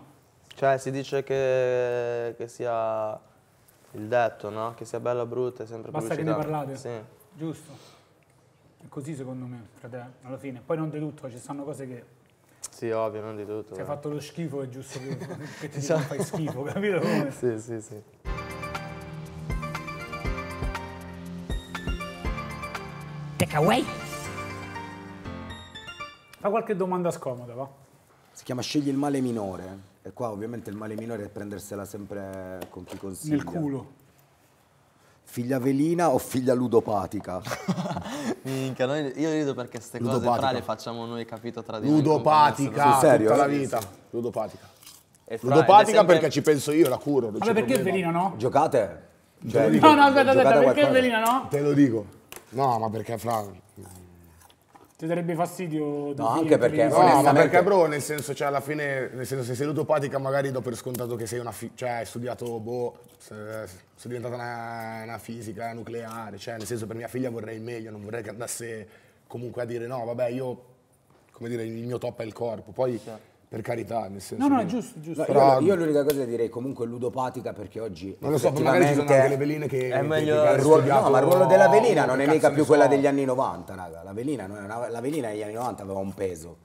S5: Cioè, si dice che, che sia il detto, no? Che sia bella o brutta, è sempre
S2: Basta che ne
S5: pubblicità.
S2: parlate.
S5: Sì.
S2: Giusto. È così secondo me, frate, alla fine. Poi non di tutto, ci stanno cose che
S5: Sì, ovvio, non di tutto.
S2: se hai
S5: però.
S2: fatto lo schifo è giusto che, [LAUGHS] che ti
S5: Esatto.
S2: dicono fai schifo, capito? come?
S5: Sì, sì, sì.
S2: Fa qualche domanda scomoda, va?
S3: Si chiama Scegli il male minore. E qua ovviamente il male minore è prendersela sempre con chi consiglia.
S2: Nel culo.
S3: Figlia velina o figlia ludopatica? [LAUGHS]
S5: Minchia, noi- io rido perché queste cose fra le facciamo noi, capito, tra di noi.
S4: Ludopatica,
S3: Sul serio?
S4: tutta la vita. Ludopatica.
S5: E fra-
S4: Ludopatica
S5: sempre-
S4: perché ci penso io, la curo. non
S2: Vabbè, perché
S4: problema.
S2: velina no?
S3: Giocate? Cioè,
S2: No, no, aspetta, aspetta, perché velina no?
S4: Te lo dico. No, ma perché fra...
S2: Ti darebbe fastidio
S3: No, anche perché-?
S4: No, ma perché bro, nel senso, cioè alla fine, nel senso, se sei ludopatica magari do per scontato che sei una, fi- cioè hai studiato, boh, se- sono diventata una, una fisica nucleare, cioè nel senso per mia figlia vorrei il meglio, non vorrei che andasse comunque a dire no, vabbè, io, come dire, il mio top è il corpo, poi per carità, nel senso...
S2: No, no, è giusto, giusto.
S3: No,
S4: Però-
S3: io, io l'unica cosa direi comunque ludopatica perché oggi
S4: Non lo so, magari ci sono anche le veline che...
S5: È meglio-
S4: che
S3: il ruolo,
S4: studiato-
S3: no, ma il ruolo della velina non è mica più
S4: so.
S3: quella degli anni 90, raga. La velina, non è una- la velina negli anni 90 aveva un peso.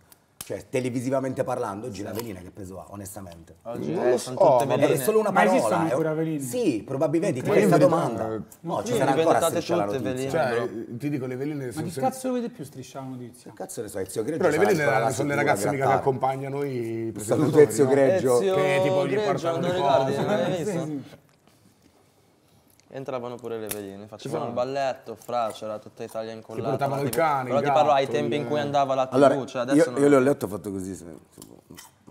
S3: Cioè, televisivamente parlando, oggi la velina che peso ha, onestamente?
S5: Oggi
S4: Non
S5: eh,
S4: lo
S5: sono
S4: so,
S5: tutte
S4: ma
S3: È solo una
S2: Ma
S3: parola.
S2: esistono
S3: è-
S2: ancora veline?
S3: Sì, probabilmente, ti
S4: Ma
S3: questa domanda.
S4: eh,
S3: No, ci
S5: sì,
S3: sarà ancora
S5: diventate
S3: striscia la notizia.
S4: Cioè, ti dico, le veline
S2: Ma
S4: sono
S2: chi
S4: sempre...
S2: cazzo vede più striscia la notizia?
S3: Cazzo ne so, Ezio Greggio
S4: Però le veline
S3: là
S4: sono le ragazze mica che accompagnano i
S3: Saluto
S4: presentatori,
S3: Ezio
S4: no?
S3: Greggio.
S5: Ezio
S4: Che tipo gli portano
S5: non
S4: le cose.
S5: Non l'hai
S2: Sì,
S5: visto?
S2: sì.
S5: Entravano pure le veline, facevano il balletto, fra, c'era tutta Italia incollata.
S4: portavano
S5: la
S4: il cane,
S5: Però ti parlo ai tempi in
S4: il-
S5: cui andava la TV,
S3: Allora,
S5: cioè adesso
S3: io,
S5: no.
S3: io le ho letto ho fatto così. se-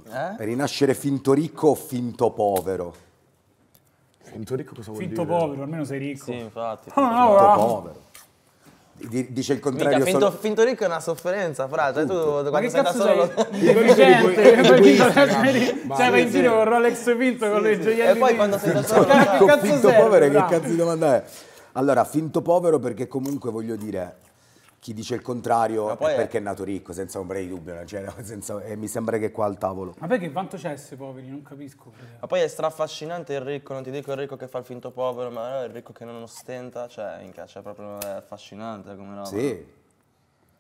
S5: Eh?
S3: Per rinascere finto ricco o finto povero?
S4: Finto ricco cosa vuol
S2: Finto
S4: dire?
S2: povero, almeno sei ricco.
S5: Sì, infatti.
S2: No,
S3: Finto
S2: no,
S3: povero. Di- dice il contrario
S5: Minchia, finto,
S3: solo-
S5: finto ricco è una sofferenza, fra, cioè tu
S2: Ma
S5: quando
S2: che
S5: sei da
S2: cazzo
S5: solo...
S4: Ma-
S2: cioè vai in
S5: sì,
S2: giro
S5: sì.
S2: con Rolex finto con le gioielli
S5: E poi quando sei da solo...
S2: Che
S5: fra,
S2: cazzo
S3: finto
S2: serve,
S3: povero, che cazzo di domanda è? Allora, finto povero perché comunque voglio dire, chi dice il contrario è
S5: è-
S3: perché è nato ricco, senza ombra di dubbio, cioè, senza- e mi sembra che qua al tavolo.
S2: Ma perché quanto c'è essere poveri? Non capisco.
S5: Ma poi è straffascinante il ricco, non ti dico il ricco che fa il finto povero, ma il ricco che non ostenta, cioè, minchia, cioè proprio è affascinante come roba.
S3: Sì.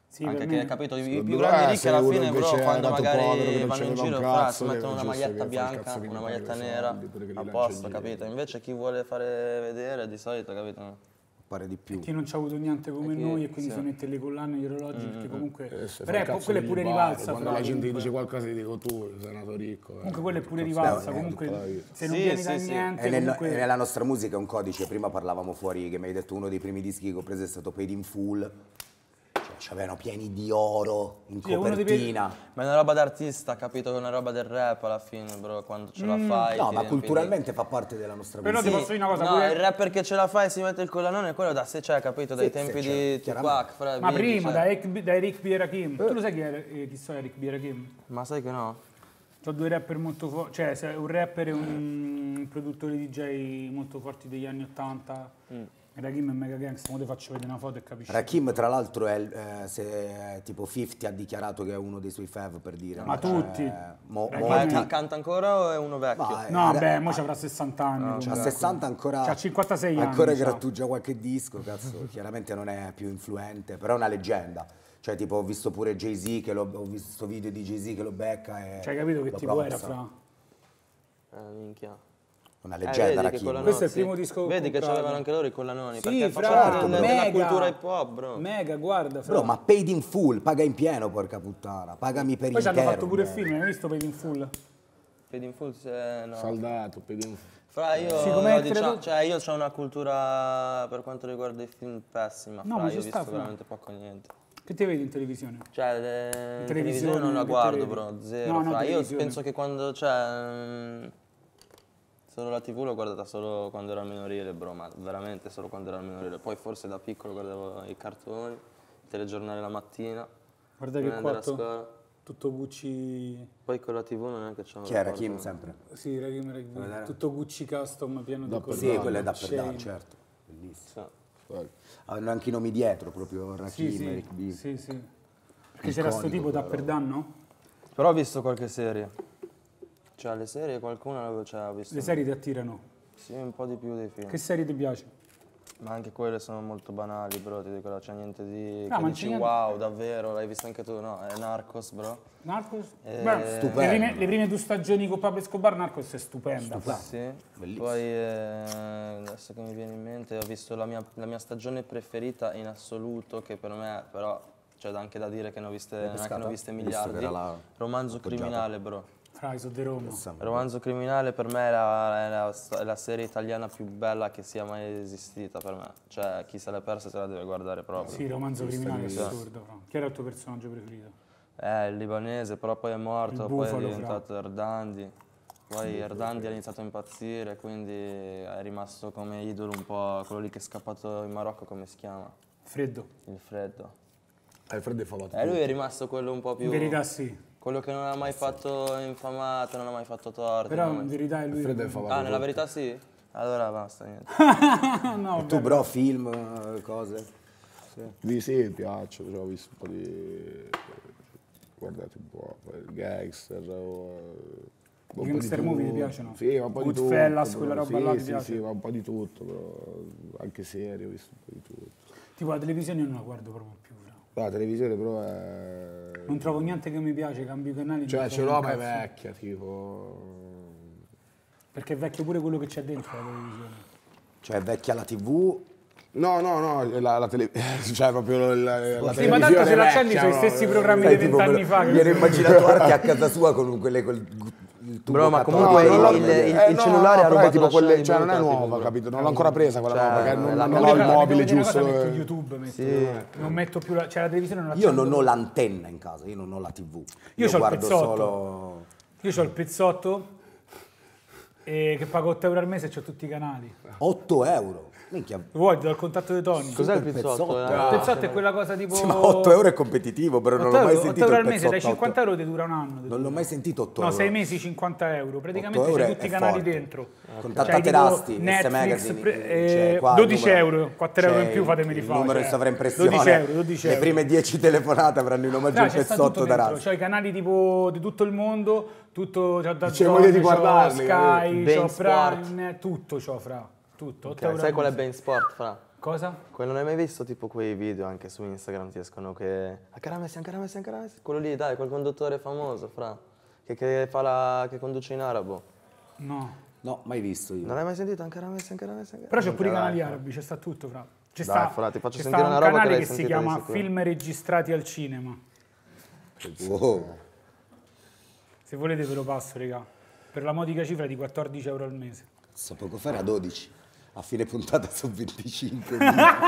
S2: Sì,
S5: Anche che,
S2: me-
S5: capito, i- più grandi ricchi
S4: se
S5: alla fine,
S4: è
S5: quando magari vanno in giro, fra,
S4: cazzo,
S5: si mettono una maglietta bianca, una maglietta nera, a posto, capito? Invece chi vuole fare vedere, di solito, capito?
S3: Pare di più.
S2: chi non c'ha avuto niente come
S5: Perché-
S2: noi e quindi
S5: sì.
S2: si mette le collane, gli orologi, perché comunque...
S4: Eh, se
S2: Però è- quella è pure
S4: bar,
S2: rivalsa.
S4: Quando la gente dice qualcosa ti dico tu sei nato ricco. eh.
S2: Comunque quella è pure rivalsa,
S4: eh,
S2: comunque se non
S5: Sì,
S2: vieni
S5: sì,
S2: da
S5: sì.
S2: niente,
S3: E, nel-
S2: comunque...
S3: e nella nostra musica è un codice, prima parlavamo fuori che mi hai detto uno dei primi dischi che ho preso è stato Paid in Full, c'avevano pieni di oro in
S2: Sì,
S3: copertina.
S5: Ma è una roba d'artista, capito? Che è una roba del rap alla fine, bro, quando ce la fai.
S3: No, ma
S5: riempi di-
S3: culturalmente fa parte della nostra
S2: Però
S3: musica.
S2: ti posso dire una cosa,
S5: no,
S2: pure-
S5: il rapper che ce la fa e si mette il collanone quello da se c'è, capito? Dai
S3: Sì,
S5: tempi
S3: sì,
S5: di
S3: certo,
S5: Tupac, fra
S2: Ma
S5: Biggie,
S2: prima,
S5: cioè.
S2: da Eric, B- da Eric B. e Rakim. Tu lo sai chi, è, eh, chi sono Eric B. e Rakim?
S5: Ma sai che no?
S2: Sono due rapper molto forti, cioè un rapper e un produttore DJ molto forti degli anni 80.
S5: Mm.
S2: Rakim è mega gangster, ora ti faccio vedere una foto e capisci.
S3: Rakim, tra l'altro, è, eh, se, tipo 50 ha dichiarato che è uno dei suoi fav per dire.
S2: Ma
S3: Cioè,
S2: tutti?
S3: mo-
S2: Rakim
S5: Ma
S2: è-
S5: canta ancora o è uno vecchio?
S3: Ma, eh,
S2: No,
S3: eh,
S2: beh, mo ci avrà 60 anni.
S3: C'ha
S2: comunque.
S3: 60 ancora.
S2: C'ha 56 anni,
S3: Ancora grattugia qualche disco, cazzo. [LAUGHS] chiaramente non è più influente, però è una leggenda. Cioè, tipo, ho visto pure Jay-Z, che ho visto video di Jay-Z che lo becca e.
S2: Cioè, hai capito che tipo era fra?
S5: Eh, minchia.
S3: Una
S5: Eh,
S3: leggenda, Rakim.
S5: collanoni-
S2: Questo è il primo disco
S5: Vedi che c'avevano anche loro i collanoni.
S2: Sì,
S5: perché
S2: fra,
S5: del- della
S2: mega.
S5: cultura hip hop, bro.
S2: Mega, guarda. Fra.
S3: Bro, ma paid in full, paga in pieno, porca puttana. Pagami per
S2: Poi ci hanno
S3: intero.
S2: fatto pure il film, hai visto Paid in Full?
S5: Vedi in full, se- no.
S4: Saldato, pedin-
S5: Fra io,
S2: Sì, com'è,
S5: diciamo, cioè io ho una cultura per quanto riguarda i film pessima.
S2: No,
S5: fra,
S2: ma
S5: io ho
S2: sta,
S5: visto
S2: fra.
S5: veramente poco niente.
S2: Che ti vedi in televisione?
S5: Cioè, le- in televisione non la guardo, bro, zero.
S2: No, no,
S5: fra. Io penso che quando, cioè, mm, solo la tv l'ho guardata solo quando ero al minorile, bro, ma veramente solo quando ero al minorile. Poi forse da piccolo guardavo i cartoni, il telegiornale la mattina,
S2: Guarda
S5: prima
S2: che
S5: di andare a
S2: quattro,
S5: scuola.
S2: tutto Gucci...
S5: Poi con la tv non è che c'è
S3: Chi è Rakim sempre?
S2: Sì, Rakim.
S3: vedere?
S2: Tutto Gucci custom pieno di
S4: Dappertutto.
S2: cose.
S3: Sì, quello è da per da, certo. Bellissimo. Hanno anche i nomi dietro, proprio Rakim,
S2: Sì, sì,
S3: Eric B.
S2: sì, sì. Perché c'era sto
S3: Iconico,
S2: tipo da per danno?
S5: Però ho visto qualche serie. Cioè, le serie qualcuna l'avevo cioè, ho visto.
S2: Le serie ti attirano.
S5: Sì, un po' di più dei film.
S2: Che serie ti piace?
S5: Ma anche quelle sono molto banali, bro. Ti dico, c'è niente di.
S2: Ah,
S5: che
S2: ma
S5: dici
S2: c'è niente-
S5: wow, davvero, l'hai visto anche tu? No, è Narcos, bro.
S2: Narcos?
S5: Eh,
S2: Beh,
S3: stupendo.
S2: Le prime, le prime due stagioni con Pablo Escobar, Narcos è stupenda. fra.
S5: Sì.
S3: Bellissimo.
S5: Poi eh, adesso che mi viene in mente, ho visto la mia, la mia stagione preferita in assoluto, che per me, però, c'è anche da dire che ne ho viste, ne ho viste miliardi.
S3: la-
S5: Romanzo
S3: appoggiata.
S5: criminale, bro.
S2: Fra, sono di Roma.
S5: Romanzo criminale per me è la, è la è la serie italiana più bella che sia mai esistita per me. Cioè, chi se l'è persa se la deve guardare proprio.
S2: Sì, romanzo criminale è assurdo. Fra. Chi era il tuo personaggio preferito?
S5: Eh, il libanese, però poi è morto,
S2: Il
S5: poi è diventato Erdandi. Poi Erdandi ha iniziato a impazzire, quindi è rimasto come idolo un po' quello lì che è scappato in Marocco, come si chiama?
S2: Freddo.
S5: Il freddo.
S4: Eh, Fred è falato.
S5: E lui è rimasto quello un po' più...
S2: In verità sì.
S5: Quello che non ha mai fatto infamato, non ha mai fatto torto.
S2: Però in verità è lui.
S4: Fred è falato.
S5: Ah, nella verità sì? Allora basta, niente. [LAUGHS]
S2: no,
S3: Tu, bro, film, eh, cose?
S4: Di sì, mi piace, cioè, ho visto un po' di... Guardate un po', il gangster, o... un po' di
S2: gangster movie ti piacciono?
S4: Sì, ma un po' di tutto.
S2: Goodfellas, quella roba
S4: sì,
S2: là ti
S4: sì,
S2: piace?
S4: Sì, ma un po' di tutto, però anche serie, ho visto un po' di tutto.
S2: Tipo la televisione non la guardo proprio più.
S4: La televisione però è...
S2: Non trovo niente che mi piace, cambio canali.
S4: Cioè ce l'ho ma è vecchia, tipo...
S2: Perché è vecchio pure quello che c'è dentro la televisione.
S3: Cioè, vecchia la TV,
S4: No, no, no, la, la tele... [LAUGHS] cioè proprio la, la
S2: Sì, ma tanto se l'accendi sono i
S4: no?
S2: stessi programmi di vent'anni fa.
S3: mi ero immaginato Arti a casa sua con quelle tubo
S5: Bro, ma comunque
S4: No,
S5: il-
S4: l'ho-
S5: il-
S4: eh,
S5: il
S4: no,
S5: cellulare ha
S4: però è
S5: rubato
S4: tipo quelle, cioè non è nuova, capito? Non l'ho ancora presa quella
S5: Cioè,
S4: nuova, perché non,
S5: la
S4: non ho il mobile giusto.
S2: cosa, metto YouTube, metto, non metto più la, cioè la televisione non la
S3: Io non ho l'antenna in casa, io non ho la TV. Io,
S2: c'ho il
S3: guardo
S2: pezzotto.
S3: solo...
S2: Io ho il pezzotto e che pago 8 euro al mese e ho tutti i canali.
S3: 8 euro. Minchia.
S2: Vuoi, il contatto di Tony?
S5: Cos'è il
S3: pezzotto.
S5: Eh,
S2: Il pezzotto è quella cosa tipo...
S3: Sì, ma 8 euro è competitivo, però non
S2: 8
S3: l'ho mai
S2: euro, 8
S3: sentito
S2: euro
S3: il
S2: al mese, dai
S3: pezzotto
S2: 50 euro ti dura un anno.
S3: Non l'ho mai sentito 8
S2: No,
S3: euro.
S2: 6 mesi 50 euro. Praticamente
S3: euro
S2: c'hai
S3: è-
S2: tutti i canali
S3: forte.
S2: dentro.
S3: Contattate
S2: C'hai tipo
S3: Rasti, S
S2: Netflix,
S3: Magazine,
S2: pre-
S3: c'è
S2: eh,
S3: qua il
S2: 12
S3: numero-
S2: euro, 4 euro in
S3: c'è
S2: più fatemi
S3: il
S2: rifare.
S3: numero di
S2: cioè,
S3: sovraimpressione.
S2: 12 euro, 12
S3: Le
S2: euro.
S3: prime 10 telefonate avranno in omaggio
S2: No,
S3: il
S2: c'è sta
S3: pezzotto da Rasti.
S2: c'ho i canali tipo di tutto il mondo, tutto, c'ho da
S4: C'è voglia di
S2: c'ho
S4: guardarli,
S2: Sky,
S5: Sport.
S2: Prime, tutto c'ho fra, tutto. 8
S5: Ok,
S2: euro
S5: sai
S2: al
S5: qual è. Ben Sport, fra?
S2: Cosa?
S5: Quello non hai mai visto tipo quei video anche su Instagram ti escono che... Ancora Messi, ancora Messi, ancora Messi. Quello lì, dai, quel conduttore famoso, fra. Che, che fa la... che conduce in arabo.
S2: No.
S3: No, mai visto io.
S5: Non hai mai sentito ancora Messi, ancora Messi? Ancora...
S2: Però c'ho pure i canali
S5: fra.
S2: arabi, c'è sta tutto fra. C'è
S5: Dai,
S2: sta,
S5: fra, ti faccio
S2: c'è
S5: sentire una
S2: un
S5: roba che
S2: canale
S5: l'hai
S2: che si chiama. Film registrati al cinema.
S3: Wow.
S2: Se volete ve lo passo, raga. Per la modica cifra di 14 euro al mese.
S3: So poco fare a 12. A fine puntata sono 25.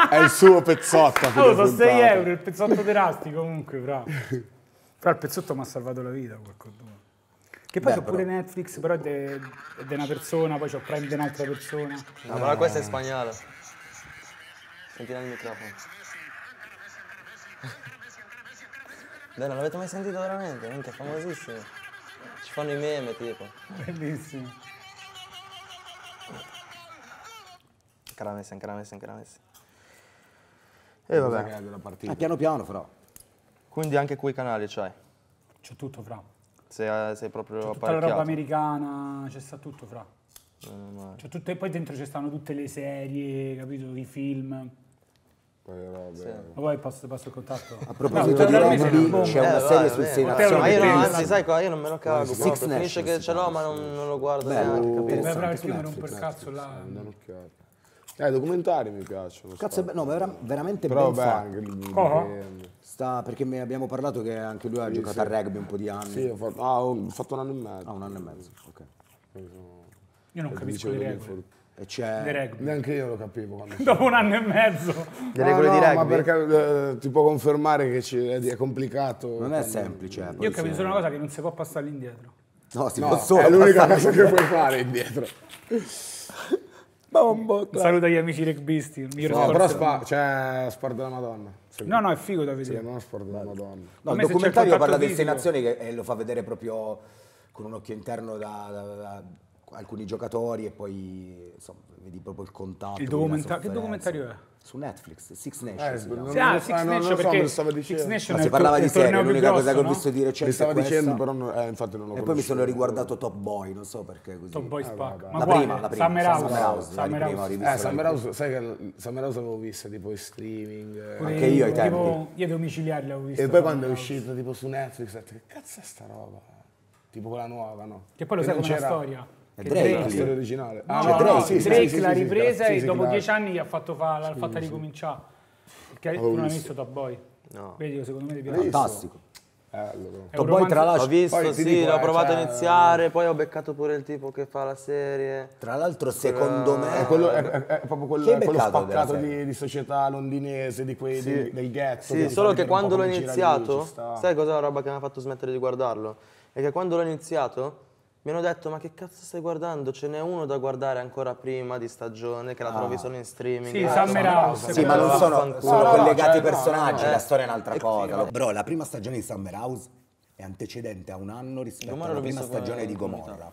S4: È il suo pezzotto. a fine
S2: Oh, sono 6
S4: puntata.
S2: euro il pezzotto di Rasti comunque, fra. Fra il pezzotto mi ha salvato la vita qualcuno. Che poi
S3: Beh,
S2: c'ho pure Netflix, però è di una persona, poi c'ho Prime di un'altra persona.
S5: No, però questo è spagnolo. Senti nel microfono. Dai, non l'avete mai sentito veramente? Minchia, è famosissimo. Ci fanno i meme, tipo.
S2: Bellissimo.
S5: Ancora Messi, ancora Messi, ancora Messi. E vabbè.
S3: Ah, piano piano però.
S5: Quindi anche quei canali c'hai.
S2: C'ho tutto, fra.
S5: Sei, sei proprio
S2: C'ho tutta la roba americana, c'è sta tutto, fra.
S5: Non è male.
S2: C'ho tutte, poi dentro ci stanno tutte le serie, capito? I film.
S4: Quelle robe.
S2: Ma poi passo, passo il contatto.
S3: A proposito
S2: No,
S3: di rugby,
S2: non
S3: c'è una
S5: Eh,
S3: serie sul. Sei
S2: Ma
S3: Nazioni.
S5: Ma io no,
S2: Nations.
S5: anzi, sai qua, io non me lo cago
S3: Six
S5: proprio. Finisce
S3: Nations
S5: che ce l'ho, ma non, non lo guardo
S3: Bello.
S5: neanche,
S2: Beh,
S5: capito?
S2: bravo, il
S3: su
S2: film non
S3: Netflix,
S2: per cazzo là.
S4: Eh, i documentari mi piacciono.
S3: Cazzo, no, ma vera- veramente
S4: Però
S3: ben fatto.
S4: anche lì dipende.
S3: Sta, perché mi abbiamo parlato che anche lui ha giocato a rugby un po' di anni.
S4: Sì, ho fatto, ah, ho fatto un anno e mezzo.
S3: Ah, un anno e mezzo, ok.
S2: Io non capisco le regole.
S3: E c'è...
S2: Le regole.
S4: Neanche io lo capivo quando [LAUGHS]
S2: Dopo un anno e mezzo.
S5: Le regole
S4: no,
S5: di
S4: ma
S5: rugby?
S4: perché eh, ti può confermare che ci- è, è complicato.
S3: Non è semplice. eh,
S2: Io ho capito
S3: se-
S2: solo una cosa che non si può passare all'indietro.
S3: No, si
S4: No,
S3: può solo
S4: è l'unica
S3: passare-
S4: cosa che puoi fare indietro.
S3: Bombo,
S2: Un saluto agli amici rugbisti. il miglior
S4: No,
S2: sport
S4: però spa, cioè, sport della Madonna.
S2: No, no, è figo da
S4: Secondo
S2: vedere.
S4: me è sport della Madonna.
S3: No, il
S2: me se c'è
S3: documentario
S2: il
S3: parla
S2: contatto
S3: del Sei
S2: fisico-
S3: Nazioni che eh, lo fa vedere proprio con un occhio interno da, da- da alcuni giocatori e poi insomma, vedi proprio il contatto.
S2: Il documenta- che documentario è?
S3: Su Netflix, Six
S4: Eh,
S3: Nations. si
S4: non-
S3: chiama.
S2: Sì, ah,
S4: lo
S2: Six
S4: so, non lo
S2: Nation
S4: so, me
S2: perché
S4: lo stava
S2: Six. Nation è
S3: si parlava di serie, l'unica cosa
S2: grosso,
S3: che ho visto di recente
S4: Mi stava
S3: è questa.
S4: dicendo, però no- eh, infatti non l'ho
S3: E poi mi sono riguardato Top Boy, non so perché così.
S2: Top Boy Spack. Ma
S3: La prima, la prima,
S2: Summer House.
S3: Summer House,
S2: Summer House.
S4: Eh. House, sai che Summer House l'avevo vista tipo in streaming. eh.
S3: Anche io ai tempi.
S2: Tipo, io domiciliari l'avevo visto.
S4: E poi quando è uscito tipo su Netflix, ho detto che cazzo è sta roba? Tipo quella nuova, no?
S2: Che poi lo sai
S4: non
S2: come la storia?
S3: È
S2: Che
S3: Drake
S4: La storia originale.
S2: No,
S3: C'è
S2: no,
S3: Drake,
S2: no,
S3: sì, sì,
S2: Drake
S4: sì,
S2: l'ha
S4: sì, sì,
S2: ripresa
S4: sì,
S2: e
S4: sì,
S2: dopo dieci anni gli ha fatto fa- l'ha fatta ricominciare. Perché tu non hai visto Top Boy?
S5: No.
S2: Vedi, secondo me ti piace.
S3: Fantastico.
S4: Bello,
S3: Top Boy, tra
S2: romanzo-
S5: Ho
S3: l'altro,
S5: visto,
S4: poi
S5: sì,
S4: dico,
S5: l'ho
S4: eh,
S5: provato
S4: cioè-
S5: a iniziare, poi ho beccato pure il tipo che fa la serie.
S3: tra l'altro, secondo me...
S4: È, quello, è, è- è proprio quel- quello spaccato di, di società londinese, di quei, di- del ghetto.
S5: Sì,
S4: ti
S5: solo che quando l'ho iniziato,
S4: sta.
S5: sai cosa è la roba che mi ha fatto smettere di guardarlo? È che quando l'ho iniziato mi hanno detto ma che cazzo stai guardando? Ce n'è uno da guardare ancora prima di stagione che la trovi solo in streaming.
S2: Sì,
S5: Eh,
S2: Summer House.
S3: Sì, ma non sono, sono
S4: No, no, no,
S3: collegati
S4: cioè,
S3: i personaggi,
S5: no, no.
S3: la storia è un'altra
S5: Eh,
S3: cosa.
S5: sì,
S3: Bro, la prima stagione di Summer House è antecedente a un anno rispetto
S5: Gomorra
S3: alla prima stagione di. Gomorra.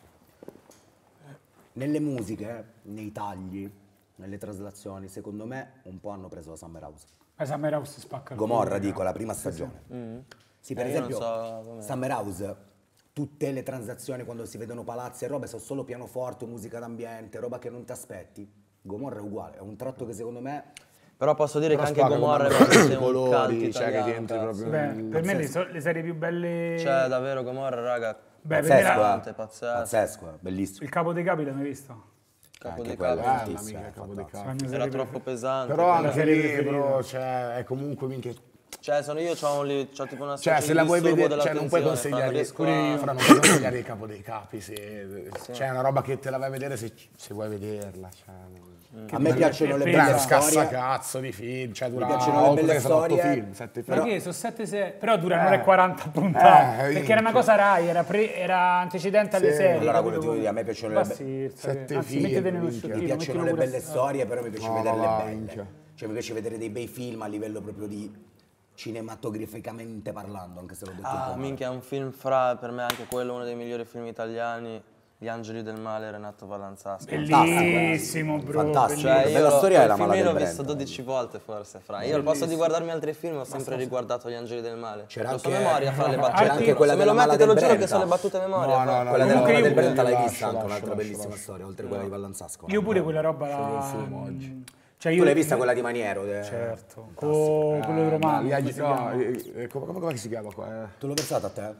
S3: Nelle musiche, nei tagli, nelle traslazioni, secondo me un po' hanno preso la Summer House.
S2: Eh, Summer House spacca il
S3: Gomorra, dico, la prima stagione. Sì, per
S5: Eh, io non
S3: esempio,
S5: so.
S3: Summer House, tutte le transazioni quando si vedono palazzi e robe sono solo pianoforte, musica d'ambiente, roba che non ti aspetti. Gomorra è uguale, è un tratto che secondo me
S5: Però posso dire
S4: Però
S5: che anche Gomorra è un
S4: colori,
S5: cult
S4: cioè che ti entri
S5: cazzo.
S4: proprio
S2: Beh, per me le, so- le serie più belle...
S5: Cioè, davvero Gomorra, raga.
S2: Beh,
S3: pazzesco,
S2: la-
S3: eh.
S5: pazzesco.
S3: Pazzesco, eh, bellissimo.
S2: il capo dei capi l'hai mai visto?
S5: Capo dei capi.
S3: è
S4: Bella,
S3: è
S4: capo dei
S2: mia
S5: Era troppo pesante.
S4: Però anche lì, bro, cioè, è comunque minchia...
S5: Cioè, sono io, c'ho, un, c'ho tipo una
S4: Cioè,
S5: specie
S4: se
S5: di
S4: la vuoi vedere, cioè, non puoi consigliare,
S5: a-
S4: fra, non puoi consigliare il capo dei capi, se, cioè, è una roba che te la vai a vedere se, se vuoi vederla. Cioè,
S3: A me piacciono le belle storie.
S4: Scassa-cazzo di film, cioè,
S3: Mi
S4: dura
S3: piacciono le belle
S4: che sono otto
S3: storie.
S4: film, sette film.
S2: Che sono 7 serie, però durano un'ora e 40 puntate.
S4: Eh,
S2: perché era una cosa Rai, era, pre- era antecedente alle
S4: Sì.
S2: serie.
S3: Allora, quello ti voglio dire, a me piacciono le be-
S2: sì,
S4: Sette
S2: anzi,
S4: film,
S2: mettetene uno
S4: minchia.
S2: sciottino,
S3: Mi piacciono le
S2: pure
S3: belle storie, però mi piace
S4: No,
S3: vederle
S4: va,
S3: belle. Cioè, mi piace vedere dei bei film a livello proprio di cinematograficamente parlando, anche se l'ho detto un
S5: Ah,
S3: po'.
S5: minchia, è un film fra, per me anche quello uno dei migliori film italiani, Gli Angeli del Male, Renato Vallanzasca.
S2: Bellissimo, bro.
S3: Fantastico.
S5: Cioè,
S3: La
S5: io
S3: bella
S5: lo-
S3: storia è la
S5: film
S3: mala
S5: l'ho visto
S3: Brenta.
S5: 12 volte forse, fra. Io al posto di guardarmi altri film ho sempre riguardato Gli Angeli del Male.
S3: C'era anche-
S5: memoria, fra le
S3: c'era
S5: battute.
S3: anche quella
S5: Se me
S3: della
S5: lo metti te lo giuro che
S3: Brenta.
S5: so le battute a memoria.
S4: No, no, no.
S3: Quella della Mala del Brenta l'hai vista, anche un'altra bellissima storia, oltre a quella di Vallanzasco.
S2: Io pure quella roba la... Cioè io...
S3: Tu l'hai vista quella di Maniero? de-
S2: Certo, con quello di Romano.
S4: Gli
S2: come
S4: agi-
S2: si
S4: no,
S2: chiama?
S4: eh, eh, come, si chiama qua? eh?
S3: Tu l'ho versata a te?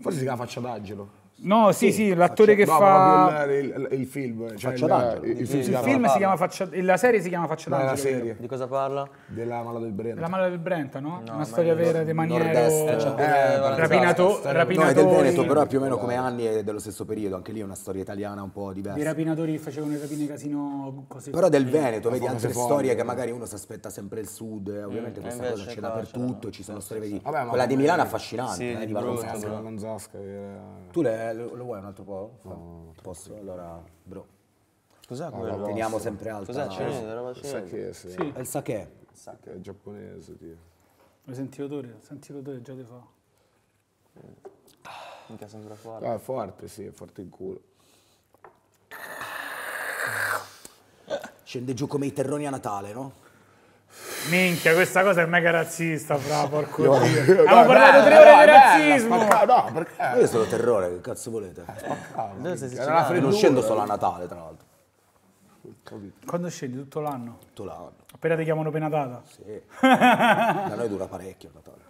S4: Forse si chiama Faccia d'Angelo.
S2: No, sì, sì, l'attore che
S4: no,
S2: fa...
S4: il, il, il film. Cioè
S3: Faccia
S4: il,
S3: d'Angelo.
S4: il, film si
S2: Il
S4: chiama
S2: film si chiama Faccia... La serie si chiama Faccia
S4: No, la
S2: d'Angelo.
S4: serie
S5: Di cosa parla?
S4: della Mala del Brenta.
S2: La mala del Brenta, no? Una
S5: ma
S2: storia vera di Maniero...
S3: Nord-est.
S5: Eh,
S2: rapinato...
S5: Vallanzasca,
S3: No, è del Veneto, però è più o meno come anni e dello stesso periodo. Anche lì è una storia italiana un po' diversa.
S2: rapinatori che facevano i rapini casino così.
S3: Però del Veneto, vedi altre storie che magari uno si aspetta sempre il sud, e ovviamente questa
S5: invece
S3: cosa c'è dappertutto, ci sono storie
S4: ma
S3: Quella di Milano è affascinante,
S5: Sì,
S3: eh,
S5: di
S3: di
S5: brutto,
S3: Vallanzasca.
S4: Eh,
S3: lo, lo vuoi un altro po'? Posso? Allora, bro.
S5: Cos'è quello?
S3: Teniamo sempre alta.
S5: Cos'è cinese? Roba
S4: Sa
S5: cinese?
S4: che sì.
S2: Sì,
S3: È il sake.
S4: Che è giapponese, tipo.
S2: lo senti l'odore? Senti l'odore già ti fa.
S5: Minchia sembra forte.
S4: Ah, è forte, sì, è forte in culo.
S3: Scende giù come i terroni a Natale, no?
S2: Minchia, questa cosa è mega razzista, fra, porco
S4: Io-
S2: dio. [LAUGHS]
S4: No,
S2: Abbiamo
S4: è
S2: parlato tre
S4: no,
S2: ore di razzismo.
S4: No, perché?
S3: io sono terrore, che cazzo volete?
S4: Una
S3: Non scendo solo a Natale, tra l'altro.
S2: Quando scendi? Tutto l'anno?
S3: Tutto l'anno.
S2: Appena ti chiamano penatata?
S3: Sì. da noi dura parecchio Natale.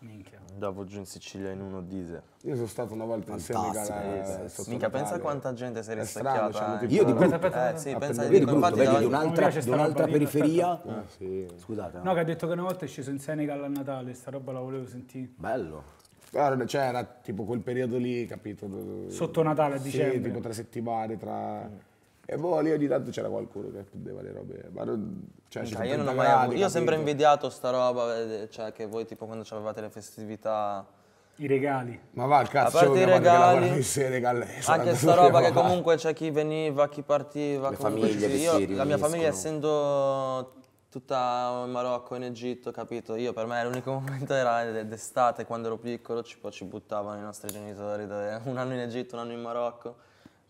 S2: Minchia.
S5: Dopo giù in Sicilia in uno diesel.
S4: Io sono stato una volta in
S3: Fantastico,
S4: Senegal.
S3: eh,
S4: eh,
S5: Minchia,
S4: Natale.
S5: pensa quanta gente si è
S4: È strano,
S5: eh.
S3: Io di brutto,
S5: Eh sì, pensa
S3: io
S5: di
S3: di brutto,
S5: infatti
S3: vedi, di un'altra, di
S2: sta
S3: un'altra periferia.
S4: Ah, sì.
S3: Scusate, no?
S2: No, che ha detto che una volta è sceso in Senegal a Natale, sta roba la volevo sentire.
S3: Bello.
S4: Guarda, cioè era tipo quel periodo lì, capito?
S2: Sotto Natale a
S4: Sì,
S2: dicembre.
S4: tipo tre settimane tra... E boh, lì ogni tanto c'era qualcuno che prendeva le robe. Ma non, cioè, ci
S5: Minchia,
S4: sono
S5: io non ho
S4: 30
S5: mai
S4: gradi,
S5: avuto. Io ho sempre invidiato sta roba, cioè che voi tipo quando avevate le festività.
S2: I regali.
S4: Ma va, il cazzo,
S5: A parte
S4: c'è
S5: i
S4: una madre che
S5: regali,
S4: Senegal.
S5: Anche sta roba che comunque c'è chi veniva, chi partiva.
S3: Le famiglie che
S5: io-
S3: si
S5: La mia famiglia
S3: riuniscono.
S5: essendo tutta in Marocco, in Egitto, capito? Io per me l'unico [LAUGHS] momento era d'estate, quando ero piccolo ci, poi ci buttavano i nostri genitori, un anno in Egitto, un anno in Marocco.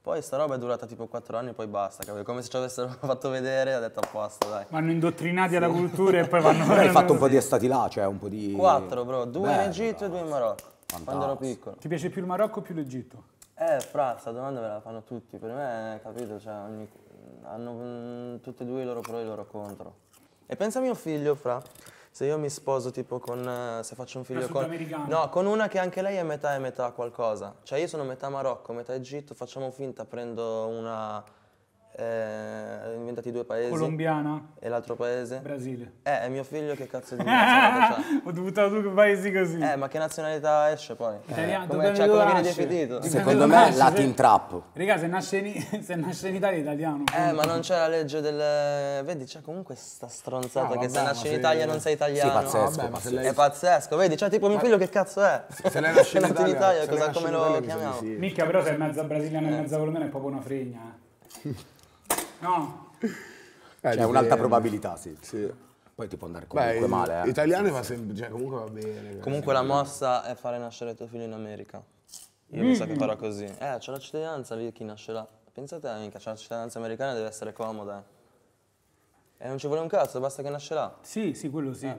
S5: Poi sta roba è durata tipo 4 anni e poi basta, capito? Come se ci avessero [LAUGHS] fatto vedere, ho detto a posto, dai.
S2: Vanno indottrinati alla cultura e poi vanno...
S3: Però [LAUGHS] hai [LAUGHS] fatto un po' di estati là, cioè un po' di...
S5: 4 bro, due in
S3: Bello,
S5: Egitto e due in Marocco, quando ero
S3: Fantastico.
S5: piccolo.
S2: Ti piace più il Marocco o più l'Egitto?
S5: Eh, fra, sta domanda me la fanno tutti, per me, capito, cioè, ogni- hanno mm, tutti e due i loro pro e i loro contro. E pensa a mio figlio, fra, se io mi sposo tipo con, eh, se faccio un figlio con... No, con una che anche lei è metà e metà qualcosa. Cioè io sono metà Marocco, metà Egitto, facciamo finta, prendo una eh, inventati due paesi.
S2: Colombiana,
S5: E l'altro paese?
S2: Brasile.
S5: Eh, è mio figlio che cazzo di [LAUGHS] nazionalità c'ha?
S2: Ho buttato due paesi così.
S5: Eh, ma che nazionalità esce poi?
S2: Italiano,
S5: come,
S2: dove
S5: cioè, come viene definito?
S3: Secondo me
S2: nasce,
S3: Latin
S2: se-
S3: Trap.
S2: Raga, se nasce, in, [LAUGHS] se nasce in Italia è italiano.
S5: Eh, ma non c'è la legge del... Vedi, c'è comunque sta stronzata
S4: No,
S5: che
S4: vabbè,
S5: se nasci in Italia non sei italiano.
S3: Sì, pazzesco,
S4: vabbè, lei-
S5: È pazzesco, vedi? Cioè, tipo mio figlio che cazzo è?
S4: Se lei nasce in [LAUGHS]
S5: nato in
S4: Italia,
S5: Italia, cosa, come lo
S4: Italia,
S5: chiamiamo?
S4: sì.
S2: Minchia, però se è mezza brasiliana e mezza colombiana è proprio una fregna. Eh. No,
S4: Eh,
S3: C'è
S4: dipende.
S3: un'alta probabilità, sì.
S4: Sì.
S3: Poi ti può andare
S4: Beh,
S3: comunque male, eh.
S4: italiane va sempre, cioè comunque va bene.
S5: Comunque la mossa è fare nascere tuo figlio in America. Io mi sa che farò così. Eh, c'è la cittadinanza lì, chi nascerà. Pensate, mica, c'è la cittadinanza americana deve essere comoda. E non ci vuole un cazzo, basta che nascerà.
S2: sì, sì, quello sì.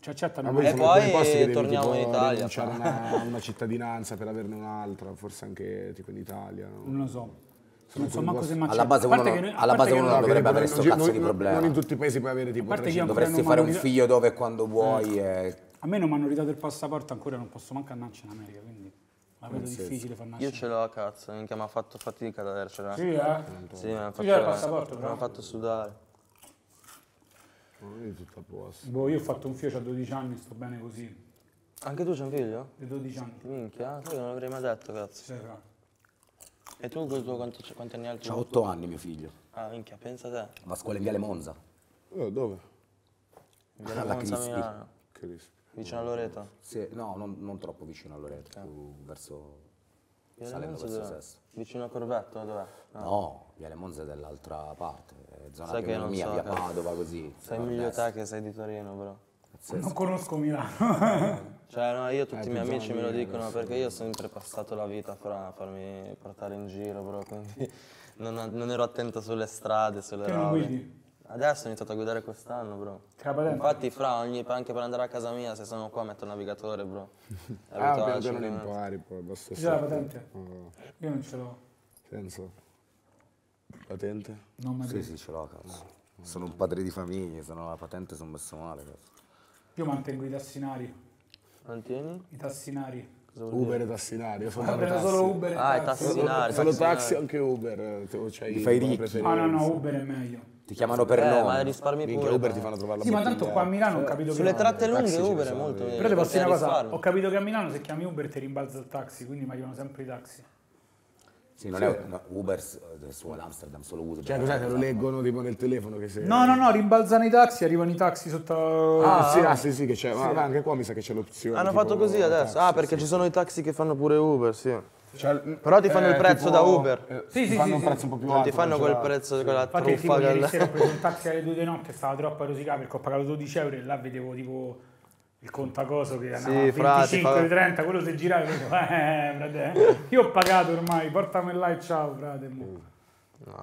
S2: Ci accettano.
S4: Ma
S5: E poi
S4: devi,
S5: torniamo
S4: tipo,
S5: in Italia, fa.
S4: una, una cittadinanza per averne un'altra, forse anche tipo in Italia. No?
S2: Non lo so. Non so manco se mi
S3: Alla base uno
S2: noi-
S3: alla base uno non dovrebbe avere sto
S4: non-
S3: cazzo di problema.
S4: Non in tutti i paesi puoi avere tipo
S2: A parte che
S4: 300.
S2: io-
S3: Dovresti fare un figlio dove e quando vuoi e...
S2: A me non mi hanno ridato il passaporto ancora, non posso manco andarci in America, quindi la vedo difficile far
S5: Io
S2: nascere.
S5: ce l'ho a cazzo, minchia mi ha fatto fatica ad avercela.
S2: Sì, eh?
S5: Sì, mi ha
S2: Tu
S5: fatto,
S2: passaporto,
S5: mi ha fatto sudare.
S4: È tutto a posto.
S2: Boh, io ho fatto un figlio a 12 anni, sto bene così.
S5: Anche tu c'hai un figlio?
S2: Di 12 anni.
S5: Minchia, che non l'avrei mai detto, cazzo.
S2: Sì.
S5: E tu col tuo quanto, quanti anni hai
S3: C'ha
S5: tuo?
S3: 8 anni mio figlio.
S5: Ah, minchia, pensa a te.
S3: Va a scuola in Viale Monza.
S4: Eh, dove?
S5: Viene
S3: Alla
S5: Monza a
S3: Cristi.
S5: Milano,
S4: Che rischio.
S5: vicino a Loreto.
S3: Sì, no, non, non troppo vicino a Loreto, più verso...
S5: Viale
S3: verso.
S5: Vicino a Corvetto, dov'è? No.
S3: No, Viale Monza è dall'altra parte, è zona
S5: Sai che non
S3: mia,
S5: so,
S3: via. Padova, così.
S5: Sei
S3: nord-est.
S5: meglio te che sei di Torino, bro.
S2: Non conosco Milano. [LAUGHS]
S5: Cioè, no, io tutti i miei
S4: più
S5: amici me lo dicono perché io ho sempre passato la vita fra farmi portare in giro, bro, quindi [LAUGHS] non, non ero attento sulle strade, sulle
S2: Che non
S5: robe.
S2: guidi?
S5: Adesso ho iniziato a guidare quest'anno, bro.
S2: Patente?
S5: Infatti, fra ogni, anche per andare a casa mia, se sono qua metto il navigatore, bro. [LAUGHS]
S4: Ah,
S5: cinque
S4: ne
S5: minuti.
S4: impari poi, basta
S2: C'è la patente?
S4: No,
S2: Io non ce l'ho.
S4: senza. Patente?
S2: Non mi
S3: Sì, sì, ce l'ho, cazzo. Sono un padre di famiglia, se no la patente sono messo male, cazzo.
S2: Io mantengo i tassinari.
S5: Mantieni?
S2: I tassinari.
S4: Uber e tassinari, io sono tassi.
S2: solo Uber e
S5: Ah, i tassinari.
S4: Solo
S5: tassinari.
S4: taxi anche Uber. eh, Tu c'hai
S3: Li fai ricchi.
S2: Ah no, no, Uber è meglio.
S3: Ti chiamano per
S5: Eh, ma
S3: nome.
S5: risparmi
S4: Minchia,
S5: pure.
S4: Uber ti fanno trovare la
S2: Sì, ma tanto qua a Milano ho capito che...
S5: Sulle tratte lunghe Uber è
S4: sono,
S5: molto.
S2: Però ti posso dire una cosa, ho capito che a Milano se chiami Uber ti rimbalza il taxi, quindi mi arrivano sempre i taxi.
S3: Sì, non è no, Uber eh, su ad Amsterdam, solo Uber.
S4: Cioè, cos'è? Lo leggono tipo nel telefono che sei...
S2: No, no, no, rimbalzano i taxi, arrivano i taxi sotto...
S4: Ah, sì, ah, sì, sì, che c'è. Ma, ma anche qua mi sa che c'è l'opzione.
S5: Hanno
S4: tipo,
S5: fatto così adesso? Ah,
S4: taxi,
S5: perché
S4: sì.
S5: ci sono i taxi che fanno pure Uber, sì.
S4: Cioè,
S5: Però ti fanno il prezzo
S4: tipo,
S5: da Uber.
S4: eh,
S2: Sì,
S4: ti
S2: sì,
S4: fanno
S2: sì,
S4: un
S2: sì.
S4: prezzo un po' più
S5: Non
S4: alto.
S5: ti fanno quel prezzo, quella
S2: Infatti tipo
S5: truffa
S2: ieri
S5: che...
S2: sera ho preso un [LAUGHS] taxi alle 2 di notte, stava troppo a rosicare perché ho pagato 12 euro e là vedevo tipo il contacoso che andava a
S5: frate,
S2: 25
S5: fa-
S2: 30, quello se girava dico, eh, frate, io ho pagato ormai, portami là e ciao frate. mo.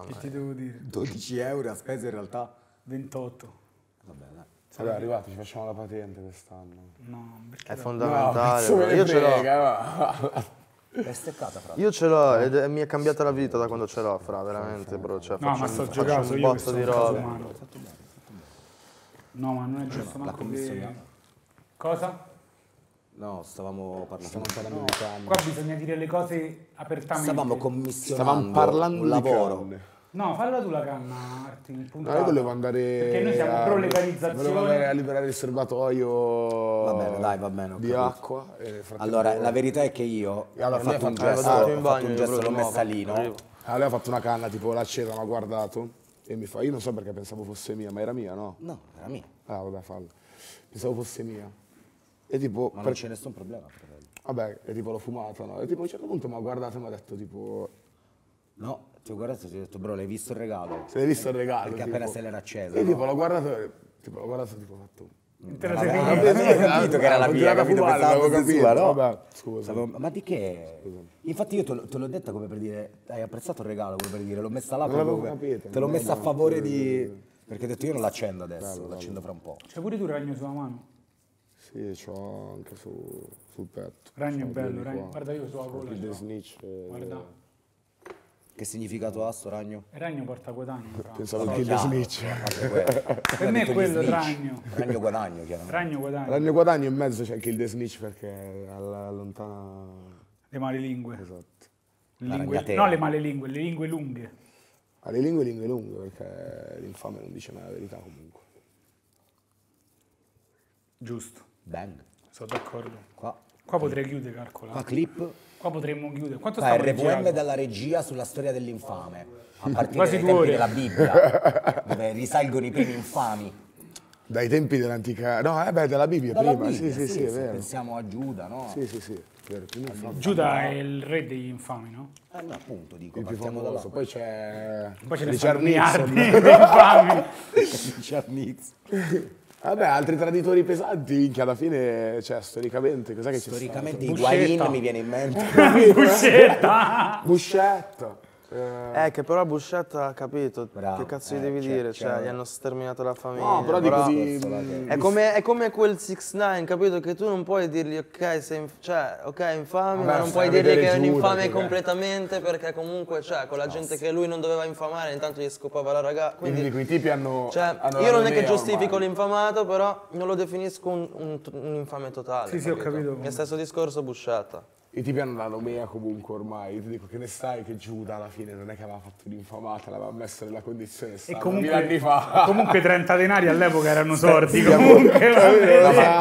S2: che ti devo dire?
S3: 12 euro a spesa in realtà.
S2: 28.
S3: Vabbè, dai.
S4: Vabbè, arrivati, ci facciamo la patente quest'anno.
S2: No, perché
S5: È
S4: No,
S5: fondamentale.
S4: ne
S5: Io ce l'ho.
S3: È steccata, fra.
S5: Io ce l'ho ed è- mi è cambiata la vita da quando ce l'ho, fra, veramente, bro. Cioè,
S2: No, ma sto giocando
S5: un
S2: io
S5: botto di
S2: umano. No, ma non è giusto
S3: La
S2: manco che... Cosa?
S3: No, stavamo parlando.
S4: Stiamo parlando di canne.
S2: Qua bisogna dire le cose apertamente.
S3: Stavamo commissionando
S4: Stavamo parlando
S3: un lavoro.
S4: di.
S2: No, falla tu la canna, Martin, il
S4: No, io volevo andare.
S2: Perché noi siamo
S4: a-
S2: pro legalizzazione.
S4: Volevo andare a liberare il serbatoio.
S3: Va bene, dai, va bene, ho
S4: Di acqua. e frattempo-
S3: Allora, la verità è che io
S4: allora,
S3: ho fatto un gesto,
S5: eh, vado
S3: ho fatto un gesto, l'ho
S5: di
S3: messa lì, no?
S5: arrivo.
S4: Ah, lei ha fatto una canna, tipo l'accesa, mi ha guardato e mi fa, io non so perché pensavo fosse mia, ma era mia, no?
S3: No, era mia.
S4: Ah, vabbè, fallo. Pensavo fosse mia. E tipo,
S3: Ma
S4: per-
S3: non c'è nessun problema, fratello.
S4: vabbè, e tipo l'ho fumata, no? E tipo a un certo punto mi ha guardato e mi ha detto tipo,
S3: No, ti ho guardato e ti ho detto, bro, l'hai visto il regalo?
S4: se l'hai visto il regalo?
S3: Perché
S4: tipo.
S3: appena se l'era accesa.
S4: E
S3: no?
S4: tipo l'ho guardato, e- tipo l'ho guardato e tipo ho fatto...
S2: Te la sei
S3: capito che era la mia, capito?
S4: fumare,
S3: Pensavo
S4: capito,
S3: sua, no?
S4: vabbè, scusa.
S3: Sapevo- Ma di che? Infatti io te, l'ho- detta come per dire, hai apprezzato il regalo, come per dire, l'ho messa là
S4: Non
S3: proprio
S4: l'avevo
S3: come-
S4: capito,
S3: Te l'ho messa a favore di... Perché ho detto io non l'accendo adesso, l'accendo fra un po'.
S2: C'è pure tu il ragno sulla mano.
S4: Sì, c'ho anche su, sul petto.
S2: Ragno
S4: C'ho
S2: bello, ragno. Guarda io sulla cola.
S4: Il snitch. eh,
S2: Guarda.
S3: Che significato ha sto ragno?
S2: Il ragno porta guadagno. [LAUGHS]
S4: Pensavo
S3: No,
S4: che il
S3: chiaro,
S4: snitch. [LAUGHS]
S2: Per me è quello ragno.
S3: Ragno guadagno, chiaramente.
S2: Ragno guadagno.
S4: Ragno guadagno in mezzo c'è anche il The Snitch perché alla lontana...
S2: Le male lingue.
S4: Esatto.
S2: Le
S3: La
S2: lingue- no, le male lingue, le lingue lunghe.
S4: Alle lingue lingue lunghe, perché l'infame non dice mai la verità comunque.
S2: Giusto,
S3: Bang.
S2: sono d'accordo.
S3: Qua,
S2: Qua potrei chiudere, calcola.
S3: qua clip.
S2: Qua potremmo chiudere. Quanto
S3: Qua
S2: stiamo
S3: RVM
S2: girando?
S3: dalla regia sulla storia dell'infame. A [LAUGHS] partire
S2: Quasi
S3: dai tempi della Bibbia, [LAUGHS] dove risalgono i primi infami.
S4: Dai tempi dell'antica... No, eh beh, della Bibbia
S3: Dalla
S4: prima,
S3: Bibbia,
S4: sì, sì, sì, è
S3: se
S4: vero.
S3: Pensiamo a Giuda, no?
S4: Sì, sì, sì.
S2: Giuda è il re degli infami, no?
S3: Eh, no, appunto, dico,
S4: Il più
S3: partiamo da là.
S4: famoso, poi c'è
S2: Poi ce ne
S4: Richard
S2: sono miliardi
S4: Nixon.
S2: di infami. [LAUGHS]
S3: Richard Nixon.
S4: Vabbè, altri traditori pesanti, che alla fine, cioè, storicamente, cos'è che c'è
S3: Storicamente
S2: Buscetta.
S3: Higuain mi viene in mente. [LAUGHS]
S2: Buscetta.
S4: Buscetta. Eh,
S5: Eh, che però Buscetta ha capito.
S3: Bravo.
S5: Che cazzo
S3: Eh,
S5: gli devi
S3: c'è-
S5: dire?
S3: c'è-
S5: Cioè, gli hanno sterminato la famiglia.
S4: no, però
S5: però-
S4: di...
S5: È come, è come quel 6 9 capito? Che tu non puoi dirgli ok, sei inf- cioè, ok, infame,
S4: Vabbè,
S5: ma non puoi dirgli che è un infame completamente perché comunque, cioè, con la gente che lui non doveva infamare, intanto gli scopava la ragazza.
S4: Quindi
S5: Quindi,
S4: dico, i tipi hanno...
S5: cioè,
S4: hanno
S5: io non è che giustifico
S4: ormai.
S5: l'infamato, però non lo definisco un, un- un infame totale.
S2: Sì, sì, ho capito.
S5: Mio stesso discorso Buscetta.
S4: I tipi hanno la nomea comunque ormai. Io ti dico che ne sai che Giuda alla fine non è che aveva fatto un'infamata, l'aveva messo nella condizione stava
S2: comunque,
S4: mille anni fa.
S2: comunque 30 denari all'epoca erano sordi.
S4: sì,
S2: Comunque,
S3: No,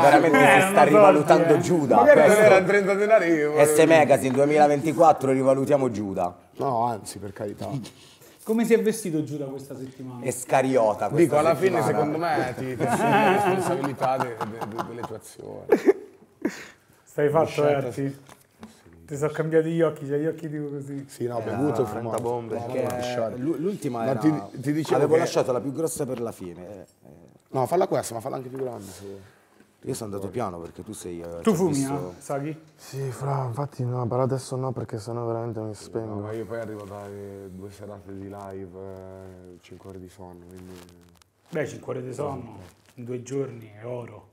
S3: veramente si
S2: Erano
S3: sta rivalutando
S2: eh.
S3: Giuda.
S4: Magari non
S3: questo-
S4: erano 30 denari io.
S3: S Magazine 2024 rivalutiamo Giuda.
S4: No, anzi, per carità. [LAUGHS]
S2: Come si è vestito Giuda questa settimana?
S3: E Scariota. questa
S4: Dico, alla fine
S3: settimana.
S4: secondo me [LAUGHS] ti, ti assumi la responsabilità de- de- de- delle tue azioni.
S2: Stai fatto, Erti? Ti sono cambiati gli occhi, c'hai gli occhi tipo così.
S4: Sì, no, ho bevuto e fumato.
S5: bombe.
S4: No, no,
S3: l'ultima
S4: Ma
S3: era...
S4: ti- ti dicevo
S3: Avevo
S4: che-
S3: lasciato la più grossa per la fine. eh, eh.
S4: No, falla questa, ma falla anche più grande. vuoi.
S3: Io sono andato piano perché tu sei... eh,
S2: Tu fumi,
S3: visto-
S2: eh, Saghi?
S5: Sì, fra, infatti no, però adesso no perché sennò veramente mi
S4: No,
S5: spengo.
S4: ma io poi arrivo da eh, due serate di live, 5 ore di sonno, quindi...
S2: Beh, 5 ore di sonno, in due giorni, è oro.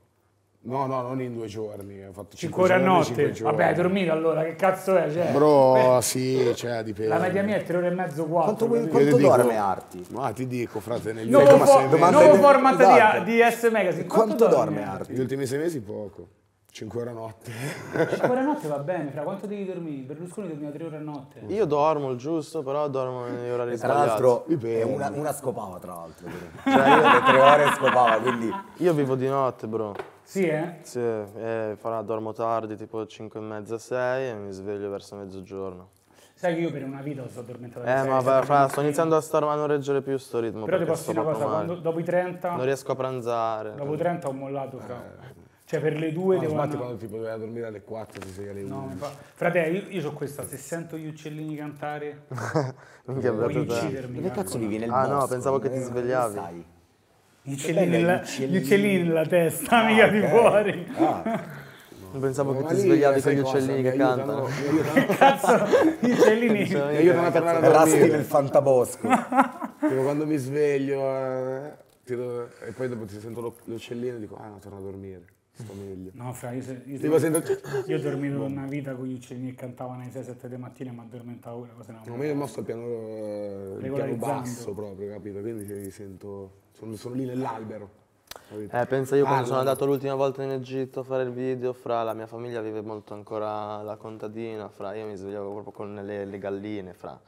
S4: No, no, non in due giorni, ho fatto
S2: 5
S4: 5
S2: ore a notte? Vabbè, hai dormito allora, che cazzo è? Cioè,
S4: Bro, sì, cioè, dipende.
S2: la media mia è 3 ore e mezzo, 4.
S3: Quanto,
S4: Io
S3: quanto
S4: ti dico-
S3: dorme Arti?
S4: Ma ti dico, frate, negli
S2: Nuovo,
S4: ultimi
S2: fo-
S4: sei mesi...
S3: domanda
S2: nuovo
S3: di-
S2: format
S3: esatto.
S2: di, di S Magazine.
S3: Quanto dorme
S2: Arti?
S3: Arti?
S4: Gli ultimi sei mesi poco. 5 ore a notte.
S2: 5 ore a notte va [LAUGHS] bene, fra quanto devi dormire? Berlusconi dormiva 3 ore a notte.
S5: Io dormo il giusto, però dormo negli orari
S3: Tra
S5: sbagliati.
S3: l'altro,
S4: Dipende.
S3: è una, una scopava tra l'altro. [LAUGHS] Cioè io le tre ore scopava, quindi...
S5: Io vivo di notte, bro.
S2: Sì, eh?
S5: Sì, e farà, dormo tardi, tipo 5 e mezza, 6 e mi sveglio verso mezzogiorno.
S2: Sai che io per una vita sono addormentato
S5: Eh, ma fra,
S2: di
S5: sto iniziando a, star, a non reggere più sto ritmo.
S2: Però ti posso
S5: sto
S2: dire una cosa, quando- dopo i 30,
S5: Non riesco a pranzare.
S2: dopo i 30 ho mollato, fra. Cioè per le due
S4: No,
S2: devo andare...
S4: quando tipo doveva dormire alle 4 ti sei alle 1.
S2: No, fa... Frate, io, io ho questa, se sento gli uccellini cantare, [LAUGHS] voglio uccidermi. Calcola.
S3: cazzo vivi nel
S5: Ah, no,
S3: bosco?
S5: pensavo che ti
S3: Dove-
S5: svegliavi.
S3: stai?
S2: Gli uccellini, nella,
S3: uccellini.
S2: gli uccellini nella testa, mica di
S3: ok.
S2: fuori.
S3: Ah,
S5: Pensavo che ti svegliavi con
S4: sai [LAUGHS]
S5: gli uccellini che cantano.
S4: Aiutano,
S2: Cazzo, gli uccellini...
S4: mi aiutano a tornare a
S3: Rasti
S4: dormire.
S3: nel fantabosco. [LAUGHS]
S4: Tipo quando mi sveglio eh, tiro- e poi dopo ti sento uccellini e dico ah no, torno a dormire, sto meglio.
S2: No, fra, io, se- io,
S4: Tipo sento...
S2: io ho dormito una vita con gli uccellini che cantavano alle 6-7 di mattina e mi addormentavo una cosa
S4: No,
S2: no.
S4: ma io mo sto al piano, eh, il piano basso proprio, capito? Quindi sento... Sono, sono lì nell'albero. capito?
S5: Eh, pensa io quando
S4: Ah,
S5: sono
S4: no.
S5: andato l'ultima volta in Egitto a fare il video, fra la mia famiglia vive molto ancora la contadina, fra io mi svegliavo proprio con le, le galline, fra.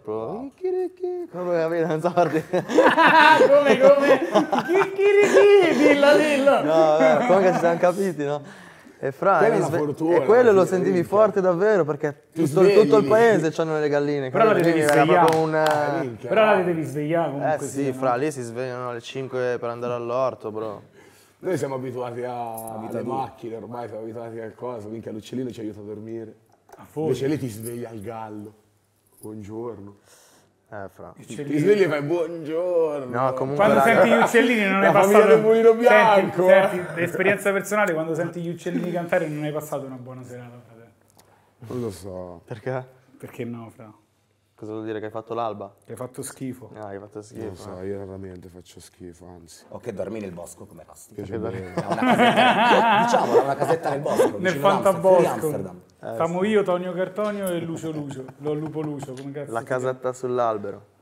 S5: Proprio chirichi, proprio capito, non so farti. [LAUGHS]
S2: come, come? Chicchirichi, dillo, dillo.
S5: No, vabbè, comunque ci siamo capiti, no? E fra,
S4: una
S5: sve-
S4: fortuna,
S5: e quello lo
S4: sì,
S5: sentivi
S4: minchia.
S5: forte davvero perché tutto, tutto il paese c'hanno le galline.
S2: Però la devi svegliare.
S5: proprio un...
S4: Eh,
S5: eh,
S4: minchia.
S2: Però la devi svegliare
S5: Eh
S2: comunque.
S5: sì,
S2: sia,
S5: fra
S2: no?
S5: lì si svegliano alle 5 per andare all'orto, bro.
S4: Noi siamo abituati a, alle macchine, ormai siamo abituati a cosa, minchia l'uccellino ci aiuta a dormire.
S2: A.
S4: Invece lì ti sveglia al gallo. Buongiorno.
S5: Eh, fra.
S4: Ti svegli e fai buongiorno.
S5: No, comunque...
S2: Quando
S5: raga,
S2: senti gli uccellini non
S4: famiglia
S2: passato...
S4: del mulino bianco,
S2: Senti,
S4: eh.
S2: senti, l'esperienza personale, quando senti gli uccellini cantare non hai passato una buona serata, frate.
S4: Non lo so.
S5: Perché?
S2: Perché no, fra?
S5: Cosa vuol dire che hai fatto l'alba?
S2: Ti hai fatto schifo.
S5: Ah, hai fatto
S4: Non
S5: schifo.
S4: lo so, io raramente faccio schifo, anzi.
S3: O che dormi nel bosco come Rasti. Una casetta, diciamo, una casetta nel bosco.
S2: Nel fantabosco.
S3: Amsterdam.
S2: Siamo io, Tonio Cartonio e Lucio Lucio. Lo Lupo Lucio, come cazzo
S5: La casetta sull'albero.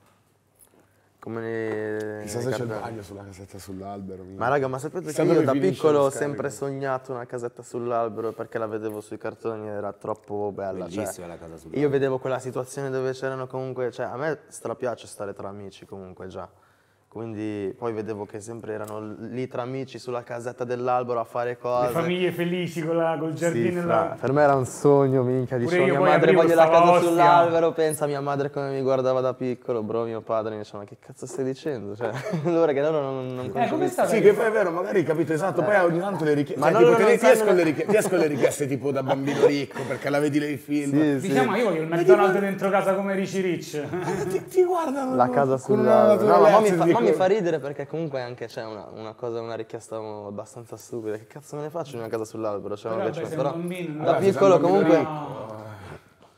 S5: Come nei,
S4: Chissà se c'è il bagno sulla casetta sull'albero. minchia.
S5: Ma raga, ma sapete
S4: Chissà
S5: che io da piccolo
S4: lo
S5: ho sempre sognato una casetta sull'albero perché la vedevo sui cartoni era troppo bella. cioè,
S3: Bellissima la casa sull'albero.
S5: io vedevo quella situazione dove c'erano comunque, cioè a me strapiace stare tra amici comunque già. Quindi poi vedevo che sempre erano lì tra amici sulla casetta dell'albero a fare
S2: Le
S5: cose.
S2: famiglie felici con la, col
S5: Sì,
S2: giardino e
S5: fra-
S2: la...
S5: per me era un sogno, minchia, dicevo
S2: io
S5: mia madre voglio la casa
S2: ostia.
S5: sull'albero, pensa a mia madre come mi guardava da piccolo, bro, mio padre mi diceva ma che cazzo stai dicendo? Cioè, [LAUGHS] allora che loro non, non
S2: Eh, stata?
S4: Sì, che poi è vero, magari capito esatto, poi ogni tanto le richieste.
S5: Ma
S4: cioè,
S5: no,
S4: tipo,
S5: no,
S4: ne- ti, escono le richieste, ti escono le richieste tipo da bambino [LAUGHS] ricco perché la vedi nei film.
S5: Sì, sì.
S2: Diciamo, io voglio il McDonald's dentro casa come Richie Rich. [LAUGHS]
S4: Ti, ti guardano
S5: La casa sull'albero. No, ma mi, fa,
S4: di
S5: mi fa ridere perché comunque anche c'è una, una cosa, una richiesta abbastanza stupida. Che cazzo me ne faccio in una casa sull'albero? Cioè,
S2: Però, vabbè, un
S5: però
S2: bambino,
S5: da
S2: no?
S5: piccolo comunque...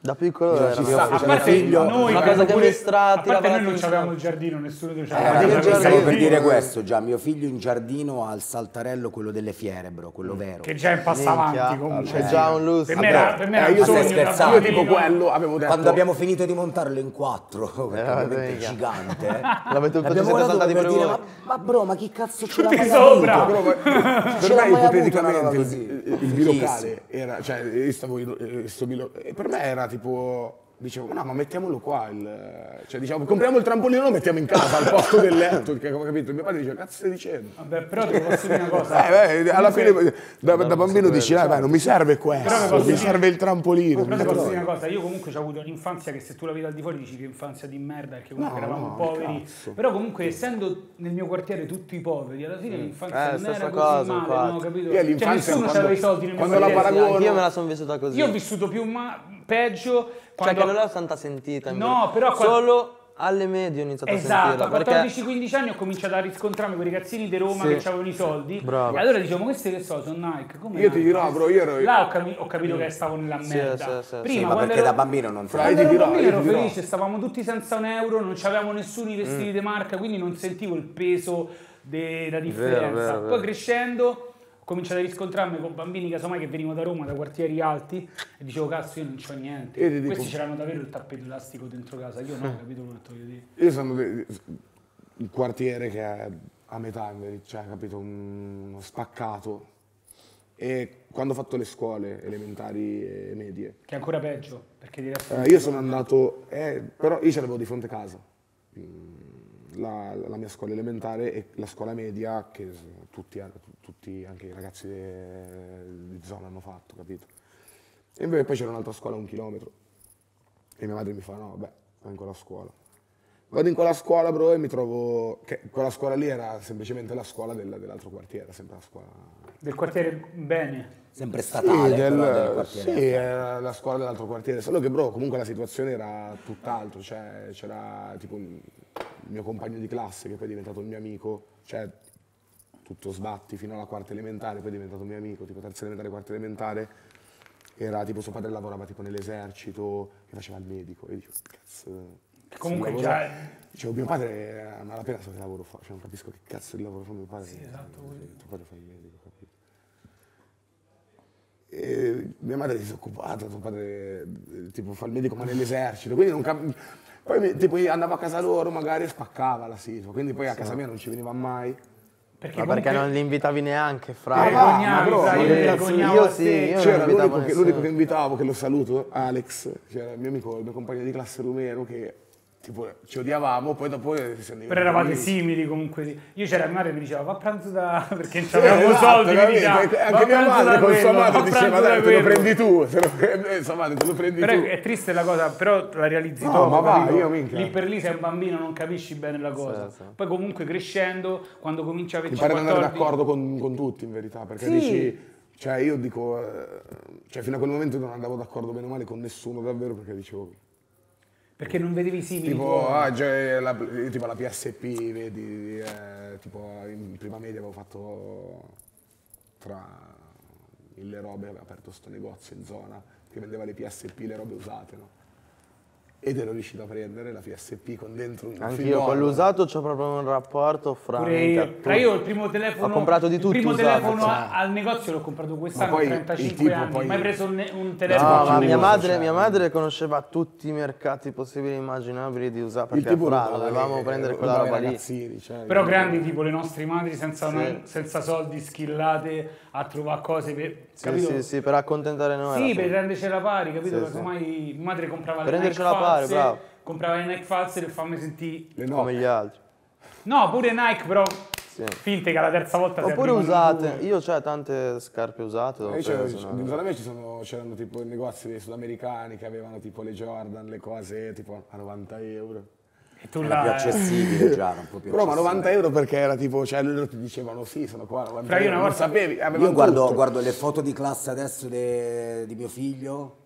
S5: Da piccolo era
S4: ci
S5: mio-
S4: sta,
S2: A parte
S4: figlio-
S2: noi
S5: Una cosa che
S2: pure-
S5: mi stratti,
S2: A parte noi non avevamo il giardino, nessuno di noi
S3: Eh, stavo
S5: giardino-
S3: per dire questo già, mio figlio in giardino ha il saltarello, quello delle fiere, bro, quello vero.
S2: Che già è un passo avanti comunque.
S5: c'è già un lusso.
S2: Per me era, per me era
S4: Eh, io
S2: sogno
S3: scherzando?
S4: Io tipo quello avevo detto.
S3: Quando abbiamo finito di montarlo in quattro, [LAUGHS] perché
S5: Eh,
S3: ovviamente è
S5: mica.
S3: gigante, eh, [LAUGHS]
S5: L'avete
S3: guardato
S5: saltati
S3: per dire, ma, ma bro, ma chi cazzo ce [LAUGHS] l'ha mai
S2: sopra.
S4: per me ipoteticamente
S3: così?
S4: il, bilocale era, cioè io stavo eh, per me era tipo 一波。Dicevo no ma mettiamolo qua il, cioè diciamo compriamo il trampolino e lo mettiamo in casa al posto del letto perché come capito mio padre diceva cazzo stai dicendo
S2: Vabbè, però ti posso dire una cosa.
S4: eh, beh, alla fine da, da bambino dici dai vai non mi serve questo mi
S2: dire-
S4: serve il trampolino
S2: Però ti posso dire una cosa, io comunque ho avuto un'infanzia che se tu la vedi al di fuori dici che infanzia di merda, perché comunque
S4: No,
S2: eravamo
S4: no,
S2: poveri.
S4: cazzo.
S2: Però comunque essendo nel mio quartiere tutti poveri, alla fine l'infanzia
S5: Eh,
S2: non
S5: stessa
S2: era
S5: cosa,
S2: così male,
S5: infatti.
S2: no, capito?
S4: Io
S2: Cioè nessuno
S4: quando-
S2: aveva i soldi nel mio
S4: quando la
S2: quartiere.
S4: paragono-
S5: Anch'io me la sono vissuta così.
S2: Io ho vissuto più ma-
S5: Cioè
S2: quando
S5: che non l'ho tanta sentita.
S2: No, però qua-
S5: Solo alle medie ho iniziato a
S2: Esatto,
S5: sentirla.
S2: a
S5: Perché
S2: 14-15 anni ho cominciato a riscontrarmi quei ragazzini di Roma
S5: Sì.
S2: che avevano i soldi.
S5: Bravo.
S2: E allora dicevo, ma questi che so, sono Nike. Come
S4: Io ti dirò, bro, io ero-
S2: Là ho, capi- ho capito che stavo nella merda.
S5: sì, sì,
S2: Prima,
S3: Sì, ma
S2: quando
S3: perché
S2: ero-
S3: da bambino non
S4: Fra-.
S2: Quando ero
S4: ti dirò,
S2: bambino
S4: io
S2: ero
S4: ti dirò.
S2: felice, stavamo tutti senza un euro, non avevamo nessuno i vestiti di marca, quindi non sentivo il peso della differenza.
S5: vero,
S2: Poi
S5: vero.
S2: crescendo ho cominciato a riscontrarmi con bambini casomai che venivano da Roma, da quartieri alti, e dicevo cazzo io non c'ho niente.
S4: Io dico-
S2: Questi c'erano davvero il tappeto elastico dentro casa, io no, capito quello che voglio dire.
S4: Io sono il quartiere che è a metà, cioè, capito, un- uno spaccato. E quando ho fatto le scuole elementari e medie,
S2: Che è ancora peggio, perché di resto...
S4: eh, io sono andato, eh, però io ce l'avevo di fronte a casa, Mm, la, la mia scuola elementare e la scuola media che tutti, tutti anche i ragazzi di zona hanno fatto, capito? E invece poi c'era un'altra scuola a un chilometro e mia madre mi fa no, vabbè, vai in quella scuola. Vado in quella scuola, bro, e mi trovo. che quella scuola lì era semplicemente la scuola del- dell'altro quartiere, sempre la scuola.
S2: Del quartiere bene.
S3: Sempre statale,
S4: Sì, del-
S3: però, del
S4: sì, era la scuola dell'altro quartiere, solo che, bro, comunque la situazione era tutt'altro. Cioè, c'era tipo il mio compagno di classe che poi è diventato il mio amico, cioè tutto sbatti fino alla quarta elementare, poi è diventato mio amico, tipo terza elementare, quarta elementare. Era tipo suo padre lavorava tipo nell'esercito, che faceva il medico. E io dicevo, cazzo.
S2: Comunque
S4: lavoro-
S2: già...
S4: Dicevo, mio padre è a malapena so che lavoro fa, cioè non capisco che cazzo di lavoro fa mio padre. Sì,
S2: esatto,
S4: Tuo padre fa il medico, capito? E mia madre è disoccupata, tuo padre eh, tipo fa il medico ma nell'esercito, quindi non cap- Poi tipo io andavo a casa loro magari e spaccava la situazione, quindi poi a casa mia non ci veniva mai.
S2: Perché,
S5: Ma perché non li invitavi neanche,
S2: Eh,
S5: fra.
S2: vergognavi,
S4: bro,
S2: sai, io
S4: ma
S2: mi
S4: io-
S5: sì, io-
S4: C'era l'unico che, l'unico che invitavo, che lo saluto, Alex, che era il mio amico, il mio compagno di classe rumeno, che tipo ci odiavamo, poi dopo eh, siamo
S2: Però eravate
S4: diventati-
S2: simili comunque. Io c'era mia madre che mi diceva va a pranzo da... [LAUGHS] perché non
S4: Sì,
S2: avevamo
S4: esatto,
S2: soldi, mi diceva,
S4: Anche-
S2: "Va a
S4: Anche mia
S2: pranzo
S4: madre
S2: da
S4: con sua
S2: quello,
S4: madre
S2: va a
S4: diceva dai
S2: da
S4: te lo
S2: quello".
S4: prendi tu, [LAUGHS] te lo prendi, sua madre te lo prendi
S2: Però
S4: tu.
S2: è triste la cosa, però la realizzi
S4: No,
S2: dopo,
S4: ma va, io minchia.
S2: Lì per lì sei un bambino non capisci bene la cosa.
S5: Sì, sì.
S2: Poi comunque crescendo, quando cominci a averci
S4: Mi pare di andare
S2: 14
S4: d'accordo con, con tutti in verità, perché
S2: Sì.
S4: dici, cioè io dico, eh, cioè fino a quel momento non andavo d'accordo bene o male con nessuno davvero perché dicevo,
S2: perché non vedevi i simili.
S4: tipo, ah, già la, tipo la PSP, vedi, eh, tipo in prima media avevo fatto tra mille robe, avevo aperto sto negozio in zona che vendeva le PSP, le robe usate, no? Ed ero riuscito a prendere la PSP con dentro un
S5: Anch'io
S4: figliolo.
S5: con l'usato c'ho proprio un rapporto fra...
S2: Pure io. Tra io il primo telefono.
S5: Ho comprato di tutto
S2: Il primo
S5: usato,
S2: telefono
S5: cioè.
S2: al negozio l'ho comprato quest'anno,
S4: il
S2: 35
S4: tipo
S2: anni.
S4: poi-
S2: Mai preso un, un
S5: No,
S2: telefono.
S5: ma
S4: più
S5: mia madre,
S4: cioè.
S5: mia madre conosceva tutti i mercati possibili e immaginabili di usare, perché
S4: tipo
S5: dovevamo
S4: le-
S5: prendere quella roba lì.
S4: cioè,
S2: Però grandi tipo le nostre madri senza,
S5: Sì.
S2: una- senza soldi schillate a trovare cose per,
S5: Sì,
S2: capito?
S5: sì, sì, per accontentare noi.
S2: Sì, per rendercela pari, capito?
S5: Sì,
S2: Casomai mia madre comprava
S5: Per
S2: le Nike
S5: rendercela pari,
S2: false,
S5: bravo.
S2: comprava le Nike false per farmi sentire...
S4: le no.
S5: come gli altri.
S2: No, pure Nike però
S5: Sì.
S2: finte che alla terza volta si
S5: Oppure usate,
S2: due.
S5: io c'ho tante scarpe usate. ho
S4: Eh, ci sono- c'erano tipo i negozi dei sudamericani che avevano tipo le Jordan, le cose tipo a 90 euro.
S2: E tu
S3: Era più
S2: là...
S3: accessibile già, era un po' più
S4: Però ma
S3: accessibile.
S4: 90 euro perché era tipo, cioè loro ti dicevano sì, sono qua 90
S2: Fra, io
S4: euro,
S2: una
S4: non
S2: volta-
S4: sapevi,
S3: Io guardo, guardo le foto di classe adesso de- di mio figlio,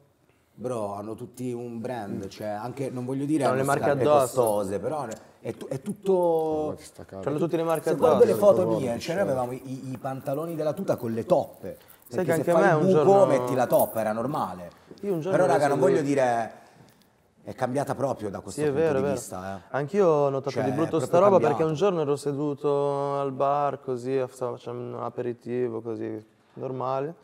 S3: bro, hanno tutti un brand, cioè anche, non voglio dire
S5: Hanno
S3: hanno
S5: le marche addosso.
S3: costose, però è, tu- è tutto...
S5: C'hanno tutte le marche
S3: Se guardo le
S5: addosso.
S3: foto mie, cioè noi avevamo i, i pantaloni della tuta con le toppe.
S5: Sai
S3: Perché
S5: che
S3: se
S5: anche a
S3: fai
S5: me un
S3: buco
S5: giorno-
S3: metti la toppa, era normale.
S5: Io un giorno
S3: Però raga, non voglio dire... È cambiata proprio da questo
S5: Sì, è
S3: punto
S5: vero, è
S3: di
S5: vero.
S3: vista. Eh.
S5: Anch'io ho notato
S3: Cioè,
S5: di brutto sta roba
S3: cambiato.
S5: perché un giorno ero seduto al bar così, stavo facendo un aperitivo così, normale.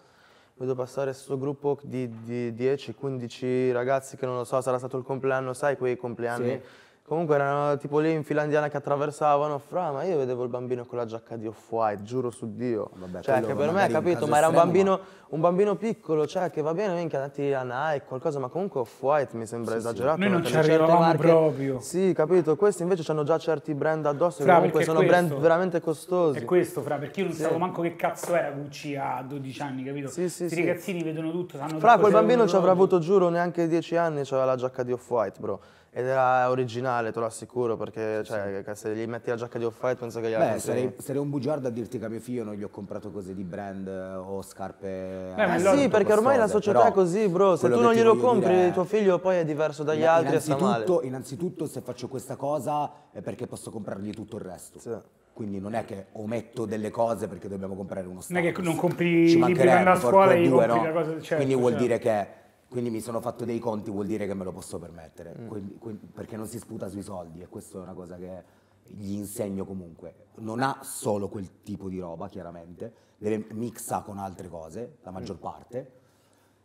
S5: Vedo passare questo gruppo di, di 10-15 ragazzi che non lo so, sarà stato il compleanno, sai quei compleanni?
S3: Sì.
S5: Comunque erano tipo lì in fila indiana che attraversavano, fra, ma io vedevo il bambino con la giacca di Off-White, giuro su Dio.
S3: Vabbè,
S5: cioè, che per me,
S3: in
S5: capito, ma era un bambino, un bambino piccolo, cioè, che va bene, minchia, dati a Nike, qualcosa, ma comunque Off-White mi sembra esagerato.
S2: Noi non ci arrivavamo
S5: marche-
S2: proprio.
S5: Sì, capito, questi invece hanno già certi brand addosso
S2: Fra,
S5: che comunque sono brand
S2: questo-
S5: veramente costosi.
S2: È questo, fra, perché io non sapevo manco che cazzo era Gucci a 12 anni, capito?
S5: Sì, sì,
S2: Questi
S5: sì.
S2: ragazzini vedono tutto, sanno
S5: Fra
S2: che
S5: quel
S2: cos'è
S5: bambino ci avrà avuto, giuro, neanche 10 anni, c'aveva la giacca di Off-White, bro. Ed era originale, te lo assicuro, perché cioè, che se gli metti la giacca di Off-White penso che gli
S3: Beh,
S5: altri...
S3: sarei, sarei un bugiardo a dirti che a mio figlio non gli ho comprato cose di brand eh, o scarpe.
S2: ma
S3: eh,
S5: sì, perché ormai la società è così, bro. Se tu non glielo compri,
S3: dire
S5: tuo figlio poi è diverso dagli
S3: Inna-
S5: altri e sta male.
S3: innanzitutto, se faccio questa cosa è perché posso comprargli tutto il resto.
S5: Sì.
S3: Quindi non è che ometto delle cose perché dobbiamo comprare uno
S2: Non
S3: status.
S2: è che non compri
S3: Ci
S2: i libri a scuola e gli
S3: due,
S2: compri
S3: no?
S2: cosa... Certo,
S3: Quindi vuol
S2: certo.
S3: dire che... Quindi mi sono fatto dei conti, vuol dire che me lo posso permettere.
S2: Mm.
S3: Quindi- quindi- perché non si sputa sui soldi e questa è una cosa che gli insegno comunque. Non ha solo quel tipo di roba, chiaramente, deve mixa con altre cose, la
S2: Mm.
S3: maggior parte.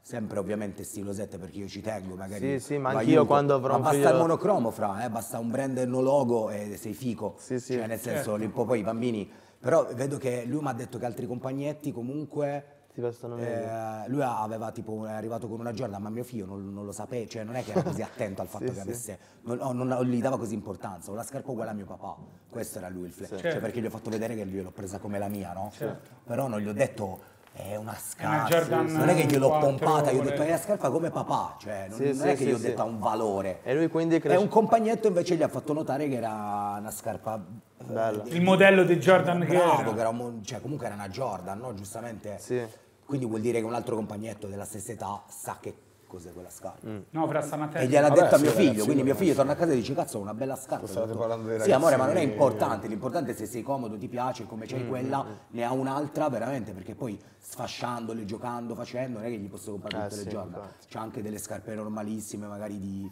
S3: Sempre ovviamente stilosette perché io ci tengo, magari.
S5: Sì, sì, ma anch'io
S3: aiuto.
S5: quando avrò
S3: Ma
S5: un
S3: basta
S5: figlio-
S3: il monocromo, fra, eh, basta un brand no logo e sei fico.
S5: Sì, sì.
S3: Cioè, nel senso,
S2: Certo.
S3: un poi i bambini. Però vedo che lui mi ha detto che altri compagnetti comunque.
S5: Ti vestono meglio.
S3: eh, lui aveva tipo è arrivato con una Jordan, ma mio figlio non, non lo sapeva, cioè non è che era così attento al [LAUGHS] fatto
S5: Sì,
S3: che
S5: sì.
S3: avesse. Non, no, non- non gli dava così importanza. Ho la scarpa uguale a mio papà. Questo era lui il flash. Cioè,
S2: Certo.
S3: perché gli ho fatto vedere che gliel'ho presa come la mia, no?
S2: Certo.
S3: Però non gli ho detto. È una scarpa. Non è che gliel'ho
S2: 4,
S3: pompata, gli ho detto è la scarpa come papà. Cioè, non,
S5: Sì,
S3: non
S5: sì,
S3: è che
S5: sì,
S3: gli ho detto ha un valore.
S5: E lui quindi
S3: E
S5: cresce...
S3: un compagnetto invece gli ha fatto notare che era una scarpa eh,
S5: Bella.
S2: Il modello di Jordan che
S3: bravo,
S2: era.
S3: che era un mo- cioè, comunque era una Jordan, no? Giustamente.
S5: Sì.
S3: Quindi vuol dire che un altro compagnetto della stessa età sa che cos'è quella scarpa.
S2: No, fra stanno
S3: E gliel'ha
S4: Vabbè,
S3: detto a
S4: sì,
S3: mio figlio, quindi mio figlio torna a casa e dice cazzo è una bella scarpa.
S4: State parlando dei
S3: sì amore ma non è importante, l'importante è se sei comodo, ti piace, come c'hai quella, ne ha un'altra veramente, perché poi sfasciandole, giocando, facendo, non è che gli posso comprare
S5: Eh,
S3: tutte le
S5: sì, infatti.
S3: C'ha anche delle scarpe normalissime, magari di...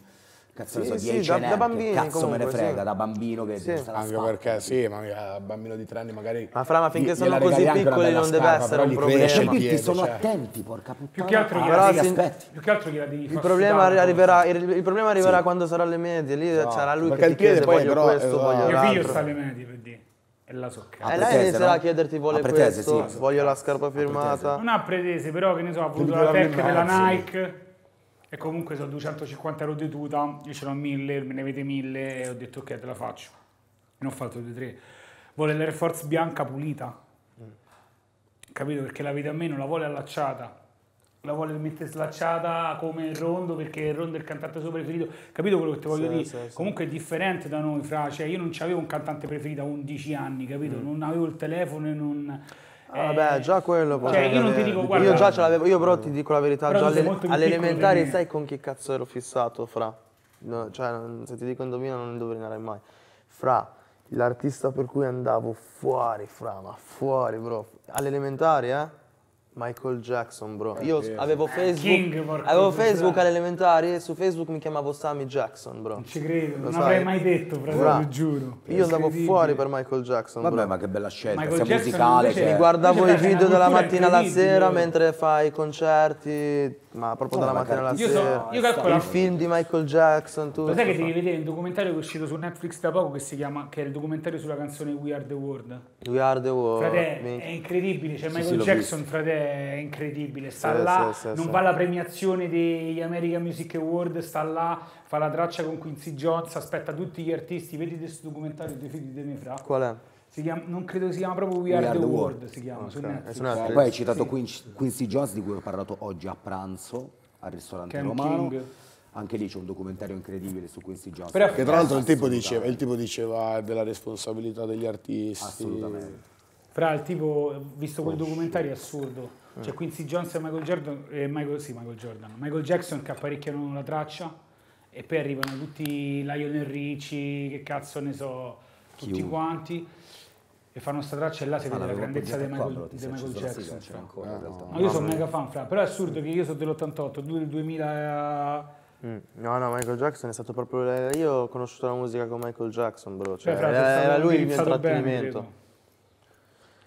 S3: Cazzo
S5: Sì,
S3: so,
S5: sì, da- da
S3: che
S5: bambini
S3: cazzo me ne
S5: comunque,
S3: frega,
S5: sì.
S3: da bambino che
S5: Sì.
S4: Anche
S3: sfaccia.
S4: perché sì, ma bambino di tre anni magari.
S5: Ma fra, ma finché
S4: gli-
S5: sono
S4: gliela
S5: così piccoli non deve essere un problema.
S3: Capiti,
S4: piede,
S3: sono
S4: cioè.
S3: attenti, porca puttana.
S2: Più che altro
S3: Ah,
S2: gli
S5: Però
S3: sì,
S5: sì,
S3: aspetti.
S2: Più che altro gliela devi
S5: Il problema
S2: sudare,
S5: arriverà, il, il problema arriverà quando sarà alle medie, lì sarà lui che ti
S4: il piede
S5: chiede
S4: poi
S5: voglio questo,
S4: esatto.
S5: voglio
S2: Mio figlio
S5: l'altro.
S2: sta alle medie per dire. E la so che.
S3: A
S5: E lei inizierà
S3: no?
S5: a chiederti vuole
S3: A pretese,
S5: questo,
S3: sì.
S5: voglio la scarpa firmata.
S2: Non ha pretese, però che ne so, ha avuto
S4: Devi
S2: la tech della. Nike e comunque sono 250 euro di tuta, io ce l'ho 1000, me ne avete 1000 e ho detto ok te la faccio. Ne ho fatto due tre. Vuole l'Air Force bianca pulita. Capito? Perché la vede a me non la vuole allacciata. La vuole mettere slacciata come il rondo perché il rondo è il cantante suo preferito. Capito quello che ti voglio
S5: Sì,
S2: dire?
S5: sì, sì.
S2: Comunque è differente da noi, fra. Cioè, io non avevo un cantante preferito a 11 anni, capito? Non avevo il telefono e non.
S5: Ah, Vabbè, già quello
S2: Cioè, io non ti dico, guarda-
S5: Io già ce l'avevo, io però ti dico la verità, già
S2: tu sei
S5: alle,
S2: molto più
S5: alle
S2: piccolo
S5: elementari
S2: di me.
S5: sai con chi cazzo ero fissato, fra? No, cioè, se ti dico indovina non indovinerai mai. Fra, l'artista per cui andavo fuori, fra, ma fuori, bro. Alle elementari, eh? Michael Jackson, bro. Io avevo Facebook,
S2: King,
S5: avevo. Facebook alle elementari e su Facebook mi chiamavo Sammy Jackson, bro.
S2: Non ci credo, non
S5: sai.
S2: avrei mai detto, fratello,
S5: Bra.
S2: lo giuro.
S5: Io andavo fuori per Michael Jackson,
S3: Vabbè,
S5: bro.
S3: ma che bella scelta,
S2: Michael
S3: sia
S2: Jackson
S3: musicale che...
S5: Mi guardavo i video dalla mattina alla sera mentre fai i concerti, ma proprio
S3: No,
S5: dalla
S3: ma
S5: mattina alla
S2: Io, so,
S5: sera.
S2: io calcolo,
S5: Il film di Michael Jackson, tutto.
S2: lo sai che devi vedere un documentario che è uscito su Netflix da poco che si chiama, che è il documentario sulla canzone We Are The World.
S5: We Are The World.
S2: Frate, è incredibile, cioè
S3: sì,
S2: Michael Jackson, frate, è incredibile, sta
S5: Sì,
S2: là,
S5: sì, sì,
S2: non
S5: sì.
S2: va alla premiazione degli American Music Award, sta là, fa la traccia con Quincy Jones, aspetta tutti gli artisti, vedi questo documentario dei figli di me fra.
S5: Qual è?
S2: Si chiama, non credo si chiama proprio We, Are, The, World, si chiama su
S5: Ok,
S2: Netflix.
S5: è su Netflix.
S3: Poi hai citato Quincy, Quincy Jones di cui ho parlato oggi a pranzo al ristorante
S2: Ken
S3: romano.
S2: King.
S3: Anche lì c'è un documentario incredibile su Quincy Jones.
S2: Però-
S4: Che tra l'altro il tipo diceva, il tipo diceva della responsabilità degli artisti.
S3: Assolutamente.
S2: Fra il tipo, visto quel documentario è assurdo. C'è Quincy Jones e Michael Jordan, eh, Michael, sì, Michael Jordan, Michael Jackson che apparecchiano la traccia e poi arrivano tutti Lionel Richie, che cazzo ne so, tutti
S3: Chiunque.
S2: quanti e fanno sta traccia e là si
S3: Ah,
S2: vede la grandezza di
S3: qua,
S2: Michael,
S3: ti
S2: di Michael
S3: sigla,
S2: Jackson. fra.
S3: ancora in realtà.
S2: Ma io sono mega fan, fra. però è assurdo che io sono dell'88, tu del 2000...
S5: Mm. No, no, Michael Jackson è stato proprio. Io ho conosciuto la musica con Michael Jackson, bro. Cioè,
S2: Cioè, fra,
S5: era, era lui il mio intrattenimento.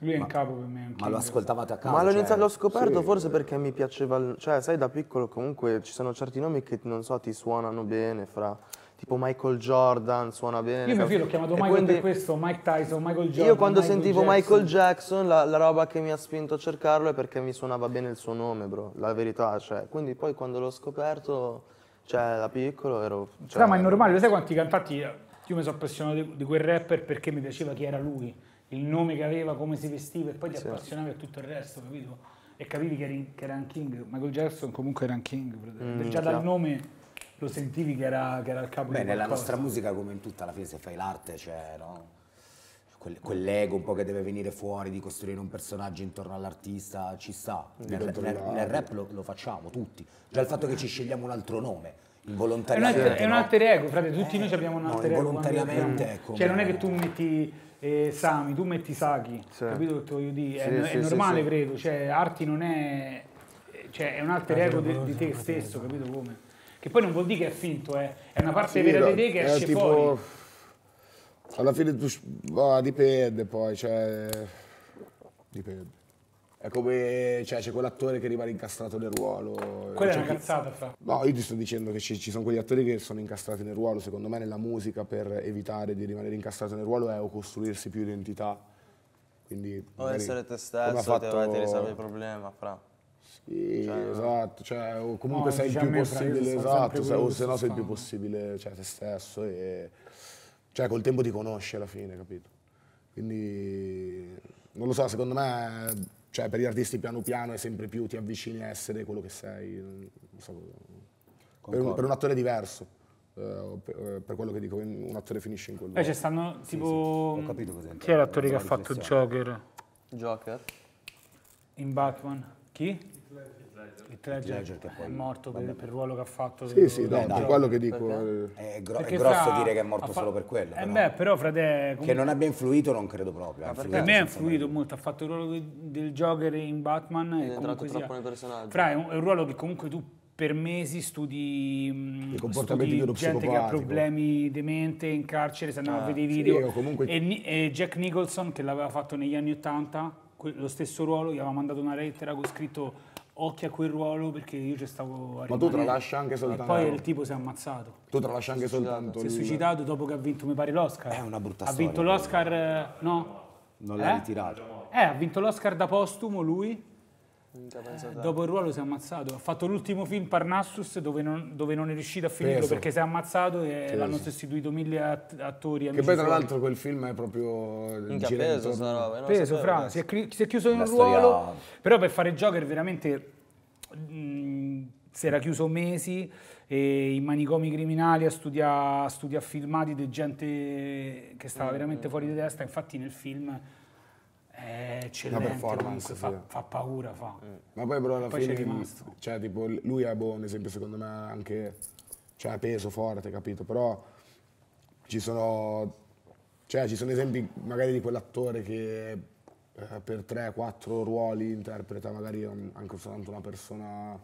S2: Lui è in capo per me.
S3: Ma lo ascoltavate a casa?
S5: Ma l'ho,
S3: cioè-
S5: l'ho scoperto forse perché mi piaceva, il- cioè sai da piccolo comunque ci sono certi nomi che non so ti suonano bene, fra tipo Michael Jordan suona bene.
S2: Io mio figlio l'ho chiamato Michael
S5: quindi
S2: per questo, Mike Tyson, Michael Jordan.
S5: Io quando
S2: Michael
S5: sentivo
S2: Jackson.
S5: Michael Jackson la, la roba che mi ha spinto a cercarlo è perché mi suonava bene il suo nome, bro, la verità, cioè. Quindi poi quando l'ho scoperto, cioè da piccolo ero... Cioè,
S2: Fra, ma è normale, lo sai quanti cantanti. Io mi sono appassionato di, di quel rapper perché mi piaceva chi era lui, il nome che aveva, come si vestiva, e poi ti appassionavi a tutto il resto, capito? E capivi che, eri- che era un king. Michael Jackson comunque era un king, fratello. Già dal nome lo sentivi che era, che era il capo
S3: Beh,
S2: di
S3: nella nostra musica, come in tutta, alla fine se fai l'arte c'è, no? Quel- Quell'ego un po' che deve venire fuori di costruire un personaggio intorno all'artista ci sta. Nel, nel- nel rap lo, lo facciamo tutti. Già il fatto che ci scegliamo un altro nome,
S2: È un,
S3: involontariamente.
S2: alter, è un
S3: no?
S2: alter ego, frate, tutti noi abbiamo un
S3: no,
S2: alter ego. quando
S3: involontariamente
S2: abbiamo- Cioè non è che tu metti eh, Sami, tu metti Saki,
S5: Sì.
S2: capito che ti voglio dire? È,
S5: Sì,
S2: è
S5: sì,
S2: normale,
S5: sì.
S2: credo, cioè Arti non è... Cioè è un alter ego di, di te stesso, capito come? Che poi non vuol dire che è finto, eh. è una parte
S4: Sì,
S2: vera
S4: no,
S2: di te che esce
S4: tipo-
S2: fuori.
S4: Alla fine tu, ma dipende poi, cioè, dipende. È come, cioè, c'è quell'attore che rimane incastrato nel ruolo.
S2: Quella è
S4: C'è
S2: una
S4: chi-
S2: cazzata, fra.
S4: No, io ti sto dicendo che ci, ci sono quegli attori che sono incastrati nel ruolo, secondo me nella musica per evitare di rimanere incastrato nel ruolo è o costruirsi più identità. Quindi,
S5: O essere te
S4: come ha
S5: stesso,
S4: fatto-
S5: ti risolve il problema, fra.
S4: Sì, esatto, cioè, o comunque
S2: No,
S4: sei il più possibile, esatto, se- o se no sei il più possibile, cioè te stesso e cioè col tempo ti conosci alla fine, capito? Quindi non lo so, secondo me cioè, per gli artisti piano piano è sempre più ti avvicini a essere quello che sei, non so, per, un, per un attore diverso, eh, o per, eh, per quello che dico, un attore finisce in quel
S2: Poi
S4: luogo.
S2: ci stanno tipo...
S3: Ho capito cos'è.
S2: Chi è l'attore che ha fatto. Joker
S5: Joker?
S2: in Batman? Chi? Ledger,
S3: Ledger, che poi-
S2: è morto per, per il ruolo che ha fatto.
S4: Sì, sì, no, per quello che dico. eh,
S3: È, gro- è
S2: Perché
S3: grosso
S2: fra-
S3: dire che è morto
S2: fa-
S3: solo per quello.
S2: Eh
S3: però.
S2: beh, però frate,
S3: Che
S2: comunque-
S3: non abbia influito non credo proprio. ha
S5: perché-
S3: influito
S2: per me ha influito molto, ha fatto il ruolo de- del Joker in Batman
S5: È
S2: e
S5: entrato troppo nel personaggio.
S2: Fra, è un, è un ruolo che comunque tu per mesi studi, mh,
S4: I comportamenti
S2: studi gente che ha problemi di mente in carcere, se andava a vedere i
S4: sì,
S2: video.
S4: o comunque-
S2: E, e Jack Nicholson, che l'aveva fatto negli anni Ottanta, lo stesso ruolo, gli aveva mandato una lettera con scritto occhio a quel ruolo perché io ci stavo a
S4: Ma tu
S2: rimanere".
S4: tralasci anche
S2: E
S4: soltanto.
S2: poi il tipo si è ammazzato.
S4: Tu tralasci anche soltanto.
S2: Si è suicidato dopo che ha vinto, mi pare, l'Oscar.
S3: È una brutta
S2: Ha
S3: storia,
S2: vinto l'Oscar, eh, no?
S3: Non l'ha
S2: Eh?
S3: ritirato.
S2: Eh, ha vinto l'Oscar da postumo lui.
S5: Te.
S2: Dopo il ruolo si è ammazzato. Ha fatto l'ultimo film Parnassus dove non, dove non è riuscito a finirlo
S4: Peso.
S2: perché si è ammazzato e l'hanno sostituito mille att- attori.
S4: Che poi tra l'altro quel film è proprio...
S5: Minchia, peso roba. lo
S2: Peso, fra, si è, cri- si è chiuso in un
S3: storia-
S2: ruolo, però per fare Joker veramente mh, si era chiuso mesi e in manicomi criminali a studiare, a studiare filmati di gente che stava
S3: Mm,
S2: veramente fuori di testa, infatti nel film è eccellente,
S4: performance,
S2: comunque
S4: sì.
S2: fa, fa paura, fa.
S4: Ma poi però alla
S2: Poi
S4: fine,
S2: rimasto.
S4: cioè tipo lui è boh, un esempio secondo me anche, cioè peso forte, capito? Però ci sono, cioè ci sono esempi magari di quell'attore che eh, per 3-4 ruoli interpreta magari anche soltanto una persona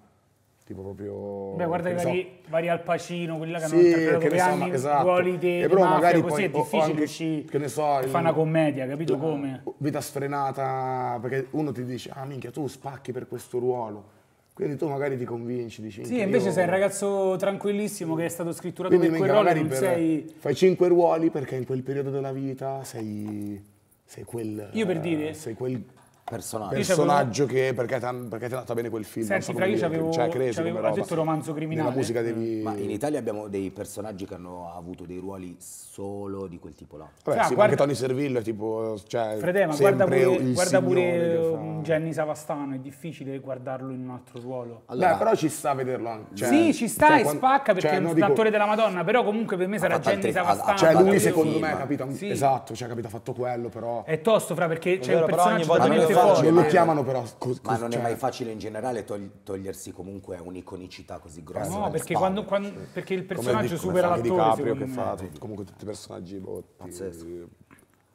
S4: tipo proprio...
S2: Beh, guarda i
S4: ne so,
S2: vari, vari Al Pacino, quelli là che hanno
S4: Sì,
S2: interpretato
S4: che so,
S2: anni
S4: ma- esatto.
S2: ruoli di,
S4: però
S2: mafia,
S4: magari
S2: così
S4: poi-
S2: è difficile riuscire
S4: che ne so, il-
S2: fare una commedia, capito come?
S4: Vita sfrenata, perché uno ti dice, ah minchia, tu spacchi per questo ruolo. Quindi tu magari ti convinci, dici...
S2: Sì,
S4: "Minchia,
S2: invece
S4: io-"
S2: sei un ragazzo tranquillissimo che è stato scritturato
S4: Quindi
S2: per quel ruolo non
S4: per-
S2: sei...
S4: fai cinque ruoli perché in quel periodo della vita sei, sei quel...
S2: Io per dire-
S4: eh, Sei quel
S3: Personaggio.
S4: Personaggio che perché ti è andato bene quel film.
S2: Senti,
S4: so
S2: fra, io
S4: dire,
S2: c'avevo-
S4: cioè,
S2: ha
S4: roba.
S2: detto romanzo criminale.
S4: Nella musica devi...
S3: Ma in Italia abbiamo dei personaggi che hanno avuto dei ruoli solo di quel tipo là.
S4: Vabbè,
S2: Fra,
S4: sì,
S2: guarda-
S4: anche Tony Servillo è tipo... Cioè,
S2: Frate, ma guarda
S4: sempre
S2: pure, guarda pure
S4: fa-
S2: Gianni Savastano, è difficile guardarlo in un altro ruolo.
S3: Allora,
S4: Beh, però ci sta a vederlo anche. cioè-
S2: sì, ci sta
S4: cioè,
S2: e
S4: quando-
S2: spacca perché
S4: cioè,
S2: è un
S4: dico-
S2: attore della Madonna, però comunque per me sarà Gianni Savastano.
S4: Cioè, lui secondo me, capito? Esatto, cioè, capito, ha fatto quello, però...
S2: È tosto, fra, perché c'è un personaggio forte.
S4: Non lo
S3: ma-
S4: chiamano però... co-
S3: Ma non è
S4: cioè-
S3: mai facile in generale togli- togliersi comunque un'iconicità così grossa.
S2: No, perché, quando, quando- perché il
S4: come
S2: personaggio
S4: di- come
S2: supera
S4: anche
S2: l'attore, secondo
S4: che fa tutti- comunque tutti i personaggi
S3: Pazzesco.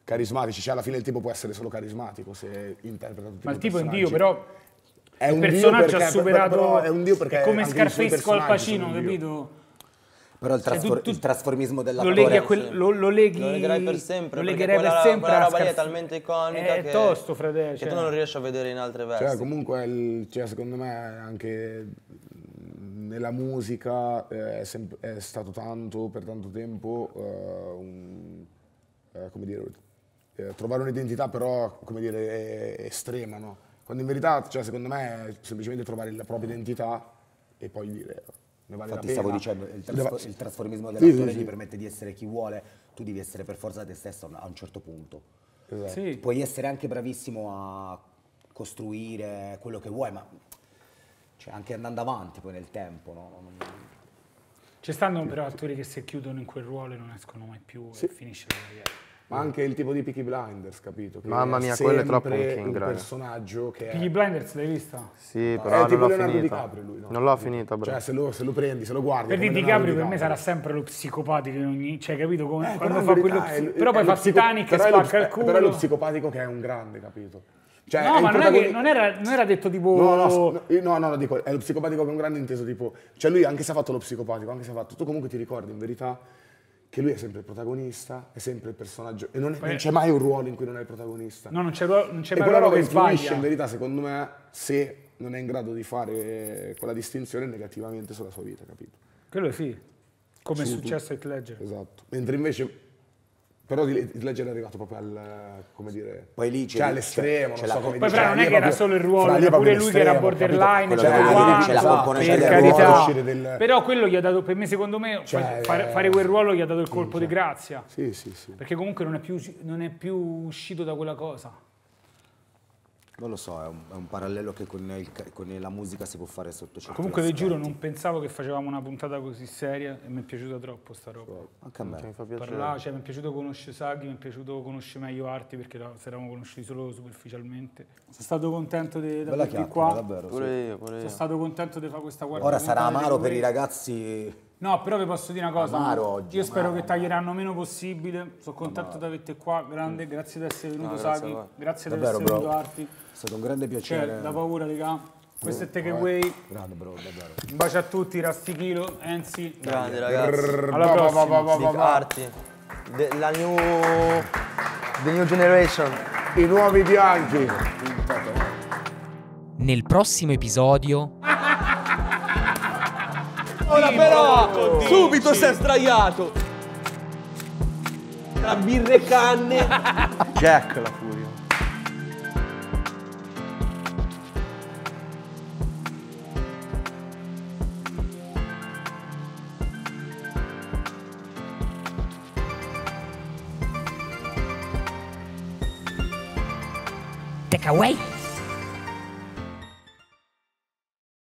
S4: carismatici, cioè alla fine il tipo può essere solo carismatico se interpreta tutti
S2: Ma il tipo è un dio, però
S4: È
S2: il
S4: un dio
S2: personaggio
S4: perché-
S2: ha superato...
S4: però è un dio perché
S2: è come Scarface col Pacino, capito?
S3: Però il,
S2: Cioè, tu-
S3: trasfor-
S2: tu-
S3: il trasformismo
S2: Lo
S3: dell'attore...
S2: leghi a quel... Lo, lo leghi...
S5: Lo legherai per sempre,
S2: Lo legherai per
S5: quella-
S2: sempre
S5: quella roba lì è talmente iconica
S2: È
S5: che-
S2: tosto, frate,
S5: Che
S2: cioè.
S5: tu non riesci a vedere in altre vesti.
S4: Cioè, comunque, il- cioè, secondo me, anche nella musica eh, è, sem- è stato tanto, per tanto tempo, eh, un- eh, come dire, eh, trovare un'identità però, come dire, eh, estrema, no? Quando in verità, cioè, secondo me, è semplicemente trovare la propria identità e poi dire, ne vale
S3: Infatti
S4: la pena.
S3: stavo dicendo, il,
S4: Ne
S3: trasfo-
S4: va-
S3: il trasformismo dell'attore
S4: sì,
S3: gli
S4: sì.
S3: permette di essere chi vuole, tu devi essere per forza te stesso a un certo punto.
S4: Esatto.
S2: Sì.
S3: Puoi essere anche bravissimo a costruire quello che vuoi, ma cioè, anche andando avanti poi nel tempo, no? Non-
S2: Ci stanno però attori che si chiudono in quel ruolo e non escono mai più e finisce la carriera.
S4: Ma anche il tipo di Peaky Blinders, capito? Che
S5: Mamma mia, quello è troppo un king,
S4: un personaggio che
S2: Peaky
S4: è...
S2: Blinders l'hai vista?
S5: Sì,
S4: È
S5: però non
S4: tipo
S5: l'ho
S4: Leonardo
S5: finita.
S4: DiCaprio lui, no?
S5: Non l'ho finita, bro.
S4: Cioè, se lo, se lo prendi, se lo guardi...
S2: Per
S4: Leonardo
S2: DiCaprio per me sarà
S4: DiCaprio.
S2: sempre lo psicopatico in ogni... Cioè, capito? Come,
S4: Eh,
S2: quando fa quello...
S4: è
S2: Però
S4: è
S2: poi fa
S4: psico-
S2: Titanic e
S4: è
S2: spacca il
S4: eh,
S2: culo.
S4: Però è lo psicopatico che è un grande, capito? Cioè,
S2: No,
S4: è
S2: ma non, è che,
S4: protagoni-
S2: non, era, non era detto tipo...
S4: No, no, no, no, no, dico, è lo psicopatico che è un grande inteso, tipo... Cioè lui anche se ha fatto lo psicopatico, anche se ha fatto... Tu comunque ti ricordi in verità che lui è sempre il protagonista, è sempre il personaggio... E non, è- non c'è mai un ruolo in cui non è il protagonista.
S2: No, non c'è, ruolo- non c'è
S4: e
S2: mai
S4: quella
S2: ruolo
S4: roba
S2: che
S4: influisce in verità, secondo me, se non è in grado di fare quella distinzione negativamente sulla sua vita, capito?
S2: Quello sì. Come è
S4: Su-
S2: successo a Heath Ledger.
S4: Esatto. Mentre invece... Però di di Ledger è arrivato proprio al... come dire...
S3: Poi lì c'è-
S4: cioè all'estremo,
S3: c'è
S4: non so
S3: co-
S4: come
S2: Poi
S4: dire.
S2: però non
S4: Cioè,
S2: è
S4: lì
S2: che era solo il ruolo,
S4: fra lì è
S2: era pure lui che era borderline, cioè, guarda,
S3: c'è la componente
S2: per
S3: del
S2: carità.
S3: ruolo.
S2: Però quello gli ha dato, per me secondo me,
S4: Cioè,
S2: fare, fare quel ruolo gli ha dato il colpo di grazia.
S4: Sì, sì, sì.
S2: Perché comunque non è, più, non è più uscito da quella cosa.
S3: Non lo so, è un, è un parallelo che con, il con la musica si può fare sotto certi
S2: Comunque vi
S3: aspetti.
S2: giuro, non pensavo che facevamo una puntata così seria e mi è piaciuta troppo sta roba.
S3: Anche a me.
S5: Mi fa piacere.
S2: Parlare, cioè, mi è piaciuto conoscere Saghi, mi è piaciuto conoscere meglio Arti perché si eravamo conosciuti solo superficialmente. Sono stato contento di
S3: Bella
S2: averti qua.
S3: davvero. sì.
S5: Pure io, pure io.
S2: Sono stato contento di fare questa guardia.
S3: Ora sarà amaro per i ragazzi.
S2: No, però vi posso dire una cosa.
S3: Amaro oggi,
S2: Io spero
S3: amaro.
S2: che taglieranno meno possibile. Sono contento di averti qua. Grande, grazie di essere venuto,
S5: No, grazie
S2: Saghi.
S5: voi.
S2: Grazie di
S3: Davvero,
S2: essere venuto, Arti.
S3: È stato un grande
S2: Cioè,
S3: piacere.
S2: da paura, raga. Questo è Takeaway.
S3: Grande bro, davvero.
S2: Un bacio a tutti, Rastichilo, Enzi.
S5: Grandi ragazzi.
S2: Alla prossima.
S5: Big Arti. The- la new... The new generation.
S4: I nuovi bianchi.
S1: Nel prossimo episodio [LAUGHS]
S6: Ora però, subito si è sdraiato. Tra birre e canne.
S5: Jack la furia.
S1: Takeaway